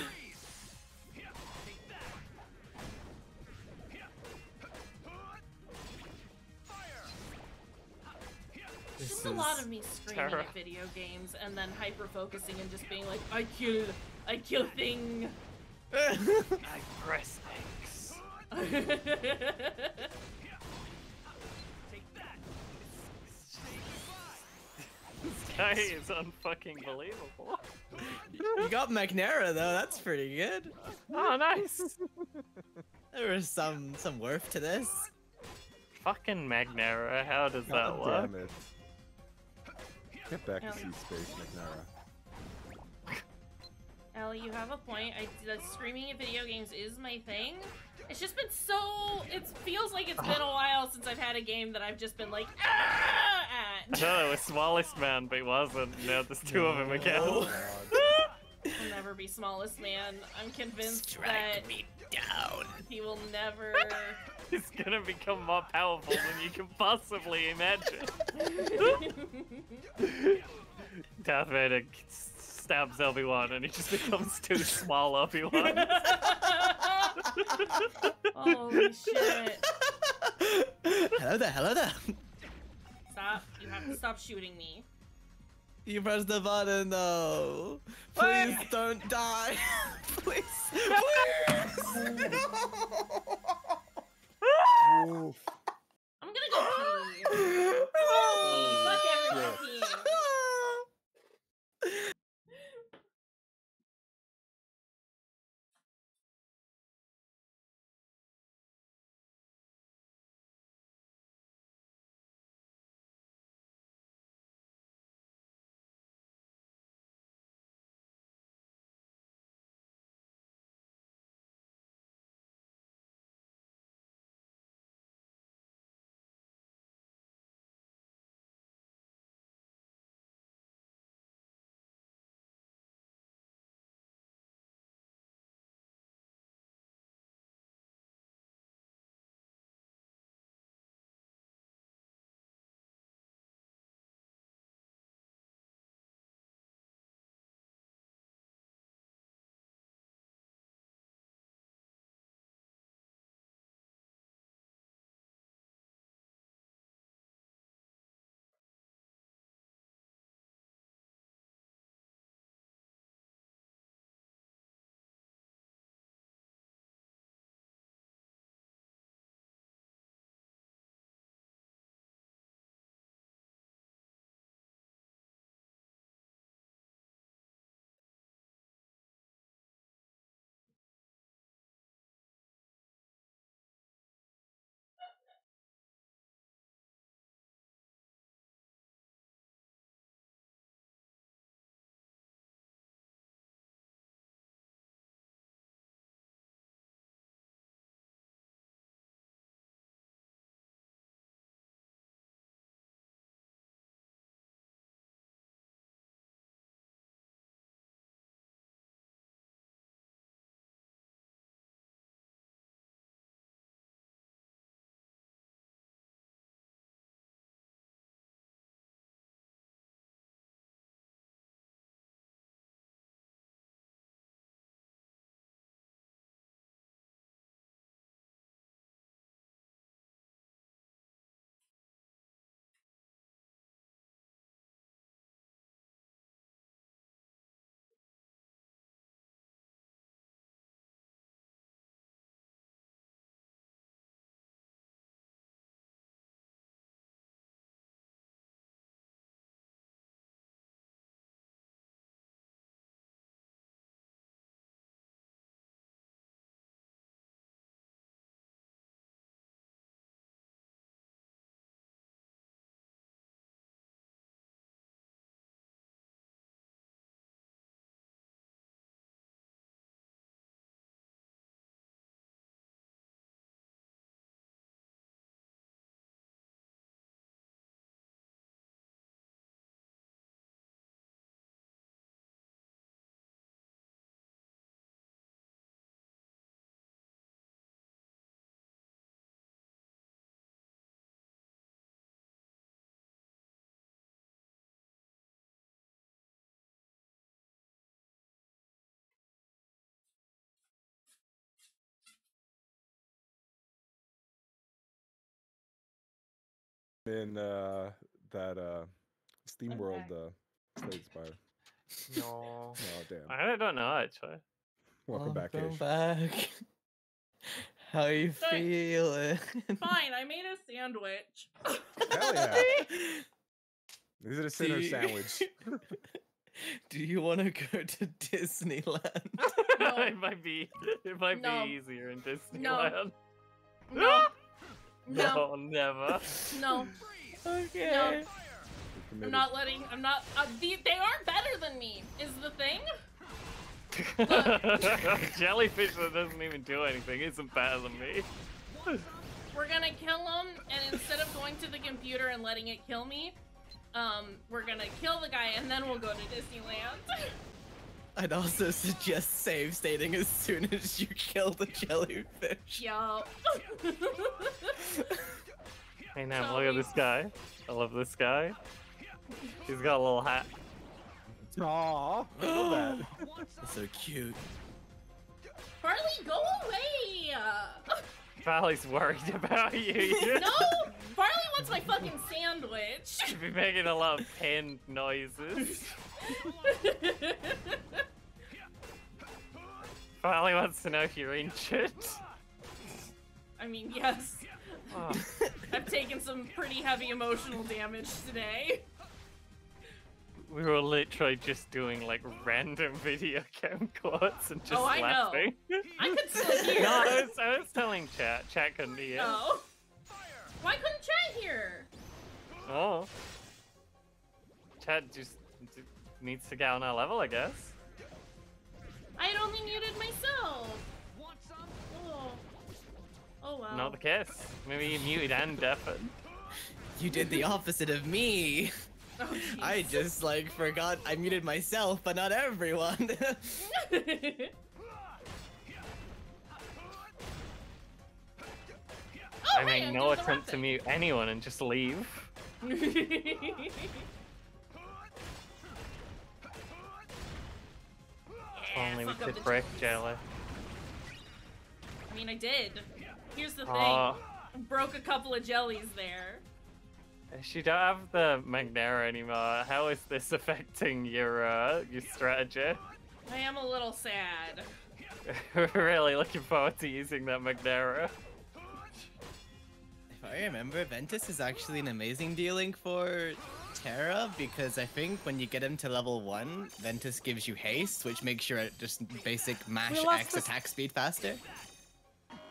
This just a lot of me screaming Tara. at video games and then hyper focusing and just being like, I kill, I kill thing. I press X. This guy is unfucking believable. you got Magnera though. That's pretty good. Oh, nice. There was some some worth to this. Fucking Magnera, how does that God work? damn it. Get back to Yeah. sea space, Magnera. Ellie, you have a point. I the screaming at video games is my thing. It's just been so. It feels like it's been a while since I've had a game that I've just been like ah at. No, it was smallest man, but it wasn't. Now there's two of him again. No. He'll never be smallest man. I'm convinced Strike that me down. he will never. He's gonna become more powerful than you can possibly imagine. Darth Vader stabs Obi-Wan and he just becomes too small Obi-Wan. Holy shit! Hello there. Hello there. Stop! You have to stop shooting me. You pressed the button though. Please don't die. Please. Please. Oof. I'm gonna go pee. Fuck everyone peeing. in uh, that uh, Steam World Okay. uh, Slay the Spire. No. Oh damn! I don't know actually. Welcome back, Welcome Ish. back. How you Sorry. feeling? Fine, I made a sandwich. Hell yeah! Is it a sinner you- sandwich? Do you want to go to Disneyland? No. it might be. It might No. be easier in Disneyland. No. No. No, never. No. okay. No. I'm not letting. I'm not. Uh, the, they aren't better than me. Is the thing? Jellyfish that doesn't even do anything isn't better than me. We're gonna kill him, and instead of going to the computer and letting it kill me, um, we're gonna kill the guy, and then we'll go to Disneyland. I'd also suggest save stating as soon as you kill the jellyfish. Yo. Hey now, look at this guy. I love this guy. He's got a little hat. Aw, I love that. It's so cute. Harley, go away! Valley's worried about you. no! Farley wants my fucking sandwich! You've been making a lot of pinned noises. Valley wants to know if you're injured. I mean, yes. Oh, I've taken some pretty heavy emotional damage today. we were literally just doing like random video game quotes and just Oh, I know. laughing. I could still hear. no, I was, I was telling chat. Chat couldn't hear. Oh. Why couldn't Chat hear? Oh. Chat just needs to get on our level, I guess. I had only muted myself. Oh. Oh wow. Not the case. Maybe you muted and deafened. You did the opposite of me. Oh, I just like forgot I muted myself, but not everyone. Oh, I hey, made I'm no attempt to mute anyone and just leave. Only we could the break jellies. jelly. I mean, I did. Here's the thing. Oh, Broke a couple of jellies there. She don't have the Magnera anymore, how is this affecting your uh, your strategy? I am a little sad. We're really looking forward to using that Magnera. If I remember, Ventus is actually an amazing dealing for Terra because I think when you get him to level 1, Ventus gives you haste, which makes your just basic mash X attack speed faster.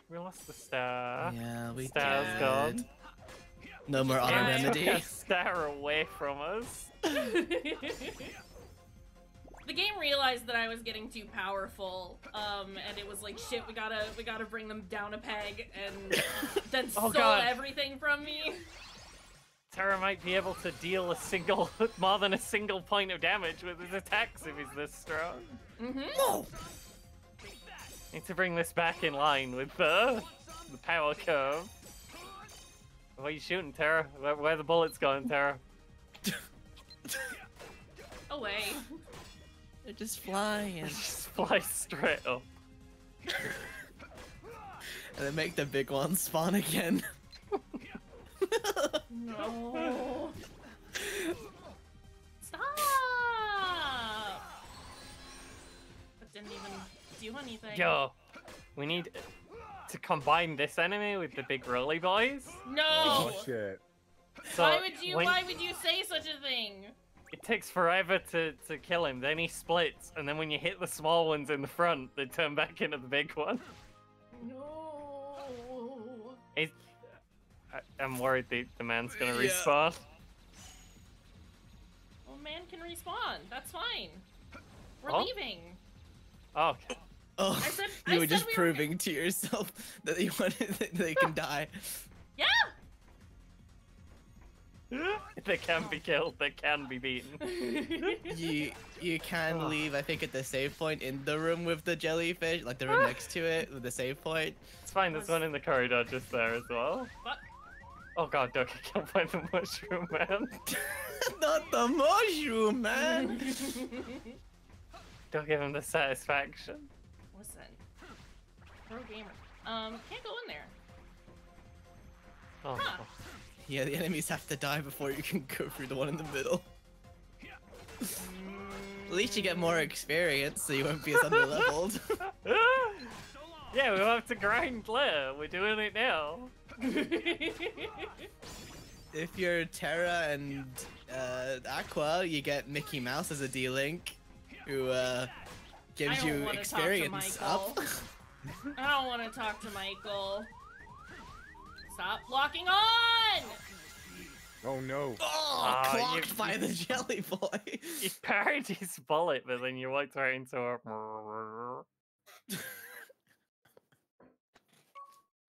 We lost the star. yeah, we Star's did. gone. No more auto Yeah. Took remedy. a star away from us. the game realized that I was getting too powerful, um, and it was like, shit, we gotta, we gotta bring them down a peg, and then Oh, stole God. everything from me. Terra might be able to deal a single, more than a single point of damage with his attacks if he's this strong. Mm-hmm. Need to bring this back in line with the, the power curve. What are you shooting, Terra? Where, where the bullets going, Terra? Away. They're just flying. Just fly straight up. And then make the big one spawn again. No. Stop! That didn't even do anything. Yo, we need to combine this enemy with the big rolly boys. No! Oh shit. So why would you? when- Why would you say such a thing? It takes forever to, to kill him, then he splits, and then when you hit the small ones in the front, they turn back into the big one. No. He's, I, I'm worried the, the man's gonna Yeah. respawn. Well, man can respawn. That's fine. We're Oh. leaving. Oh, okay. Oh, I said- you I were said just we were- proving to yourself that you wanted that they can die. Yeah. they can be killed, they can be beaten. You you can Oh. leave, I think, at the save point in the room with the jellyfish, like the room ah. next to it with the save point. It's fine, there's one in the corridor just there as well. What? Oh god, don't get killed by the mushroom man. Not the mushroom, man. Don't give him the satisfaction. Listen, pro gamer. Um, can't go in there. Oh, Huh. Yeah, the enemies have to die before you can go through the one in the middle. At least you get more experience, so you won't be as underleveled. yeah, we'll have to grind later. We're doing it now. if you're Terra and uh, Aqua, you get Mickey Mouse as a D-Link, who uh, gives I don't you wanna talk to experience up. Michael. I don't want to talk to Michael. Stop locking on! Oh no. Oh, Ah, you- clocked by the jelly boy. You parried his bullet, but then you walked right into a.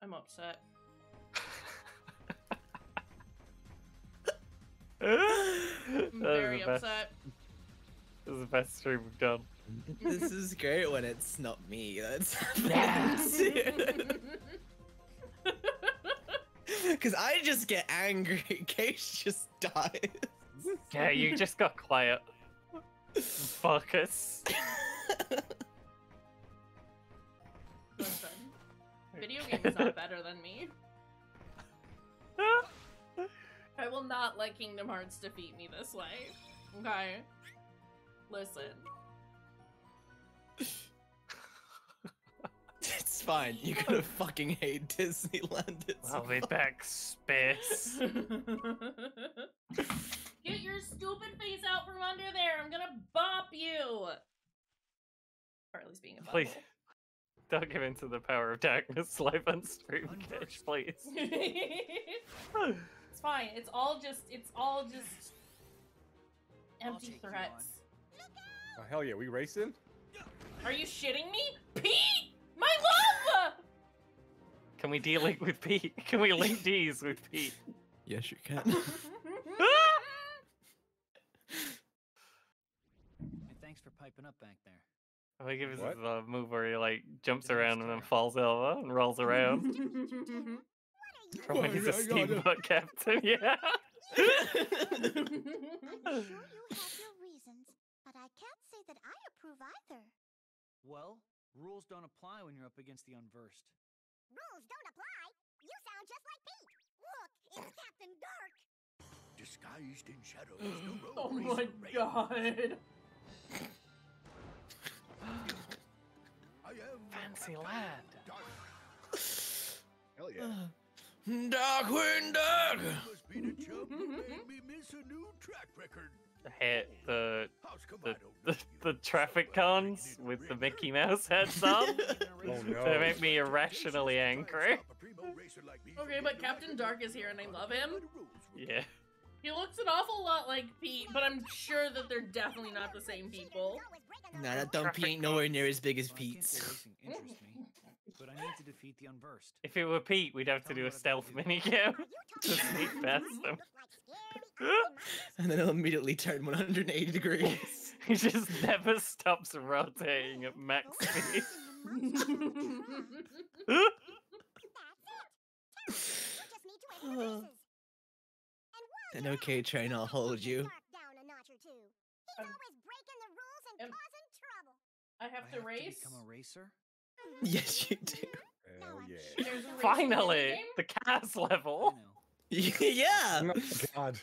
I'm upset. I'm very upset. This is the best stream we've done. this is great when it's not me. That's Yes. Because I just get angry. Case just dies. Yeah, you just got quiet. Focus. Listen, video games are better than me. I will not let Kingdom Hearts defeat me this way. Okay? Listen. It's fine. You're gonna fucking hate Disneyland. It's I'll be back, space. Get your stupid face out from under there! I'm gonna bop you! Or at least being a Please. Don't give in to the power of darkness live on stream, Catch, please. it's fine. It's all just. It's all just. Empty threats. Oh, hell yeah, we racing? Are you shitting me, Pete? My love! Can we de-link with Pete? Can we link D's with Pete? Yes, you can. And thanks for piping up back there. I think it was What? the move where he like jumps around and then falls over and rolls around. From when he's a Oh, steamboat captain, yeah. I'm sure you have your reasons, but I can't say that I approve either. Well, rules don't apply when you're up against the unversed. Rules don't apply. You sound just like Pete. Look, it's Captain Dark. Disguised in shadows, the road Oh my god. I am Fancy lad. Hell yeah. Darkwing Duck. must be the chump who made me miss a new track record. I the the, the, the traffic cons with the Mickey Mouse heads on. Oh no. They make me irrationally angry. Okay, but Captain Dark is here and I love him. Yeah. He looks an awful lot like Pete, but I'm sure that they're definitely not the same people. Nah, that dumb Pete ain't nowhere near as big as Well, I Pete's. Racing interests me, but I need to defeat the unversed. If it were Pete, we'd have to do a stealth minigame to sneak past them. And then it'll immediately turn 180 degrees. He just never stops rotating at max speed. An okay train, I'll hold you. Am- um, I have I to have race. to become a racer? Yes, you do. Hell yeah. There's a racing Finally, the cast level. yeah. Oh my god.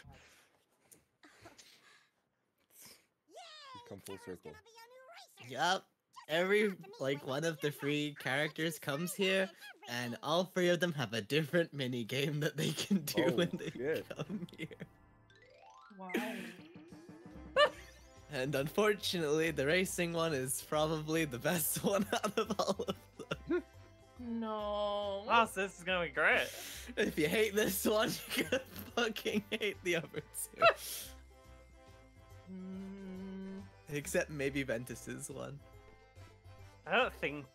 Come full circle. Yup. Every like one of the three characters comes here, and all three of them have a different mini game that they can do Oh, when they shit. come here. Wow. And unfortunately, the racing one is probably the best one out of all of them. No. Oh, so this is gonna be great. If you hate this one, you're gonna fucking hate the other two. Except maybe Ventus's one. I don't think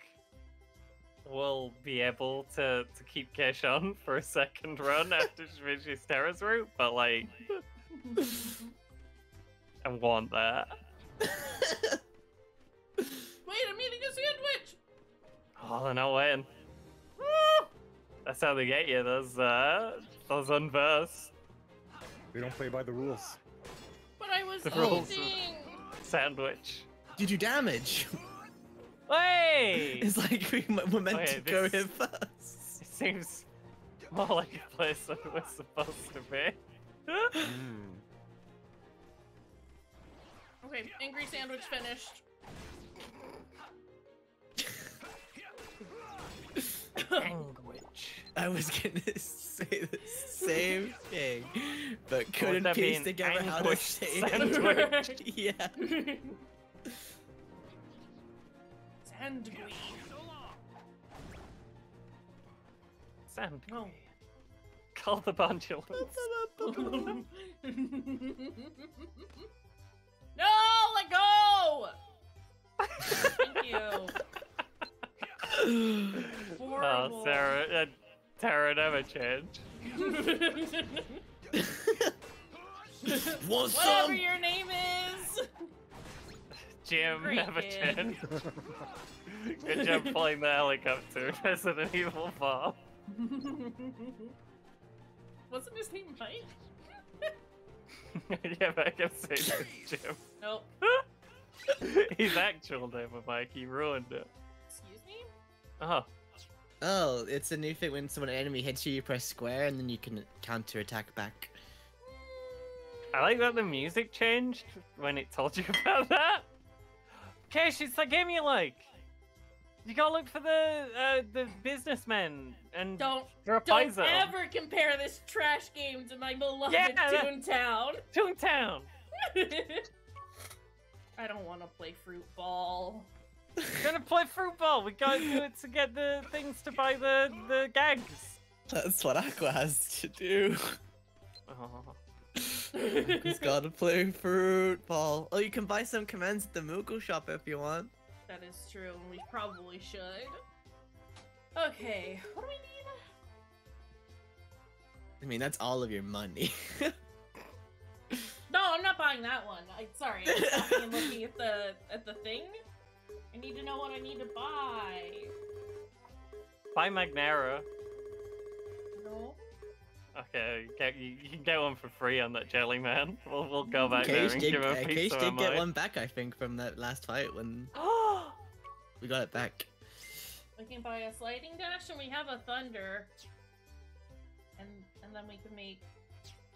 we'll be able to, to keep Cash on for a second run after she finishes Terra's route, but like, I want that. Wait, I'm eating a sandwich. Oh, they're not waiting. That's how they get you. Those uh, those unversed They don't play by the rules. But I was The eating. sandwich. Did you damage? Hey! It's like we, m- we're meant Okay, to go this- here first. It seems More like a place that we're supposed to be. Hmm. Okay, angry sandwich finished. Language. I was gonna say the same thing, but couldn't that be piece an together how to anguish say it. sandwich? yeah. Sandwich. Sand. Oh. Call the bondulance. Tara never changed. Whatever some? your name is. Jim Great never kid. changed. Good job playing the helicopter in Resident Evil Bob. Wasn't his name Mike? yeah, but I kept saying it's Jim. Nope. His actual name was Mike, he ruined it. Excuse me? Oh, Oh, it's a new thing when someone an enemy hits you, you press square and then you can counter attack back. I like that the music changed when it told you about that. Kesh, it's the game you like. You gotta look for the uh, the businessmen and Don't don't ever compare this trash game to my beloved Yeah, that- Toontown. Toontown. I don't want to play fruit ball. We're gonna play fruit ball. We gotta do it to get the things to buy the the gags. That's what Aqua has to do. Oh. He's gotta play fruit ball. Oh, you can buy some commands at the Moogle shop if you want. That is true, and we probably should. Okay, what do we need? I mean, that's all of your money. No, I'm not buying that one. I sorry, I'm looking at the at the thing. I need to know what I need to buy. Buy Magnera. No. Okay, you, get, you, you can get one for free on that Jelly Man. We'll, we'll go back there and did, give him uh, a Cage piece of did get mind. one back, I think, from that last fight when we got it back. We can buy a sliding dash, and we have a thunder. And and then we can make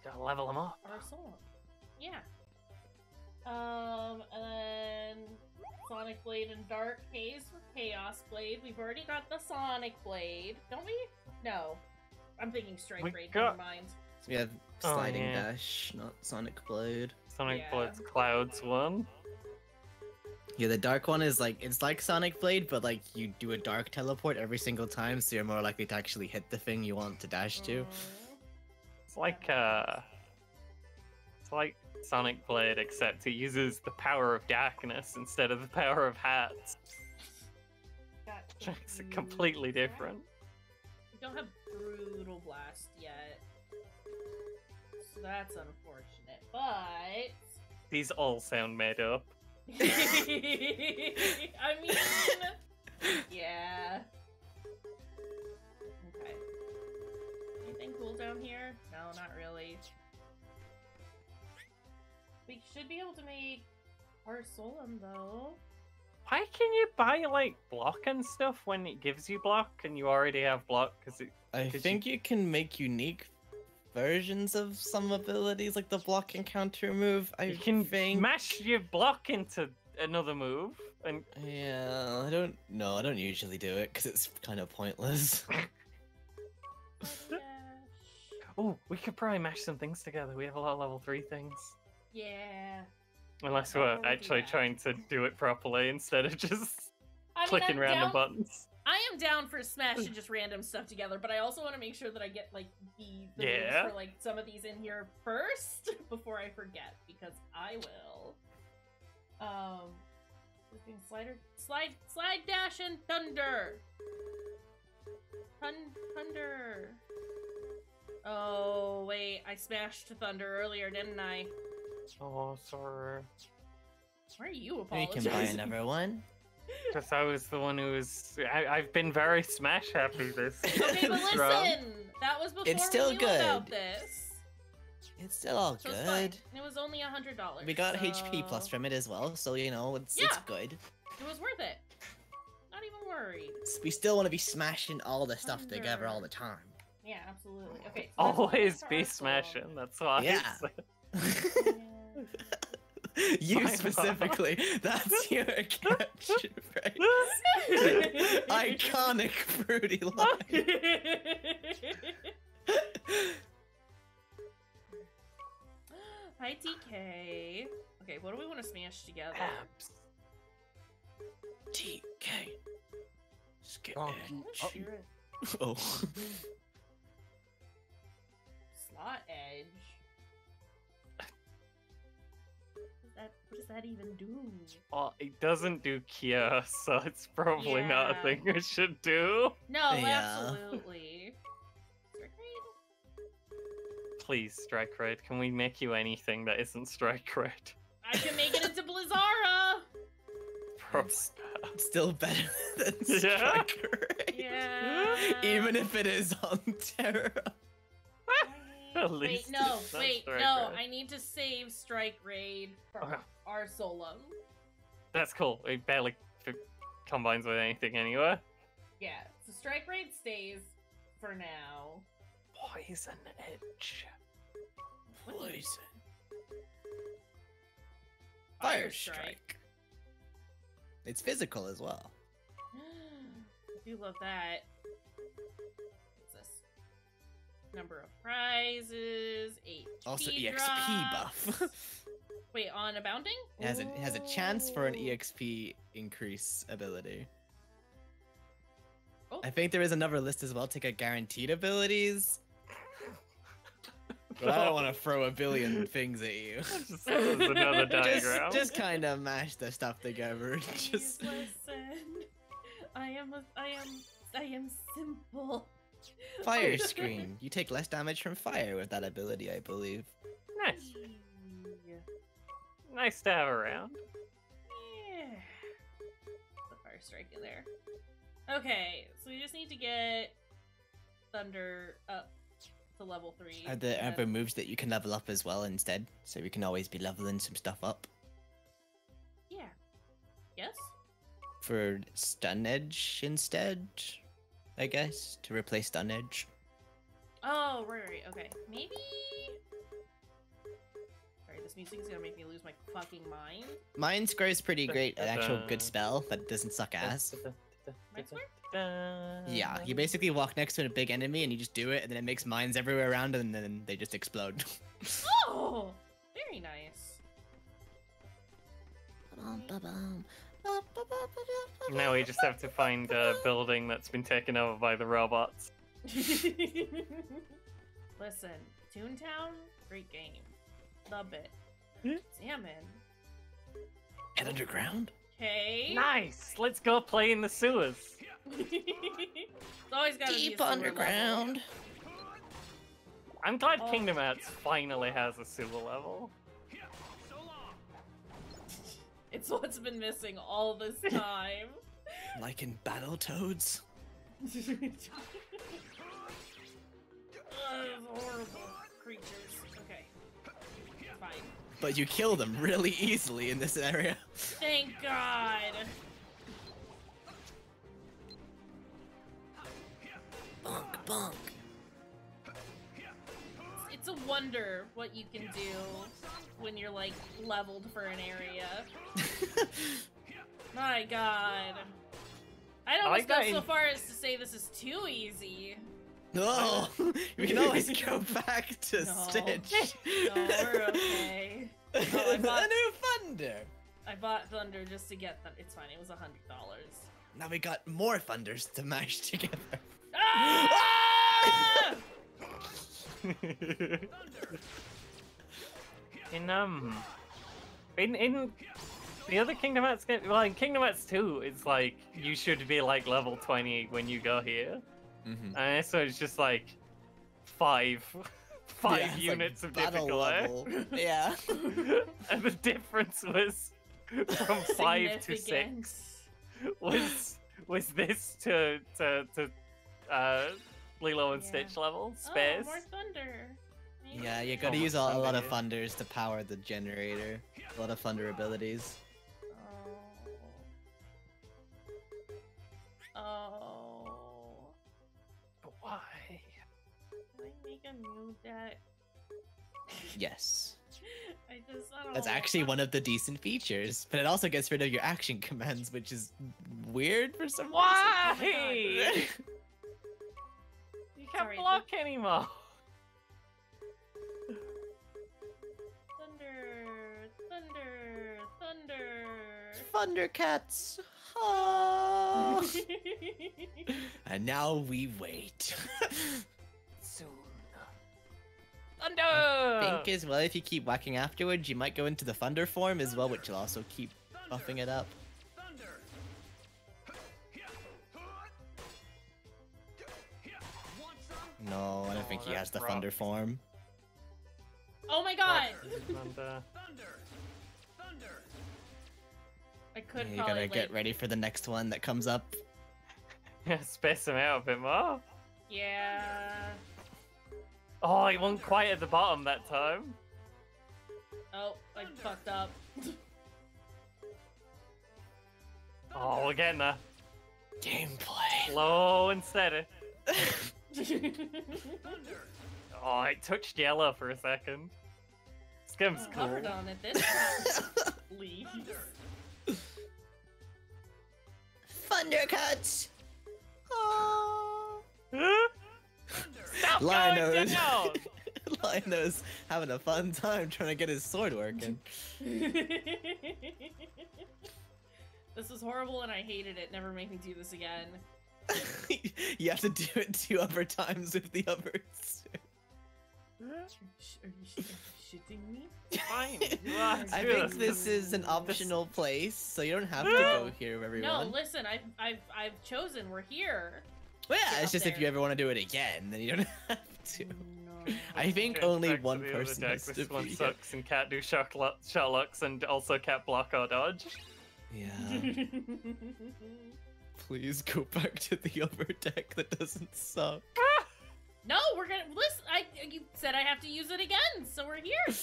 Gotta level him up. our soul. Yeah. Um, and then Sonic Blade and Dark Haze with Chaos Blade. We've already got the Sonic Blade, don't we? No. I'm thinking Strike We Blade, got- never mind. So we have Oh, sliding yeah. dash, not Sonic Blade. Sonic Yeah. Blood's Clouds one. Yeah, the dark one is like it's like Sonic Blade, but like you do a dark teleport every single time, so you're more likely to actually hit the thing you want to dash to. It's like uh, it's like Sonic Blade, except he uses the power of darkness instead of the power of hats. Got Which makes it completely different. We don't have Brutal Blast yet. So that's unfortunate. But These all sound made up. I mean Yeah. Okay. Anything cool down here? No, not really. We should be able to make our though. Why can you buy like block and stuff when it gives you block and you already have block? Because it I 'cause think you... can make unique versions of some abilities, like the block and counter move. I you can think. mash your block into another move and Yeah, I don't. No, I don't usually do it because it's kind of pointless. oh, we could probably mash some things together. We have a lot of level three things. Yeah. Unless we're actually trying to do it properly instead of just I mean, clicking I'm random down- buttons. I am down for smashing just random stuff together, but I also want to make sure that I get like the, the Yeah. for like some of these in here first before I forget because I will. Um, slider, slide, slide, dash, and thunder. Thun, thunder. Oh wait, I smashed thunder earlier, didn't I? Oh, sorry. Why are you you apologizing? can buy another one. Because I was the one who was. I, I've been very Smash happy this. Okay, but this run. listen, that was before It's still we knew about good. this. It's still all So it's fine. good. It was only a hundred dollars. We got HP plus from it as well, so you know it's it's good. It was worth it. Not even worried. We still want to be smashing all the stuff together all the time. Yeah, absolutely. Okay. so Always be smashing. That's why. Yeah. You Fine, specifically. That's your catchphrase. Iconic fruity line. Hi, TK. Okay, what do we want to smash together? Abs. TK. Skip Oh, oh. it. sure. Oh. Slot edge. That, what does that even do? Well, it doesn't do Kia, so it's probably not a thing it should do. No, Yeah. absolutely. Strike raid? Please, Strike Raid, can we make you anything that isn't Strike Raid? I can make it into Blizzara! Probably. Still better than Yeah. Striker. Yeah. Even if it is on Terra. At Wait, no, wait, no. Raid. I need to save Strike Raid for Okay. Ars Solum. That's cool. It barely f- combines with anything anyway. Yeah, so Strike Raid stays for now. Poison Edge. Poison. Fire Fire Strike. Strike. It's physical as well. I do love that. What's this? Number of prizes, HP Also EXP drops. buff. Wait, on abounding? it has a it has a chance for an EXP increase ability. Oh. I think there is another list as well. Take a guaranteed abilities. But I don't want to throw a billion things at you. Just, another diagram. Just, just kind of mash the stuff together. and Just listen. I am a, I am I am simple. Fire screen. You take less damage from fire with that ability, I believe. Nice. Nice to have around. Yeah. The fire strike in there. Okay, so we just need to get Thunder up to level three. Are there and other moves that you can level up as well instead? So we can always be leveling some stuff up. Yeah. Yes. For stun edge instead, I guess, to replace stun edge. Oh, right, right. Okay, maybe. Sorry, this music is gonna make me lose my fucking mind. Mine Square's pretty great, an actual good spell that doesn't suck ass. Yeah, you basically walk next to a big enemy and you just do it, and then it makes mines everywhere around, and then they just explode. Oh, very nice. Now we just have to find a building that's been taken over by the robots. Listen, Toontown, great game. Love it. Hmm? Salmon. Get underground. Okay. Nice! Let's go play in the sewers. it's always gotta be a Deep sewer underground. I'm glad Oh. Kingdom Hearts finally has a sewer level. It's what's been missing all this time. Like in Battletoads. Ugh, horrible creatures. Okay. Fine. But you kill them really easily in this area. Thank God. Bonk, bonk. It's a wonder what you can do when you're like leveled for an area. My God. I'd I almost like go so far as to say this is too easy. No, we can always go back to No. Stitch. No, we're okay. Oh, I the bought- new Thunder. I bought Thunder just to get that. It's fine. It was a hundred dollars. Now we got more Thunders to mash together. Ah! in um, in in the other Kingdom Hearts game, well, in Kingdom Hearts 2, it's like you should be like level 20 when you go here, Mm-hmm. and so it's just like five, five Yeah, it's like units of battle difficulty. Yeah. and the difference was from five to six was was this to to to uh Lilo and Yeah. Stitch level Oh, space. more Thunder. Maybe. Yeah, you gotta Oh, use a, a lot of Thunder. Thunders to power the generator. A lot of Thunder abilities. Oh. Oh. But why? make a new deck? Yes. I just I don't That's know. actually one of the decent features, but it also gets rid of your action commands, which is weird for some Why? reason. You can't Sorry, block anymore. Thunder, thunder, thunder. Thundercats. Ah. and now we wait. Soon. I think as well, if you keep whacking afterwards, you might go into the thunder form as well, which will also keep buffing it up. No, I don't think Oh, he has the rough. thunder form. Oh my god! Thunder. I could you gotta like, get ready for the next one that comes up. Yeah, space him out a bit more. Yeah. Oh, he wasn't quite at the bottom that time. Oh, I fucked up. Oh, we're getting there. Gameplay. Slow and steady. Oh, it touched yellow for a second. Skim's Oh, cool. on it this time. Please. Thundercuts! Oh. Stop Lionel going is, down! Lionel's having a fun time trying to get his sword working. this was horrible and I hated it. Never make me do this again. you have to do it two other times with the others. Sh- Are you shitting me? Fine. I think this is an optional place, so you don't have to go here, everyone. No, listen, I've I've I've chosen. We're here. well, yeah, get it's up just if you ever want to do it again, then you don't have to. No. I think Okay, only one person deck. has to This be one here. sucks and can't do shock lo- shot locks and also can't block or dodge. Yeah. Please go back to the other deck that doesn't suck. no, we're gonna listen. I you said I have to use it again, so we're here.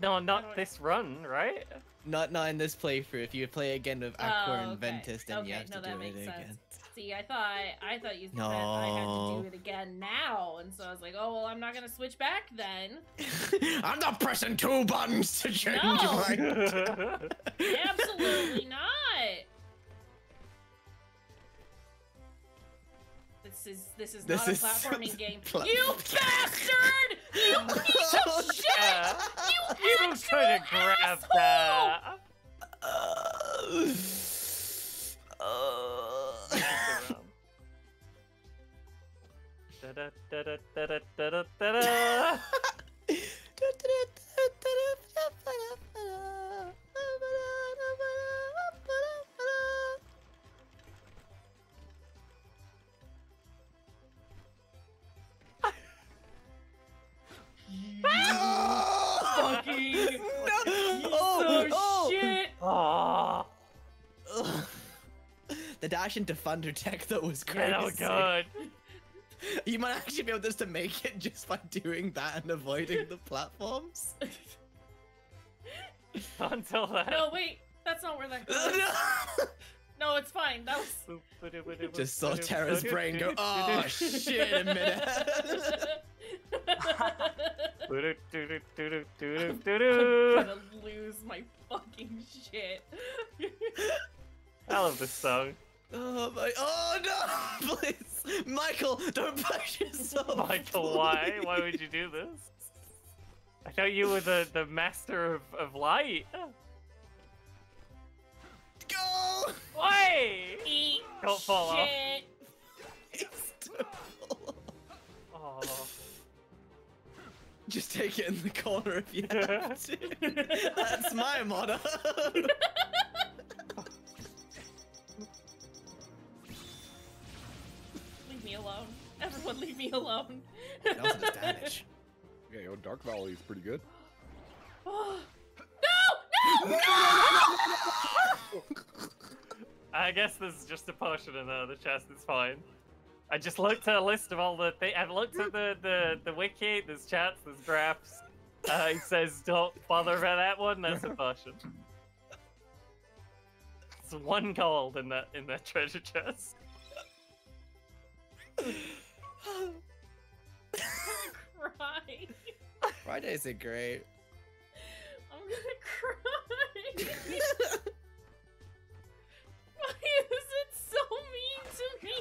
No, don't- this run, right? Not not in this playthrough. If you play again with Aqua Oh, and okay. Ventus, then okay, you have no, to do it sense. again. See, I thought I thought you meant I had to do it again now, and so I was like, oh well, I'm not gonna switch back then. I'm not pressing two buttons to change No. Absolutely not. Is this is This not is- a platforming game. Pla- you bastard! You piece Oh, of shit! You You actual could have grabbed asshole! that. Uh, Da-da-da-da-da-da-da-da. The dash into Thunder Tech though was yeah, crazy. that was good. You might actually be able just to make it just by doing that and avoiding the platforms. Until that. No, wait, that's not where that goes. No, it's fine. That was. just saw Terra's brain go, oh shit, in minute. I'm gonna lose my fucking shit. I love this song. Oh my! Oh no! Please, Michael, don't push yourself. Michael, why? Why would you do this? I thought you were the, the master of, of light. Go! Why? Eat Don't fall off. shit. Oh. Just take it in the corner if you have to. That's my motto. me alone. Everyone, leave me alone. that was just damage. Yeah, yo, Dark Volley is pretty good. no! No! No! I guess there's just a potion in there. The chest is fine. I just looked at a list of all the things. I've looked at the, the, the wiki. There's chats. There's graphs. Uh, it says don't bother about that one. That's a potion. It's one gold in that in that treasure chest. Cry. Fridays are great. I'm gonna cry. Why is it so mean to me?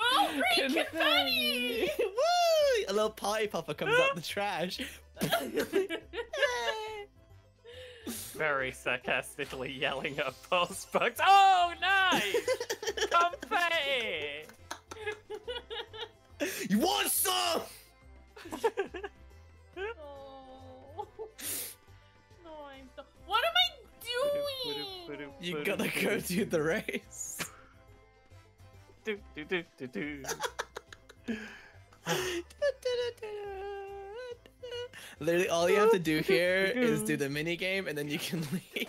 Oh, green confetti! Woo! A little party popper comes out the trash. Very sarcastically yelling at post bugs. Oh, nice! Confetti! you want some? Oh. No, I'm so... What am I doing? You gotta go do the race. Do, do, do, do, do. Literally, all you have to do here is do the mini game, and then you can leave.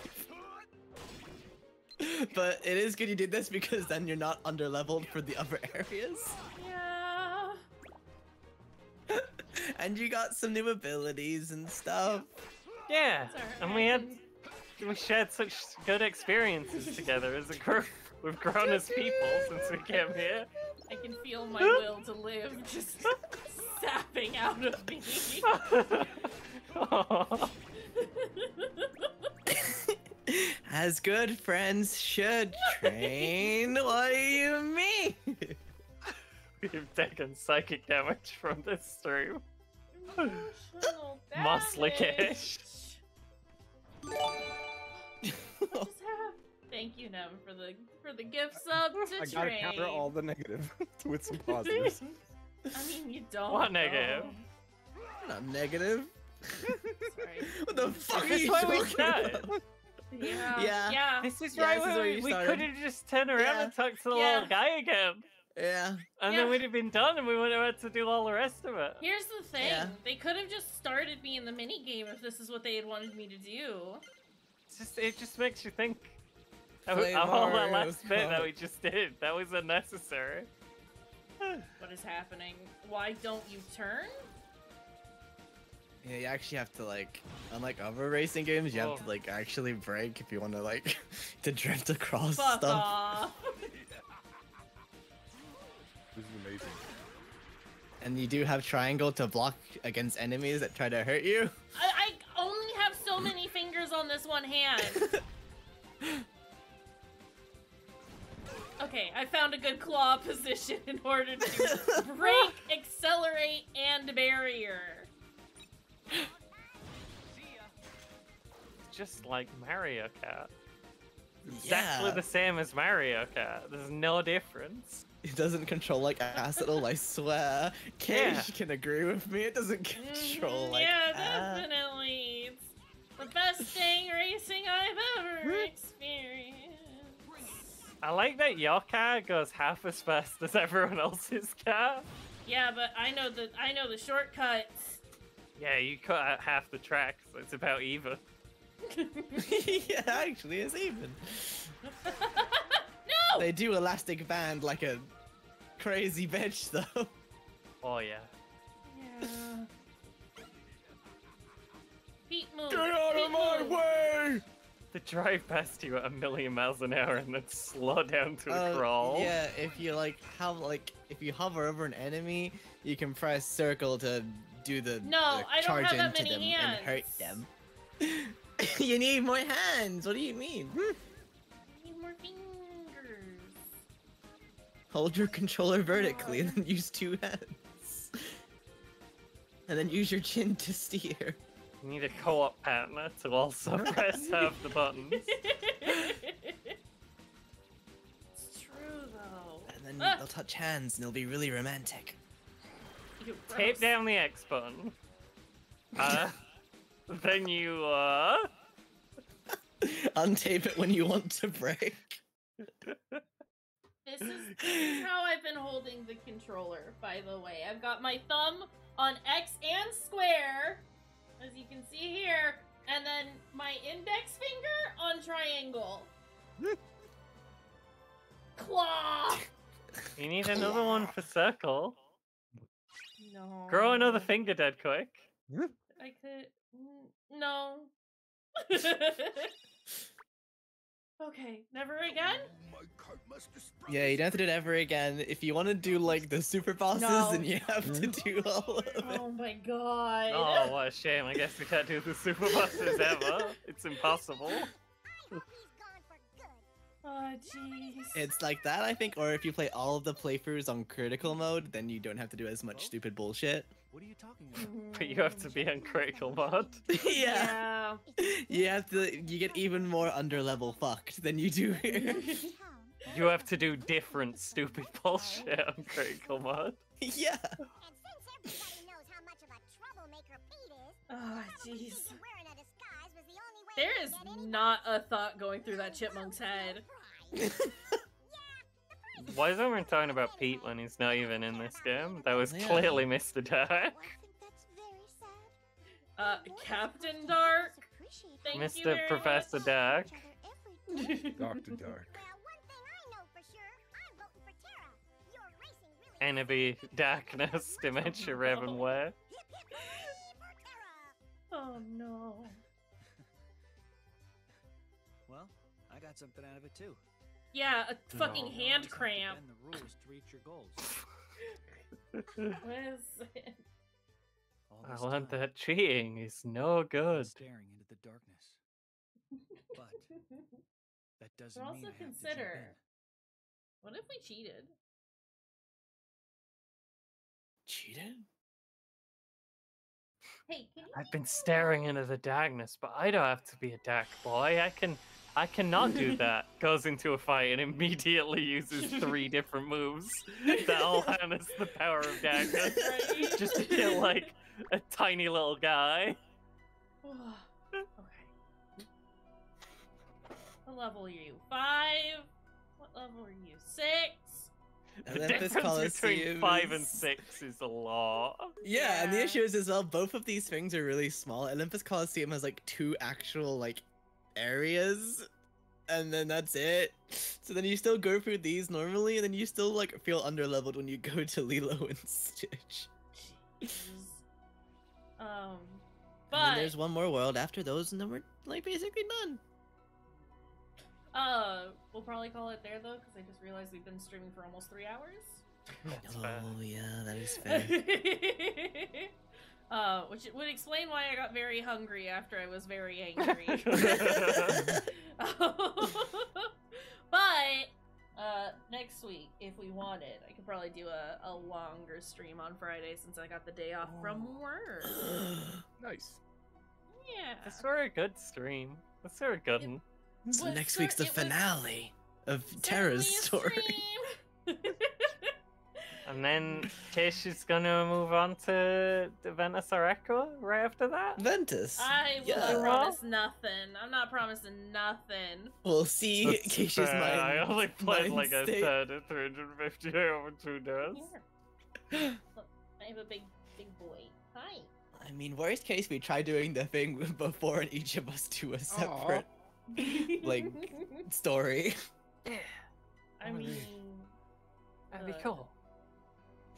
but it is good you did this because then you're not under leveled for the other areas, Yeah. and you got some new abilities and stuff. Yeah, It's alright, and we had we shared such good experiences together as a group. We've grown as people since we came here. I can feel my will to live just sapping out of me. As good friends should train. what do you mean? We've taken psychic damage from this stream. Emotional Muslikish. damage. What just happened? Thank you, Nem, for the for the gift sub to I gotta train. counter all the negative with some positives. I mean, you don't. What negative? though. Not negative. Sorry. What the fuck are This is you why we talking about? Yeah. Yeah. Yeah. This is Yeah, right this is where where we, you we could have just turned around Yeah. and talked to the Yeah. little guy again. Yeah. And Yeah. then we'd have been done and we wouldn't have had to do all the rest of it. Here's the thing. Yeah. They could have just started me in the mini game if this is what they had wanted me to do. It's just it just makes you think. Of, Play of all that Mario last bit that Kart. we just did. That was unnecessary. What is happening? Why don't you turn? Yeah, you actually have to like, unlike other racing games, you have Oh. to like actually brake if you want to like to drift across Fuck stuff. off. This is amazing. And you do have triangle to block against enemies that try to hurt you. I, I only have so many fingers on this one hand. Okay, I found a good claw position in order to break, accelerate, and barrier. Just like Mario Kart. Exactly Yeah. the same as Mario Kart. There's no difference. It doesn't control like ass at all, I swear. Cage Yeah. can agree with me. It doesn't control Mhm, like yeah, ass. definitely. It's the best thing racing I've ever experienced. I like that your car goes half as fast as everyone else's car. Yeah, but I know the I know the shortcuts. Yeah, you cut out half the track, so it's about even. yeah, actually, it's even. no! They do elastic band like a crazy bitch, though. Oh yeah. Yeah. Feet move. Get out feet of my move. way! They drive past you at a million miles an hour and then slow down to a Uh, crawl. Yeah, if you like have like if you hover over an enemy, you can press circle to do the, No, the I don't charge have that into many them and hurt them. you need more hands. What do you mean? Need more fingers. Hold your controller vertically and then use two hands. And then use your chin to steer. You need a co-op partner to also press half the buttons. it's true though. And then Ah! they'll touch hands and it'll be really romantic. You Tape gross. down the X button. Uh, then you uh Untape it when you want to break. This is, this is how I've been holding the controller, by the way. I've got my thumb on X and square, as you can see here, and then my index finger on triangle. Claw! you need another one for circle. No. Grow another finger dead quick. I could. Mm, no. Okay, never again? Yeah, you don't have to do it ever again. If you want to do like the super bosses, No. then you have to hmm? do all of oh it. Oh my god. Oh, what a shame. I guess we can't do the super bosses ever. It's impossible. Oh jeez. It's like that, I think. Or if you play all of the playthroughs on critical mode, then you don't have to do as much stupid bullshit. What are you talking about? But you have to be on critical mode. yeah. You have to. You get even more under level fucked than you do here. You have to do different stupid bullshit on critical mode. yeah. Oh jeez. There is not a thought going through that chipmunk's head. Why is everyone talking about Pete when he's not even in this game? That was Yeah. clearly Mr. Dark. Uh, Captain Dark. Thank you Mr. very Professor Dark. Dr. Dark. Enemy, darkness, dementia, Ravenware. Oh no. Well, I got something out of it too. Yeah, a fucking No. hand cramp. Bend the rules to reach your goals. What is it? I this learned that cheating is no good. Staring into the darkness. But that doesn't But mean also I have to consider- What if we cheated? Cheated? Hey, can you I've been staring into the darkness, but I don't have to be a dark boy. I can I cannot do that. Goes into a fight and immediately uses three different moves that all harness the power of darkness. Right? Just to kill like a tiny little guy. okay. What level are you? Five? What level are you? Six? The Olympus difference between five and six is a lot. Yeah, and the issue is as well, both of these things are really small. Olympus Coliseum has like two actual like areas, and then that's it. So then you still go through these normally, and then you still like feel underleveled when you go to Lilo and Stitch. Jeez. Um, And but then there's one more world after those, and then we're like basically done. uh, we'll probably call it there though, because I just realized we've been streaming for almost three hours. That's fair. Oh yeah, that is fair. Uh, which would explain why I got very hungry after I was very angry. but uh, next week, if we wanted, I could probably do a, a longer stream on Friday since I got the day off from work. Nice. Yeah. That's for a good stream. That's for a good one. so next week's the finale of Certainly Terra's a story. stream. And then Tish is gonna move on to the Ventus Oracle right after that. Ventus. I will Yeah. not promise nothing. I'm not promising nothing. We'll see That's Keisha's fair, mind. I only played mind like a state. third of 350 over two days. Here. Look, I have a big, big boy. Hi. I mean, worst case, we try doing the thing before and each of us do a separate like story. I mean, That'd be uh, cool.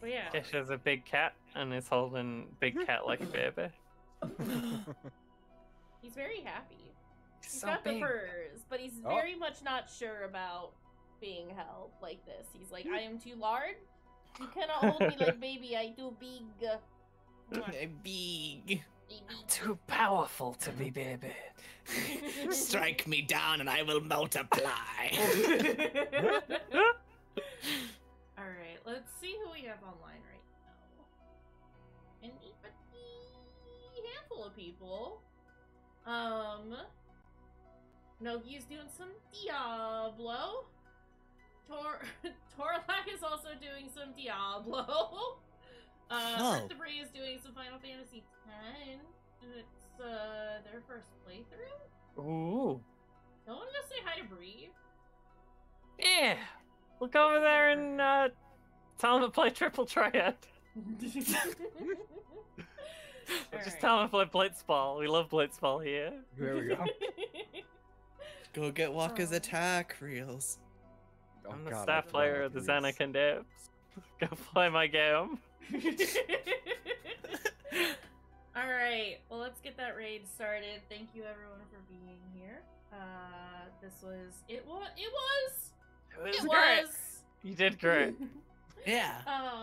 But yeah. Tish has a big cat and is holding big cat like a baby. He's very happy. He's He's so got the furs, but he's Oh. very much not sure about being held like this. He's like, I am too large. You cannot hold me like baby. I too big. Eh, Big. Too powerful to be baby. Strike me down and I will multiply. All right, let's see who we have online right now. An a handful of people. Um, Nogi's doing some Diablo. Tor Torlak is also doing some Diablo. Uh, Oh. Earth Debris is doing some Final Fantasy X, and it's uh their first playthrough. Ooh. No one just say hi to Bree. Yeah. We'll go over there and uh, tell him to play Triple Triad. Or just tell him to play Blitzball. We love Blitzball here. There we go. Go get Wakka's Oh. attack reels. Oh, I'm the God, staff player of the reels. Xanakin Dips. Go play my game. All right. Well, let's get that raid raid started. Thank you everyone for being here. Uh, this was it. Was it was It was it great. was. You did great. Yeah.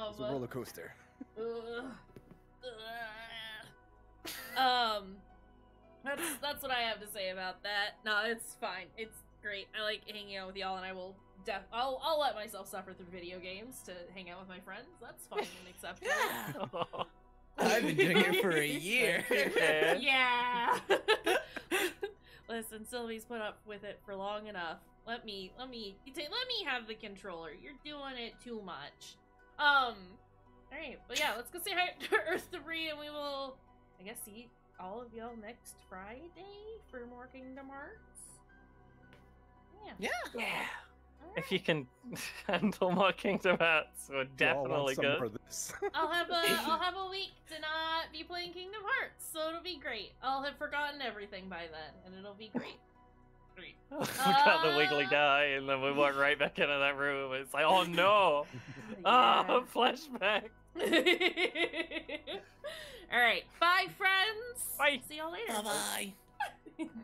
It's a Um, roller coaster. Ugh. Ugh. um, that's that's what I have to say about that. No, it's fine. It's great. I like hanging out with y'all, and I will def. I'll I'll let myself suffer through video games to hang out with my friends. That's fine and acceptable. I've been doing it for a year. yeah. Listen, Sylvie's put up with it for long enough. Let me, let me, you ta- let me have the controller. You're doing it too much. Um. All right, but yeah, let's go say hi to Earth Three, and we will, I guess, see all of y'all next Friday for more Kingdom Hearts. Yeah. Yeah. Yeah. If you can handle more Kingdom Hearts, we're We all want definitely some good. more of this. I'll have a I'll have a week to not be playing Kingdom Hearts, so it'll be great. I'll have forgotten everything by then, and it'll be great. Great. we got the wiggly guy, and then we walk right back into that room. It's like, oh no! Ah, flashback. All right, bye, friends. Bye. See y'all later. Bye bye. bye.